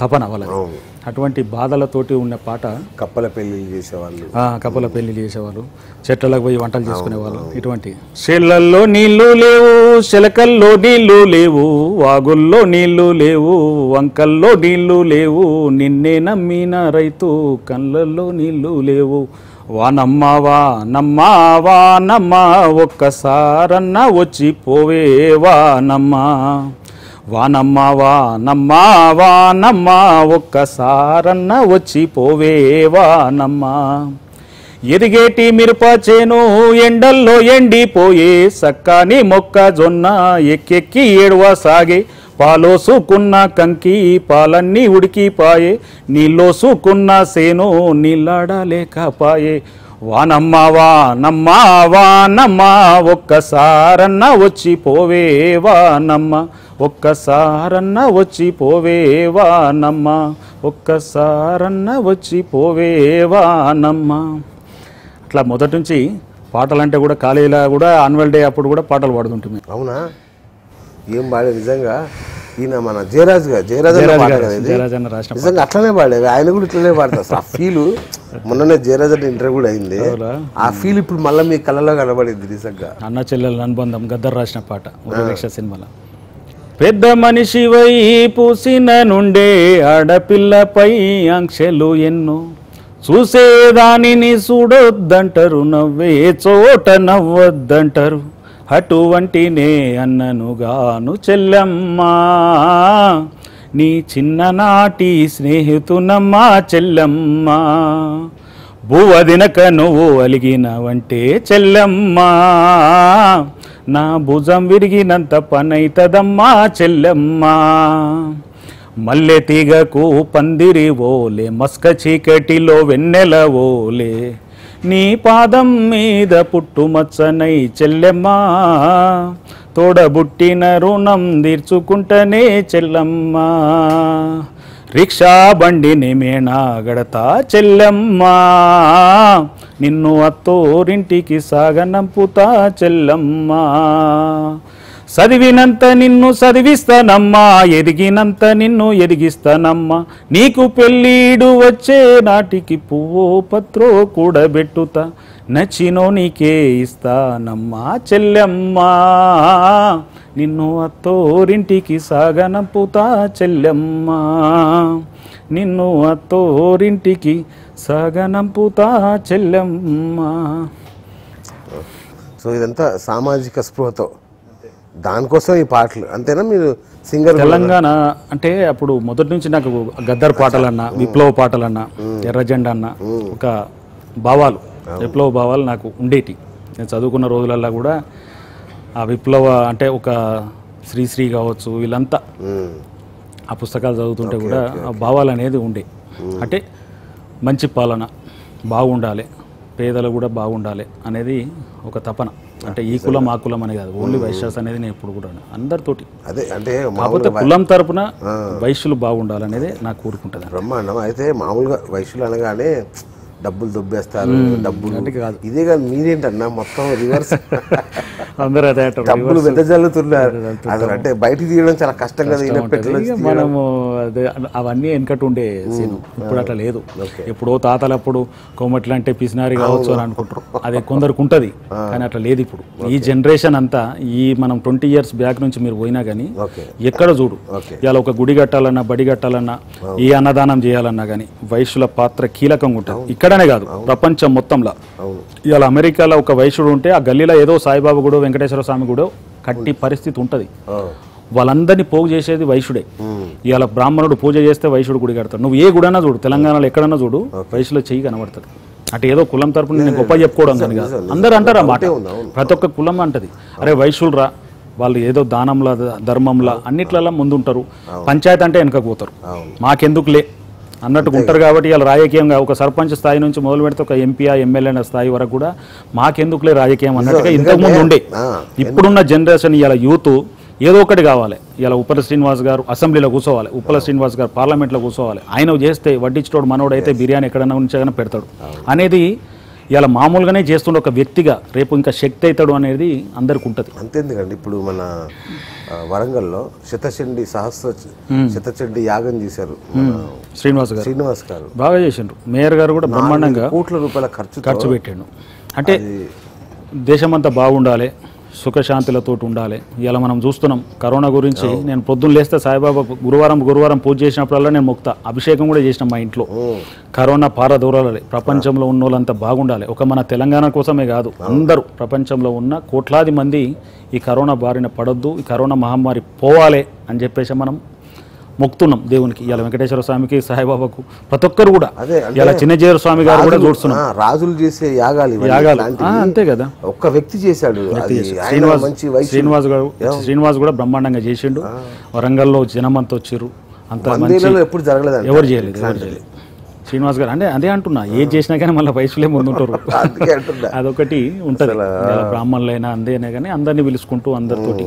తపన వాళ్ళది. అటువంటి బాధలతోటి ఉన్న పాట కప్పల పెళ్ళిళ్ళు చేసేవాళ్ళు. కప్పల పెళ్ళి చేసేవాళ్ళు. చెట్లకు పోయి వంటలు చేసుకునేవాళ్ళు. ఇటువంటి చేళ్ళల్లో నీళ్ళు లేవు శిలకల్లో నీళ్ళు లేవు వాగుల్లో నీళ్ళు లేవు వంకల్లో నీళ్ళు లేవు నిన్నే నమ్మిన రైతు కళ్ళల్లో నీళ్ళు లేవు. వానమ్మావా వానమ్మా వానమ్మా ఒక్కసారన్న వచ్చి పోవే వానమ్మా వానమ్మా వానమ్మా వానమ్మా ఒక్కసారన్న వచ్చి పోవే వానమ్మా ఎదిగేటి మిరప చేను ఎండల్లో ఎండిపోయే సక్కాని మొక్కజొన్న ఎక్కెక్కి ఏడవ సాగే పాలోసుకున్న కంకి పాలన్నీ ఉడికిపాయే నీళ్ళోసుకున్న సేను నీళ్ళాడలేకపాయే. వానమ్మ వానమ్మ వానమ్మ ఒక్కసారన్న వచ్చి పోవే వానమ్మ ఒక్కసారన్న వచ్చి పోవే వానమ్మ ఒక్కసారన్న వచ్చి పోవే వానమ్మ. అట్లా మొదటి నుంచి పాటలంటే కూడా కాలేజీలో కూడా ఆన్యువల్ డే అప్పుడు కూడా పాటలు పాడుతుంటుంది అవునా? ఏం పాడే నిజంగా ఈయన మన జయరాజ్ గారు జయరాజ్ నిజంగా అట్లనే పాడేది ఆయన కూడా ఇట్లనే పాడతారు. ఆ ఫీల్ మొన్ననే జయరాజ్ అన్న ఇంటర్వ్యూ కూడా అయింది? ఆ ఫీల్ ఇప్పుడు మళ్ళీ మీ కళ్ళలో కనబడింది నిజంగా. అన్న చెల్లెల అనుబంధం గద్దర్ రాసిన పాట ఉరవీక్ష సినిమాలో. పెద్ద మనిషి వై పూసిన నుండే ఆడపిల్లపై ఆంక్షలు ఎన్నో. చూసేదానిని చూడొద్దంటారు నవ్వే చోట నవ్వొద్దంటారు. అటువంటినే అన్ననుగాను చెల్లమ్మా. నీ చిన్ననాటి స్నేహితునమ్మా చెల్లమ్మా. భూవదినక నువ్వు అలిగినవంటే చెల్లమ్మా. నా భుజం విరిగినంత పనైతదమ్మా చెల్లమ్మా. మల్లె తీగకు పందిరి ఓలే మస్క చీకటిలో వెన్నెల ఓలే. నీ పాదం మీద పుట్టుమచ్చనై చెల్లెమ్మా. తోడబుట్టిన రుణం తీర్చుకుంటనే చెల్లమ్మా. రిక్షా బండిని మేనా గడతా చెల్లెమ్మా. నిన్ను అత్తోరింటికి సాగనంపుతా చెల్లమ్మా. చదివినంత నిన్ను చదివిస్తానమ్మా ఎదిగినంత నిన్ను ఎదిగిస్తానమ్మా. నీకు పెళ్ళీడు వచ్చే నాటికి పువ్వో పత్రో కూడబెట్టుతా నచ్చినో నీకే ఇస్తానమ్మా చెల్లెమ్మా. నిన్ను అత్తోరింటికి సాగనంపుతా చెల్లెమ్మా. నిన్ను అత్తోరింటికి సాగనంపుతా చెల్లెమ్మా. సో ఇదంతా సామాజిక స్పృహతో. దానికోసం ఈ పాటలు అంతేనా? మీరు సింగర్ తెలంగాణ అంటే అప్పుడు మొదటి నుంచి నాకు గద్దర్ పాటలన్నా విప్లవ పాటలన్నా ఎర్రజెండా అన్న ఒక భావాలు విప్లవ భావాలు నాకు ఉండేటి. నేను చదువుకున్న రోజులల్లో కూడా ఆ విప్లవ అంటే ఒక శ్రీశ్రీ కావచ్చు వీళ్ళంతా ఆ పుస్తకాలు చదువుతుంటే కూడా ఆ భావాలు అనేది ఉండే. అంటే మంచి పాలన బాగుండాలి పేదలు కూడా బాగుండాలి అనేది ఒక తపన. అంటే ఈ కులం ఆ కులం అనేది కాదు. ఓన్లీ వైశ్యాస్ అనేది నేను ఎప్పుడు కూడా అన్నదరితోటి అదే అంటే కాకపోతే కులం తరపున వైశ్యులు బాగుండాలనేది నాకు కోరుకుంటుంది. బ్రహ్మాండం. అయితే మామూలుగా వయసులు అనగానే డబ్బులు దొబ్బేస్తారు డబ్బులు. ఇదే కాదు మీరేంటన్నా మొత్తం రివర్స్ అందరూ. డబ్బులు వెద జల్లుతున్నారు. అసలు అంటే బయటికి తీయడం చాలా కష్టం కదా మనము అవన్నీ వెనకట్టు ఉండే సీన్. ఇప్పుడు అట్లా లేదు. ఎప్పుడో తాతలప్పుడు కోమట్లు అంటే పిసినారి కావచ్చు అని అనుకుంటారు. అది కొందరికి ఉంటుంది కానీ అట్లా లేదు ఇప్పుడు. ఈ జనరేషన్ అంతా ఈ మనం ట్వంటీ ఇయర్స్ బ్యాక్ నుంచి మీరు పోయినా కానీ ఎక్కడ చూడు. ఇవాళ ఒక గుడి కట్టాలన్నా బడి కట్టాలన్నా ఏ అన్నదానం చేయాలన్నా కానీ వైశ్యుల పాత్ర కీలకంగా ఉంటుంది. ఇక్కడనే కాదు ప్రపంచం మొత్తంలో. ఇవాళ అమెరికాలో ఒక వైశ్యుడు ఉంటే ఆ గల్లీలో ఏదో సాయిబాబా గుడో వెంకటేశ్వర స్వామి గుడో కట్టి పరిస్థితి ఉంటుంది. వాళ్ళందరినీ పోగు చేసేది వైశ్యుడే. ఇవాళ బ్రాహ్మణుడు పూజ చేస్తే వైశ్యుడు గుడి కడతాడు. నువ్వు ఏ గుడన్నా చూడు తెలంగాణలో ఎక్కడన్నా చూడు వైశ్యులో చెయ్యి కనబడుతుంది. అంటే ఏదో కులం తరపున నేను గొప్ప చెప్పుకోవడం కానీ కాదు అందరూ అంటారు మాట. ప్రతి ఒక్క కులం అంటది. అరే వైశ్యులు రా వాళ్ళు ఏదో దానంలా ధర్మంలా అన్నిట్లలో ముందుంటారు. పంచాయతీ అంటే వెనక పోతారు. మాకెందుకులే? అన్నట్టు ఉంటారు కాబట్టి ఇలా రాజకీయంగా ఒక సర్పంచ్ స్థాయి నుంచి మొదలు పెడితే ఒక ఎంపీ ఎమ్మెల్యే స్థాయి వరకు కూడా మాకెందుకులే రాజకీయం అన్నట్టుగా ఇంతకుముందు ఉండే. ఇప్పుడున్న జనరేషన్ ఇలా యూత్ ఏదో ఒకటి కావాలి. ఇలా ఉప్పల శ్రీనివాస్ గారు అసెంబ్లీలో కూర్చోవాలి. ఉప్పల శ్రీనివాస్ గారు పార్లమెంట్లో కూర్చోవాలి. ఆయన చేస్తే వడ్డించోడు మనోడు అయితే బిర్యానీ ఎక్కడైనా ఉంచగానే పెడతాడు. అనేది ఇలా మామూలుగానే చేస్తుండే ఒక వ్యక్తిగా రేపు ఇంకా శక్తి అవుతాడు అనేది అందరికి ఉంటుంది. అంతేందుకండి? ఇప్పుడు మన వరంగల్లో శతచండి సహస్ర శతచండి యాగం చేశారు శ్రీనివాస్ గారు. శ్రీనివాస్ గారు. బాగా చేసిండ్రు. మేయర్ గారు కూడా బ్రహ్మాండంగా కోట్ల రూపాయల ఖర్చు ఖర్చు పెట్టాడు. అంటే దేశమంతా బాగుండాలి. సుఖశాంతులతో ఉండాలి. ఇలా మనం చూస్తున్నాం కరోనా గురించి నేను పొద్దున్న లేస్తే సాయిబాబా గురువారం గురువారం పూజ చేసినప్పుడల్లా నేను ముక్త. అభిషేకం కూడా చేసిన మా ఇంట్లో. కరోనా పారదూరాలి ప్రపంచంలో ఉన్న వాళ్ళంతా బాగుండాలి. ఒక మన తెలంగాణ కోసమే కాదు అందరూ ప్రపంచంలో ఉన్న కోట్లాది మంది ఈ కరోనా బారిన పడొద్దు ఈ కరోనా మహమ్మారి పోవాలి అని చెప్పేసి మనం మొక్కుతున్నాం దేవునికి. ఇలా వెంకటేశ్వర స్వామికి సాయిబాబాకు ప్రతి ఒక్కరు కూడా. ఇలా చిన్నజీర స్వామి గారు కూడా చూస్తున్నాం రాజులు చేసే యాగాలు యాగాలు. అంతే కదా. ఒక్క వ్యక్తి చేశాడు. శ్రీనివాస్. శ్రీనివాస్ గారు శ్రీనివాస్ కూడా బ్రహ్మాండంగా చేసిండు. వరంగల్లో జనం అంతా వచ్చిర్రు అంత ఎప్పుడు జరగలేదండి ఎవరు చేయలేదు ఎవరు చేయలేదు. శ్రీనివాస్ గారు అంటే అదే అంటున్నా ఏది చేసినా కానీ మళ్ళీ వయసులే ముందుంటారు. అదొకటి ఉంటుంది. బ్రాహ్మణులైనా అందేనే కానీ అందరినీ పిలుచుకుంటూ అందరితోటి.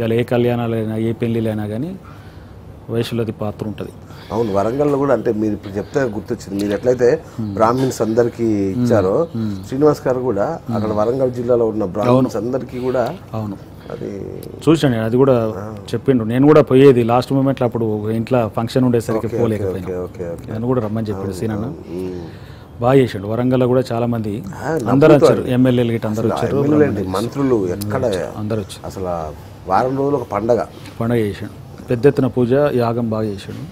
ఇలా ఏ కళ్యాణాలైనా ఏ పెళ్ళిళ్ళైనా కానీ వయసులది పాత్ర ఉంటుంది. అవును వరంగల్లో కూడా అంటే మీరు ఇప్పుడు చెప్తే గుర్తొచ్చింది. మీరు ఎట్లయితే బ్రాహ్మిన్స్ అందరికీ ఇచ్చారో శ్రీనివాస్ గారు కూడా అక్కడ వరంగల్ జిల్లాలో ఉన్న బ్రాహ్మిన్స్ అందరికీ కూడా అవును. అది చూసాను నేను, అది కూడా చెప్పిండు. నేను కూడా పోయేది లాస్ట్ మూమెంట్లో అప్పుడు ఇంట్లో ఫంక్షన్ ఉండేసరికి పోలేకపోయినా. ఓకే ఓకే ఓకే నేను కూడా రమ్మని చెప్పాడు సీనన్న. బాగా చేసిండు వరంగల్లో కూడా చాలా మంది అందరు వచ్చారు. ఎమ్మెల్యేలు గిట్ట అందరు వచ్చారు. మంత్రులు ఎక్కడ అందరు వచ్చి అసలు వారం రోజులు ఒక పండగ. పండగ చేశాడు. పెద్ద ఎత్తున పూజ యాగం బాగా చేశాడు.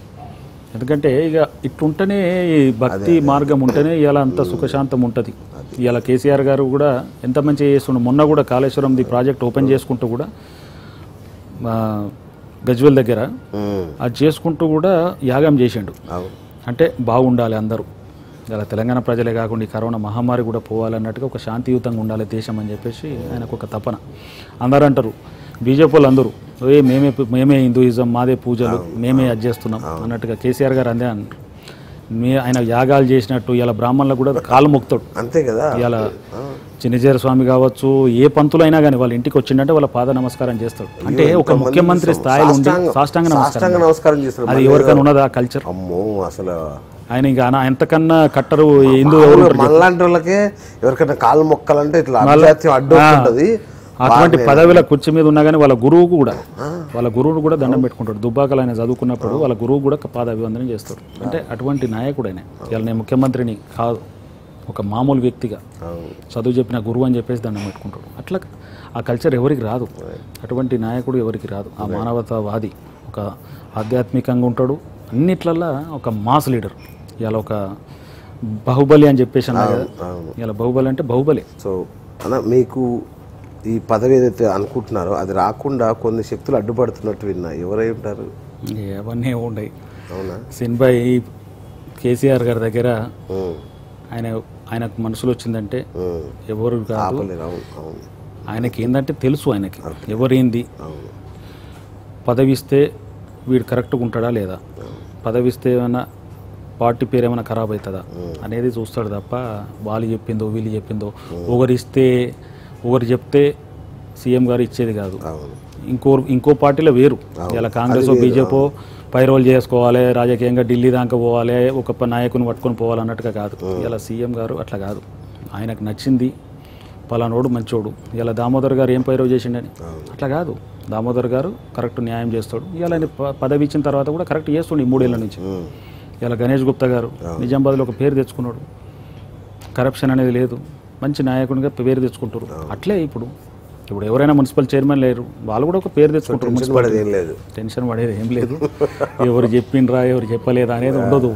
ఎందుకంటే ఇక ఇట్లుంటేనే ఈ భక్తి మార్గం ఉంటేనే ఇలా అంత సుఖశాంతం ఉంటుంది. ఇలా కేసీఆర్ గారు కూడా ఎంత మంచిగా చేస్తుండు మొన్న కూడా కాళేశ్వరంది ప్రాజెక్ట్ ఓపెన్ చేసుకుంటూ కూడా గజ్వెల్ దగ్గర అది చేసుకుంటూ కూడా యాగం చేసిండు. అంటే బాగుండాలి అందరూ. ఇలా తెలంగాణ ప్రజలే కాకుండా ఈ కరోనా మహమ్మారి కూడా పోవాలన్నట్టుగా ఒక శాంతియుతంగా ఉండాలి దేశం అని చెప్పేసి ఆయనకు ఒక తపన. అందరూ అంటారు బీజేపీ వాళ్ళు అందరూ ఏ మేమే మేమే హిందూయిజం మాదే పూజలు మేమే అది చేస్తున్నాం అన్నట్టుగా కేసీఆర్ గారు అందే మే ఆయన యాగాలు చేసినట్టు ఇలా బ్రాహ్మణులకు కూడా కాలు మొక్తాడు అంతే కదా? ఇలా చిన్నజీర స్వామి కావచ్చు ఏ పంతులైనా కానీ వాళ్ళ ఇంటికి వచ్చిందంటే వాళ్ళ పాద నమస్కారం చేస్తాడు. అంటే ఒక ముఖ్యమంత్రి స్థాయిలో ఉండి సాష్టాంగ- నమస్కారం అది ఎవరికైనా ఉన్నదా ఆ కల్చర్ అమ్మో అసలు ఆయన ఇంకా ఎంతకన్నా కట్టరు హిందూ మనలాంటి వాళ్ళకే ఎవరికైనా కాళ్ళు మొక్కాలంటే ఇట్లా అడ్డు ఉంటుంది అటువంటి పదవిల కుర్చీ మీద ఉన్నా కానీ వాళ్ళ గురువు కూడా వాళ్ళ గురువును కూడా దండం పెట్టుకుంటాడు. దుబ్బాకలు ఆయన చదువుకున్నప్పుడు వాళ్ళ గురువు కూడా పాద అభివందనం చేస్తాడు. అంటే అటువంటి నాయకుడు ఆయన. ఇలా నేను ముఖ్యమంత్రిని కాదు ఒక మామూలు వ్యక్తిగా చదువు చెప్పిన గురువు అని చెప్పేసి దండం పెట్టుకుంటాడు. అట్లా ఆ కల్చర్ ఎవరికి రాదు. అటువంటి నాయకుడు ఎవరికి రాదు. ఆ మానవతావాది ఒక ఆధ్యాత్మికంగా ఉంటాడు. అన్నిట్లల్లా ఒక మాస్ లీడర్. ఇలా ఒక బాహుబలి అని చెప్పేసి అన్నా కదా. ఇలా బాహుబలి అంటే బాహుబలి. సో అన్న మీకు ఈ పదవి ఏదైతే అనుకుంటున్నారో అది రాకుండా కొన్ని శక్తులు అడ్డుపడుతున్నట్టు విన్నా ఎవరై ఉంటారు? అవన్నీ ఉండయి. అవునా? సిన్బాయ్ కేసీఆర్ గారి దగ్గర ఆయన ఆయనకు మనసులో వచ్చిందంటే. ఎవరు కాదు. ఆయనకి ఏంటంటే తెలుసు ఆయనకి. ఎవరేంది? పదవి ఇస్తే వీడు కరెక్ట్గా ఉంటాడా లేదా? పదవి ఇస్తే ఏమైనా పార్టీ పేరు ఏమైనా ఖరాబ్ అవుతుందా? అనేది చూస్తాడు తప్ప వాళ్ళు చెప్పిందో వీళ్ళు చెప్పిందో ఒకరు ఇస్తే ఒకరు చెప్తే సీఎం గారు ఇచ్చేది కాదు. ఇంకో ఇంకో పార్టీలో వేరు. ఇలా కాంగ్రెస్ బీజేపీ పైరోల్ చేసుకోవాలి రాజకీయంగా ఢిల్లీ దాకా పోవాలి ఒక నాయకుని పట్టుకొని పోవాలి అన్నట్టుగా కాదు. ఇలా సీఎం గారు అట్లా కాదు. ఆయనకు నచ్చింది పలానోడు మంచోడు. ఇలా దామోదర్ గారు ఏం పైరవ్ చేసిండని? అట్లా కాదు. దామోదర్ గారు కరెక్ట్ న్యాయం చేస్తాడు. ఇలా ఆయన పదవి ఇచ్చిన తర్వాత కూడా కరెక్ట్ చేస్తుండు ఈ మూడేళ్ళ నుంచి. ఇలా గణేష్ గుప్తా గారు నిజామాబాద్లో ఒక పేరు తెచ్చుకున్నాడు. కరప్షన్ అనేది లేదు. మంచి నాయకునిగా పేరు తెచ్చుకుంటారు. అట్లే ఇప్పుడు. ఇప్పుడు ఎవరైనా మున్సిపల్ చైర్మన్ లేరు వాళ్ళు కూడా ఒక పేరు తెచ్చుకుంటారు టెన్షన్ పడేది ఏం లేదు. టెన్షన్ పడేది ఏం లేదు. ఎవరు చెప్పిండ్రా ఎవరు చెప్పలేదా అనేది ఉండదు.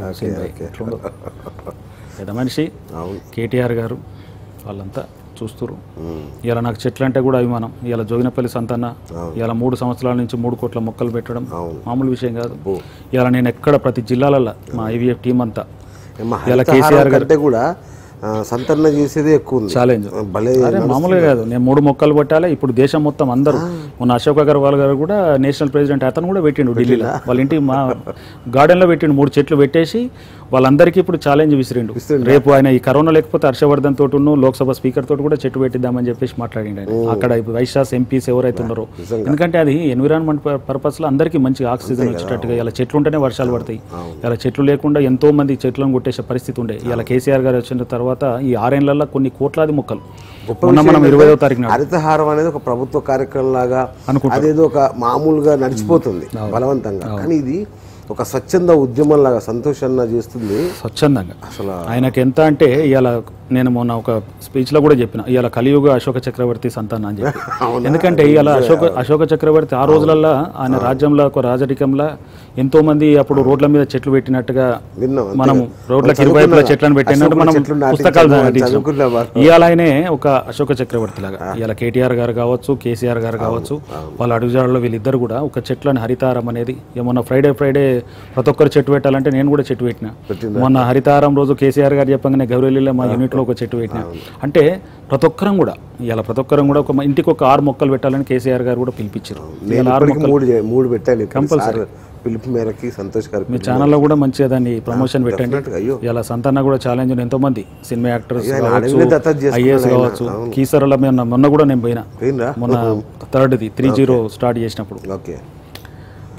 పెద్ద మనిషి కేటీఆర్ గారు వాళ్ళంతా చూస్తురు ఇలా నాకు చెట్లు అంటే కూడా అభిమానం. ఇలా జోగినపల్లి సంతన్న ఇలా మూడు సంవత్సరాల నుంచి మూడు కోట్ల మొక్కలు పెట్టడం మామూలు విషయం కాదు. ఇలా నేను ఎక్కడ ప్రతి జిల్లాలలో మా ఐవీఎఫ్ టీం అంతా. ఇలా కేసీఆర్ గారు కూడా సంతరణ చేసేదే ఎక్కువ ఉంది. ఛాలెంజ్ భలే అరే మామూలుగా కాదు. నేను మూడు మొక్కలు పెట్టాలి ఇప్పుడు దేశం మొత్తం అందరూ. మొన్న అశోక్ అగర్వాల్ గారు కూడా నేషనల్ ప్రెసిడెంట్ అతను కూడా పెట్టిండు ఢిల్లీలో. వాళ్ళ ఇంటి మా గార్డెన్లో పెట్టిండు మూడు చెట్లు పెట్టేసి వాళ్ళందరికీ ఇప్పుడు ఛాలెంజ్ విసిరిండు. రేపు ఆయన ఈ కరోనా లేకపోతే హర్షవర్ధన్ తోటి లోక్సభ స్పీకర్ తోటి కూడా చెట్టు పెట్టిద్దామని చెప్పేసి మాట్లాడిండు ఆయన. అక్కడ వైశాస్ ఎంపీస్ ఎవరైతే ఉన్నారో. ఎందుకంటే అది ఎన్విరాన్మెంట్ పర్పస్లో అందరికీ మంచి ఆక్సిజన్ వచ్చేటట్టుగా ఇలా చెట్లు ఉంటేనే వర్షాలు పడతాయి. ఇలా చెట్లు లేకుండా ఎంతో మంది చెట్లను కొట్టేసే పరిస్థితి ఉండే. ఇలా కేసీఆర్ గారు వచ్చిన తర్వాత ఈ ఆరేళ్ళలో కొన్ని కోట్లాది మొక్కలు. మనం ఇరవైదో తారీఖు నాడు. హరితహారం అనేది ఒక ప్రభుత్వ కార్యక్రమం లాగా అదేదో ఒక మామూలుగా నడిచిపోతుంది బలవంతంగా. కానీ ఇది ఒక స్వచ్ఛంద ఉద్యమం లాగా సంతోషంగా చేస్తుంది. స్వచ్ఛందంగా. అసలు ఆయనకి ఎంత అంటే ఇవాళ నేను మొన్న ఒక స్పీచ్లో కూడా చెప్పిన ఇవాళ కలియుగ అశోక చక్రవర్తి సంతానం అని చెప్పి. ఎందుకంటే ఇవాళ అశోక అశోక చక్రవర్తి ఆ రోజులల్లో ఆయన రాజ్యంలో ఒక రాజరికంలో ఎంతో మంది అప్పుడు రోడ్ల మీద చెట్లు పెట్టినట్టుగా మనం. రోడ్లకు మనం ఇరువైపులా. చెట్లను పెట్టినట్టు మనం పుస్తకాలు. ఇవాళ ఆయనే ఒక అశోక చక్రవర్తి లాగా. ఇవాళ కేటీఆర్ గారు కావచ్చు కేసీఆర్ గారు కావచ్చు వాళ్ళ అడుగుజాడలో వీళ్ళిద్దరు కూడా ఒక చెట్లని హరితారం అనేది ఏమన్నా ఫ్రైడే ఫ్రైడే ప్రతి ఒక్కరు చెట్టు పెట్టాలంటే నేను కూడా చెట్టు పెట్టిన. మొన్న హరితారం రోజు కేసీఆర్ గారు చెప్పగానే గౌరవల్లిలో మా యూనిట్లో ఒక చెట్టు పెట్టిన. అంటే ప్రతి ఒక్కరం కూడా ఇలా ప్రతి ఒక్కరం కూడా ఒక ఇంటికి ఒక ఆరు మొక్కలు పెట్టాలని కేసీఆర్ గారు కూడా పిలిపించారు. మూడు చే- మూడు పెట్టాను. ఇక్కడ. సార్ పిలుపు మేరకి సంతోష్ గారి మీ ఛానల్లో కూడా మంచిగా దాన్ని ప్రమోషన్ పెట్టండి. ఇలా సంతాన కూడా ఛాలెంజ్ ఎంతో మంది సినిమా యాక్టర్స్ ఐఏఎస్. కావచ్చు. కీసరలో మొన్న మొన్న కూడా నేను పోయినా? మొన్న థర్డ్ది త్రీ జీరో స్టార్ట్ చేసినప్పుడు. ఓకే.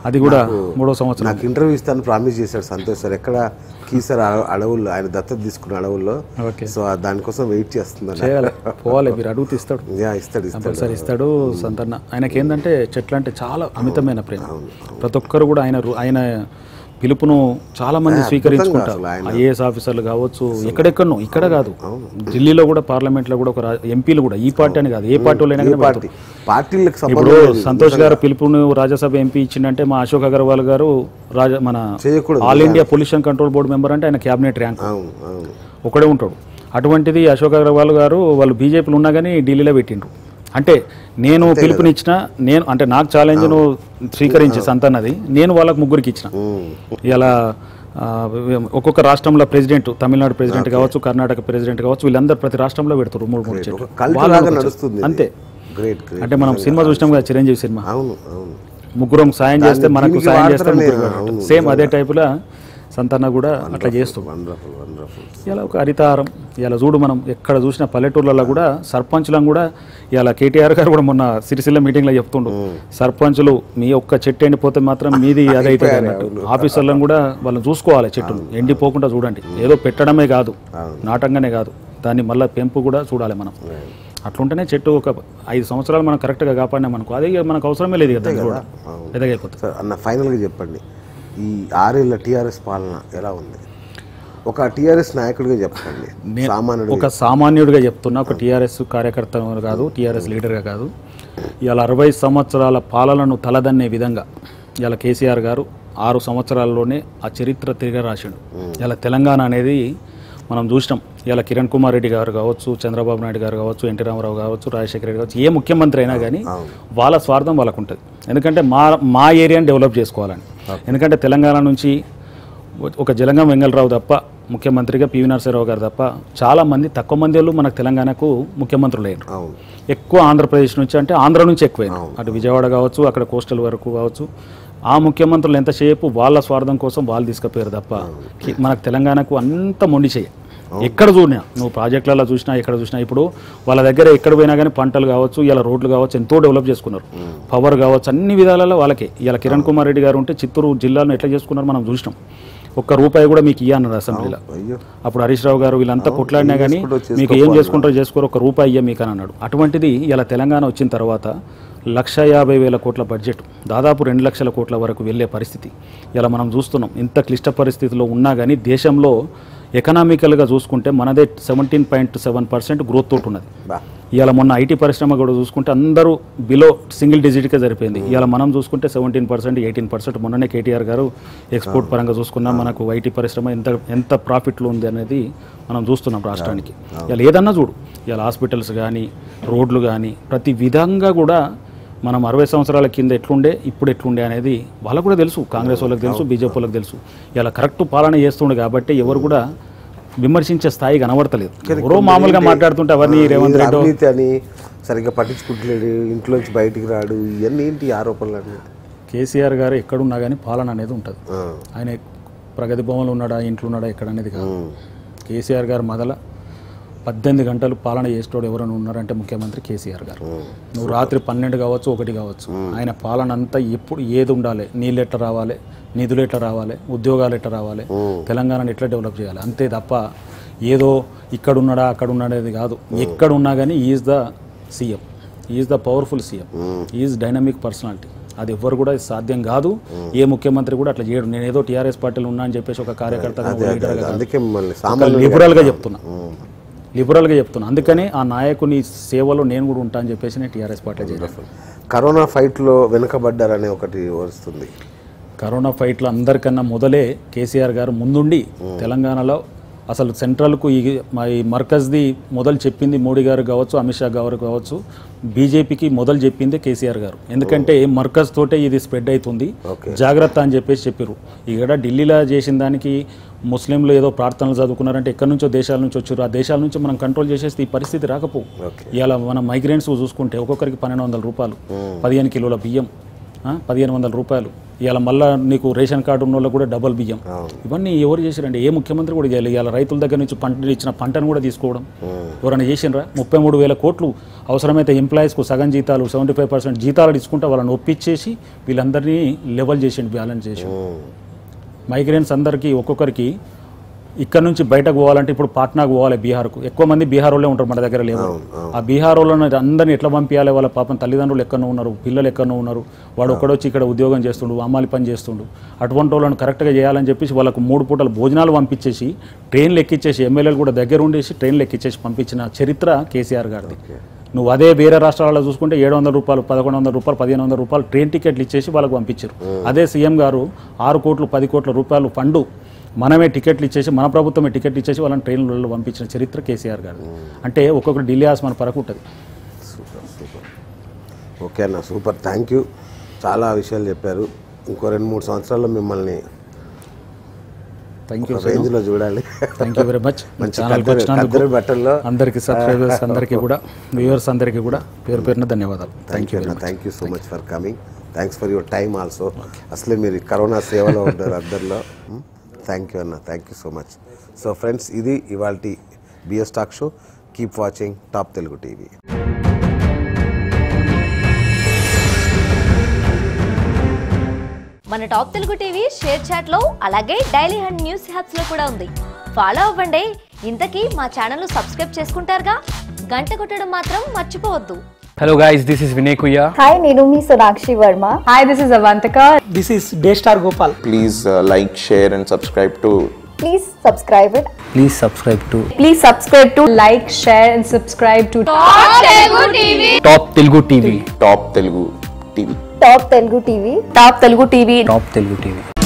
అది కూడా మూడో సంవత్సరం. నాకు ఇంటర్వ్యూ ఇస్తాను ప్రామిస్ చేశాడు సంతోష్ సార్. ఎక్కడ కీసర్ అడ- అడవుల్లో ఆయన దత్తత తీసుకున్న అడవుల్లో. ఓకే. సో దానికోసం వెయిట్ చేయాలి. పోవాలి మీరు అడుగుతూ ఇస్తాడు ఇస్తాడు ఇస్తాడు. కంపల్సరీ ఇస్తాడు సంతన్న. ఆయనకి ఏంటంటే చెట్లు అంటే చాలా అమితమైన ప్రేమ. ప్రతి ఒక్కరు కూడా ఆయన ఆయన పిలుపును చాలా మంది స్వీకరించుకుంటారు. ఐఏఎస్ ఆఫీసర్లు కావచ్చు ఎక్కడెక్కడో ఇక్కడ కాదు. ఢిల్లీలో కూడా పార్లమెంట్లో కూడా ఒక ఎంపీలు కూడా ఈ పార్టీ అని కాదు ఏ పార్టీ ఇప్పుడు. సంతోష్ గారు పిలుపును రాజ్యసభ ఎంపీ ఇచ్చిందంటే మా అశోక్ అగర్వాల్ గారు రాజ మన. All India pollution control board member అంటే ఆయన క్యాబినెట్ ర్యాంక్. ఒకడే ఉంటాడు. అటువంటిది అశోక్ అగర్వాల్ గారు వాళ్ళు బీజేపీలో ఉన్నా కానీ ఢిల్లీలో పెట్టిండ్రు. అంటే నేను పిలుపునిచ్చిన నేను అంటే నాకు ఛాలెంజ్ను స్వీకరించి సంతన్నది. నేను వాళ్ళకి ముగ్గురికి ఇచ్చిన. ఇలా ఒక్కొక్క రాష్ట్రంలో ప్రెసిడెంట్ తమిళనాడు ప్రెసిడెంట్ కావచ్చు కర్ణాటక ప్రెసిడెంట్ కావచ్చు వీళ్ళందరూ ప్రతి రాష్ట్రంలో పెడతారు మూడు మూడు చెట్లు. అంతే. అంటే మనం సినిమా చూసినాం కదా చిరంజీవి సినిమా. ముగ్గురం సాయం చేస్తే మనకు సాయం చేస్తే సేమ్ అదే టైపులో సంతన్న కూడా అట్లా వండర్ఫుల్ వండర్ఫుల్ ఇలా ఒక హరితారం ఇలా చూడు మనం ఎక్కడ చూసిన పల్లెటూర్లలో కూడా సర్పంచులను కూడా ఇలా కేటీఆర్ గారు కూడా మొన్న సిరిసిల్ల మీటింగ్లో చెప్తుండు. సర్పంచులు మీ ఒక్క చెట్టు ఎండిపోతే మాత్రం మీది అదైతే అన్నట్టు. ఆఫీసర్లను కూడా వాళ్ళని చూసుకోవాలి చెట్టును. ఎండిపోకుండా చూడండి. ఏదో పెట్టడమే కాదు. నాటంగానే కాదు. దాన్ని మళ్ళీ పెంపు కూడా చూడాలి మనం. అట్లుంటేనే చెట్టు ఒక ఐదు సంవత్సరాలు మనం కరెక్ట్గా కాపాడినాం అనుకో. అది మనకు అవసరమే లేదు కదా కూడా. ఎదగైపోతుంది. అన్న ఫైనల్గా చెప్పండి. ఈ ఆరేళ్ళ టీఆర్ఎస్ పాలన ఎలా ఉంది? ఒక టీఆర్ఎస్ నాయకుడిగా చెప్పండి సామాన్యుడు ఒక సామాన్యుడిగా చెప్తున్నా ఒక టీఆర్ఎస్ కార్యకర్త కాదు టీఆర్ఎస్ లీడర్గా కాదు. ఇలా అరవై సంవత్సరాల పాలనను తలదన్నే విధంగా ఇలా కేసీఆర్ గారు ఆరు సంవత్సరాల్లోనే ఆ చరిత్ర తిరిగి రాసిండు ఇలా తెలంగాణ అనేది మనం చూసినాం. ఇలా కిరణ్ కుమార్ రెడ్డి గారు కావచ్చు చంద్రబాబు నాయుడు గారు కావచ్చు ఎన్టీ రామారావు కావచ్చు రాజశేఖర రెడ్డి కావచ్చు ఏ ముఖ్యమంత్రి అయినా కానీ వాళ్ళ స్వార్థం వాళ్ళకు ఉంటుంది. ఎందుకంటే మా మా ఏరియాని డెవలప్ చేసుకోవాలని. ఎందుకంటే తెలంగాణ నుంచి ఒక జలంగం వెంగళరావు తప్ప ముఖ్యమంత్రిగా పివి నరసింహరావు గారు తప్ప చాలా మంది తక్కువ మంది వాళ్ళు మనకు తెలంగాణకు ముఖ్యమంత్రులు అయ్యారు అవును. ఎక్కువ ఆంధ్రప్రదేశ్ నుంచి అంటే ఆంధ్ర నుంచి ఎక్కువైన అటు విజయవాడ కావచ్చు అక్కడ కోస్టల్ వరకు కావచ్చు ఆ ముఖ్యమంత్రులు ఎంతసేపు వాళ్ళ స్వార్థం కోసం వాళ్ళు తీసుకుపోయారు తప్ప మనకు తెలంగాణకు అంత మొండి చేయ ఎక్కడ చూడినా. నువ్వు ప్రాజెక్టులలో చూసినా ఎక్కడ చూసినా ఇప్పుడు వాళ్ళ దగ్గర ఎక్కడ పోయినా కానీ పంటలు కావచ్చు ఇలా రోడ్లు కావచ్చు ఎంతో డెవలప్ చేసుకున్నారు. పవర్ కావచ్చు అన్ని విధాలలో వాళ్ళకే. ఇలా కిరణ్ కుమార్ రెడ్డి గారు ఉంటే చిత్తూరు జిల్లాను ఎట్లా చేసుకున్నారు మనం చూసినాం. ఒక్క రూపాయి కూడా మీకు ఇయ్యన్నారు అసెంబ్లీలో. అప్పుడు హరీష్ రావు గారు వీళ్ళంతా కొట్లాడినా కానీ మీకు ఏం చేసుకుంటారో చేసుకోరు ఒక రూపాయి ఇయ్య మీకు అని అన్నాడు. అటువంటిది ఇలా తెలంగాణ వచ్చిన తర్వాత లక్ష యాభై వేల కోట్ల బడ్జెట్ దాదాపు రెండు లక్షల కోట్ల వరకు వెళ్ళే పరిస్థితి. ఇలా మనం చూస్తున్నాం ఇంత క్లిష్ట పరిస్థితిలో ఉన్నా కానీ దేశంలో ఎకనామికల్గా చూసుకుంటే మనదే seventeen point seven percent growth తోటి ఉన్నది. ఇవాళ మొన్న ఐటీ పరిశ్రమ కూడా చూసుకుంటే అందరూ బిలో సింగిల్ డిజిట్కే సరిపోయింది. ఇవాళ మనం చూసుకుంటే సెవెంటీన్ పర్సెంట్ ఎయిటీన్ పర్సెంట్ మొన్ననే కేటీఆర్ గారు ఎక్స్పోర్ట్ పరంగా చూసుకున్నా. మనకు ఐటీ పరిశ్రమ ఎంత ఎంత ప్రాఫిట్లో ఉంది అనేది మనం చూస్తున్నాం రాష్ట్రానికి. ఇలా ఏదన్నా చూడు. ఇలా హాస్పిటల్స్ కానీ రోడ్లు కానీ ప్రతి విధంగా కూడా మనం అరవై సంవత్సరాల కింద ఎట్లుండే ఇప్పుడు ఎట్లుండే అనేది వాళ్ళకు కూడా తెలుసు కాంగ్రెస్ వాళ్ళకి తెలుసు బీజేపీ వాళ్ళకి తెలుసు. ఇలా కరెక్ట్ పాలన చేస్తుండే కాబట్టి ఎవరు కూడా విమర్శించే స్థాయి కనబడతలేదు. ఎవరో మామూలుగా మాట్లాడుతుంటే అవన్నీ రేవంత్ రెడ్డి అని సరిగ్గా పట్టించుకుంటలేడు ఇంట్లోంచి బయటికి రాడు ఇవన్నీ ఏంటి ఆరోపణలు అన్నీ కేసీఆర్ గారు ఎక్కడున్నా కానీ పాలన అనేది ఉంటుంది. ఆయన ప్రగతి భవన్లో ఉన్నాడా ఇంట్లో ఉన్నాడా ఎక్కడ అనేది కాదు. కేసీఆర్ గారు మొదల పద్దెనిమిది గంటలు పాలన చేసేటోడు ఎవరైనా ఉన్నారంటే ముఖ్యమంత్రి కేసీఆర్ గారు. నువ్వు రాత్రి పన్నెండు కావచ్చు ఒకటి కావచ్చు. ఆయన పాలన అంతా ఎప్పుడు ఏది ఉండాలి? నీళ్ళు ఎట్లా రావాలి? నిధులు ఎట్లా రావాలి? ఉద్యోగాలు ఎట్లా రావాలి? తెలంగాణను ఎట్లా డెవలప్ చేయాలి? అంతే తప్ప ఏదో ఇక్కడ ఉన్నాడా అక్కడ ఉన్నాడా అనేది కాదు. ఎక్కడ ఉన్నా కానీ is the CM is the powerful CM is dynamic personality అది ఎవ్వరు కూడా సాధ్యం కాదు. ఏ ముఖ్యమంత్రి కూడా అట్లా చేయడు. నేను ఏదో టీఆర్ఎస్ పార్టీలో ఉన్నా అని చెప్పేసి ఒక ఒక సామాన్యులు లిబరల్గా చెప్తున్నా. లిబరల్గా చెప్తున్నా. అందుకని ఆ నాయకుని సేవలో నేను కూడా ఉంటా అని చెప్పేసి నేను టీఆర్ఎస్ పార్టీ చేయలేదు కరోనా ఫైట్లో వెనుకబడ్డారనే ఒకటి వస్తుంది. కరోనా ఫైట్లో అందరికన్నా మొదలే కేసీఆర్ గారు ముందుండి తెలంగాణలో అసలు సెంట్రల్కు ఈ ఈ మర్కజ్ది మొదలు చెప్పింది మోడీ గారు కావచ్చు అమిత్ షా గారు కావచ్చు బీజేపీకి మొదలు చెప్పింది కేసీఆర్ గారు. ఎందుకంటే మర్కజ్ తోటే ఇది స్ప్రెడ్ అవుతుంది. జాగ్రత్త అని చెప్పేసి చెప్పారు ఇక్కడ ఢిల్లీలో చేసిన దానికి ముస్లింలు ఏదో ప్రార్థనలు చదువుకున్నారంటే ఎక్కడి నుంచో దేశాల నుంచి వచ్చారు. ఆ దేశాల నుంచి మనం కంట్రోల్ చేసేస్తే ఈ పరిస్థితి రాకపో. ఇవాళ మన మైగ్రెంట్స్ చూసుకుంటే ఒక్కొక్కరికి పన్నెండు వందల రూపాయలు పదిహేను కిలోల బియ్యం పదిహేను వందల రూపాయలు. ఇవాళ మళ్ళా నీకు రేషన్ కార్డు ఉన్న కూడా డబల్ బియ్యం. ఇవన్నీ ఎవరు చేశారండి ఏ ముఖ్యమంత్రి కూడా చేయాలి. ఇవాళ రైతుల దగ్గర నుంచి పంట ఇచ్చిన పంటను కూడా తీసుకోవడం. ఎవరైనా చేసిండ్రా ముప్పై మూడు వేల కోట్లు అవసరమైతే ఎంప్లాయీస్కు సగం జీతాలు సెవెంటీ ఫైవ్ పర్సెంట్ జీతాలు తీసుకుంటే వాళ్ళని ఒప్పించేసి వీళ్ళందరినీ లెవెల్ చేసిండు బ్యాలెన్స్ చేసిండు మైగ్రేన్స్ అందరికీ ఒక్కొక్కరికి ఇక్కడ నుంచి బయటకు పోవాలంటే ఇప్పుడు పాట్నాకు పోవాలి బీహార్కు. ఎక్కువ మంది బీహార్ వాళ్ళే ఉంటారు మన దగ్గర లేవు. ఆ బీహార్ వాళ్ళని అందరినీ ఎట్లా పంపించాలి వాళ్ళ పాపం తల్లిదండ్రులు ఎక్కడో ఉన్నారు పిల్లలు ఎక్కడో ఉన్నారు. వాడు ఒక్కడొచ్చి ఇక్కడ ఉద్యోగం చేస్తుండు అమ్మాలి పని చేస్తుండు. అటువంటి వాళ్ళని కరెక్ట్గా చేయాలని చెప్పేసి వాళ్ళకు మూడు పూటలు భోజనాలు పంపించేసి ట్రైన్లు ఎక్కించేసి ఎమ్మెల్యేలు కూడా దగ్గర ఉండేసి ట్రైన్లు ఎక్కించేసి పంపించిన చరిత్ర కేసీఆర్ గారిది. నువ్వు అదే వేరే రాష్ట్రాలలో చూసుకుంటే ఏడు వందల రూపాయలు పదకొండు వందల రూపాయలు పదిహేను వందల రూపాయలు ట్రైన్ టికెట్లు ఇచ్చేసి వాళ్ళకి పంపించారు. అదే సీఎం గారు ఆరు కోట్లు పది కోట్ల రూపాయలు ఫండు మనమే టికెట్లు ఇచ్చేసి మన ప్రభుత్వమే టికెట్లు ఇచ్చేసి వాళ్ళని ట్రైన్లలో పంపించిన చరిత్ర కేసీఆర్ గారు. అంటే ఒక్కొక్కటి ఢిల్లీ హాస్ మన పరకు ఉంటుంది. Super super. ఓకే అన్న సూపర్. Thank you. చాలా విషయాలు చెప్పారు. ఇంకో రెండు మూడు సంవత్సరాల్లో మిమ్మల్ని థ్యాంక్ యూ రేంజ్లో చూడాలి. థ్యాంక్ యూ వెరీ మచ్ మంచి ఛానల్కి కద్దరు- వచ్చినందుకు కద్దరు బట్టల్లో. అందరికీ సబ్స్క్రైబర్స్ అందరికీ కూడా వ్యూవర్స్ అందరికీ కూడా పేరు పేరున ధన్యవాదాలు. థ్యాంక్ యూ అన్న. Thank you so much for coming thanks for your time also అసలే మీరు కరోనా సేవలో ఉంటారు అందరిలో. థ్యాంక్ యూ అన్న. Thank you so much so friends ఇది ఇవాళ BS talk show keep watching top Telugu TV మన టాప్ తెలుగు టీవీ షేర్ చాట్లో అలాగే డైలీ హండ్ న్యూస్ యాప్స్లో కూడా ఉంది. ఫాలో అవ్వండి. ఇంతకీ మా ఛానల్ సబ్స్క్రైబ్ చేసుకుంటారుగా? గంట కొట్టడం మాత్రం మర్చిపోవద్దు. Hello guys this is Vinay కుయ్య hi నేను మీ Sonakshi Varma hi this is Avantika this is day star Gopal please like share and subscribe to please subscribe it please subscribe to please subscribe to like share and subscribe to top Telugu TV top Telugu TV top Telugu TV top Telugu TV Top Telugu TV.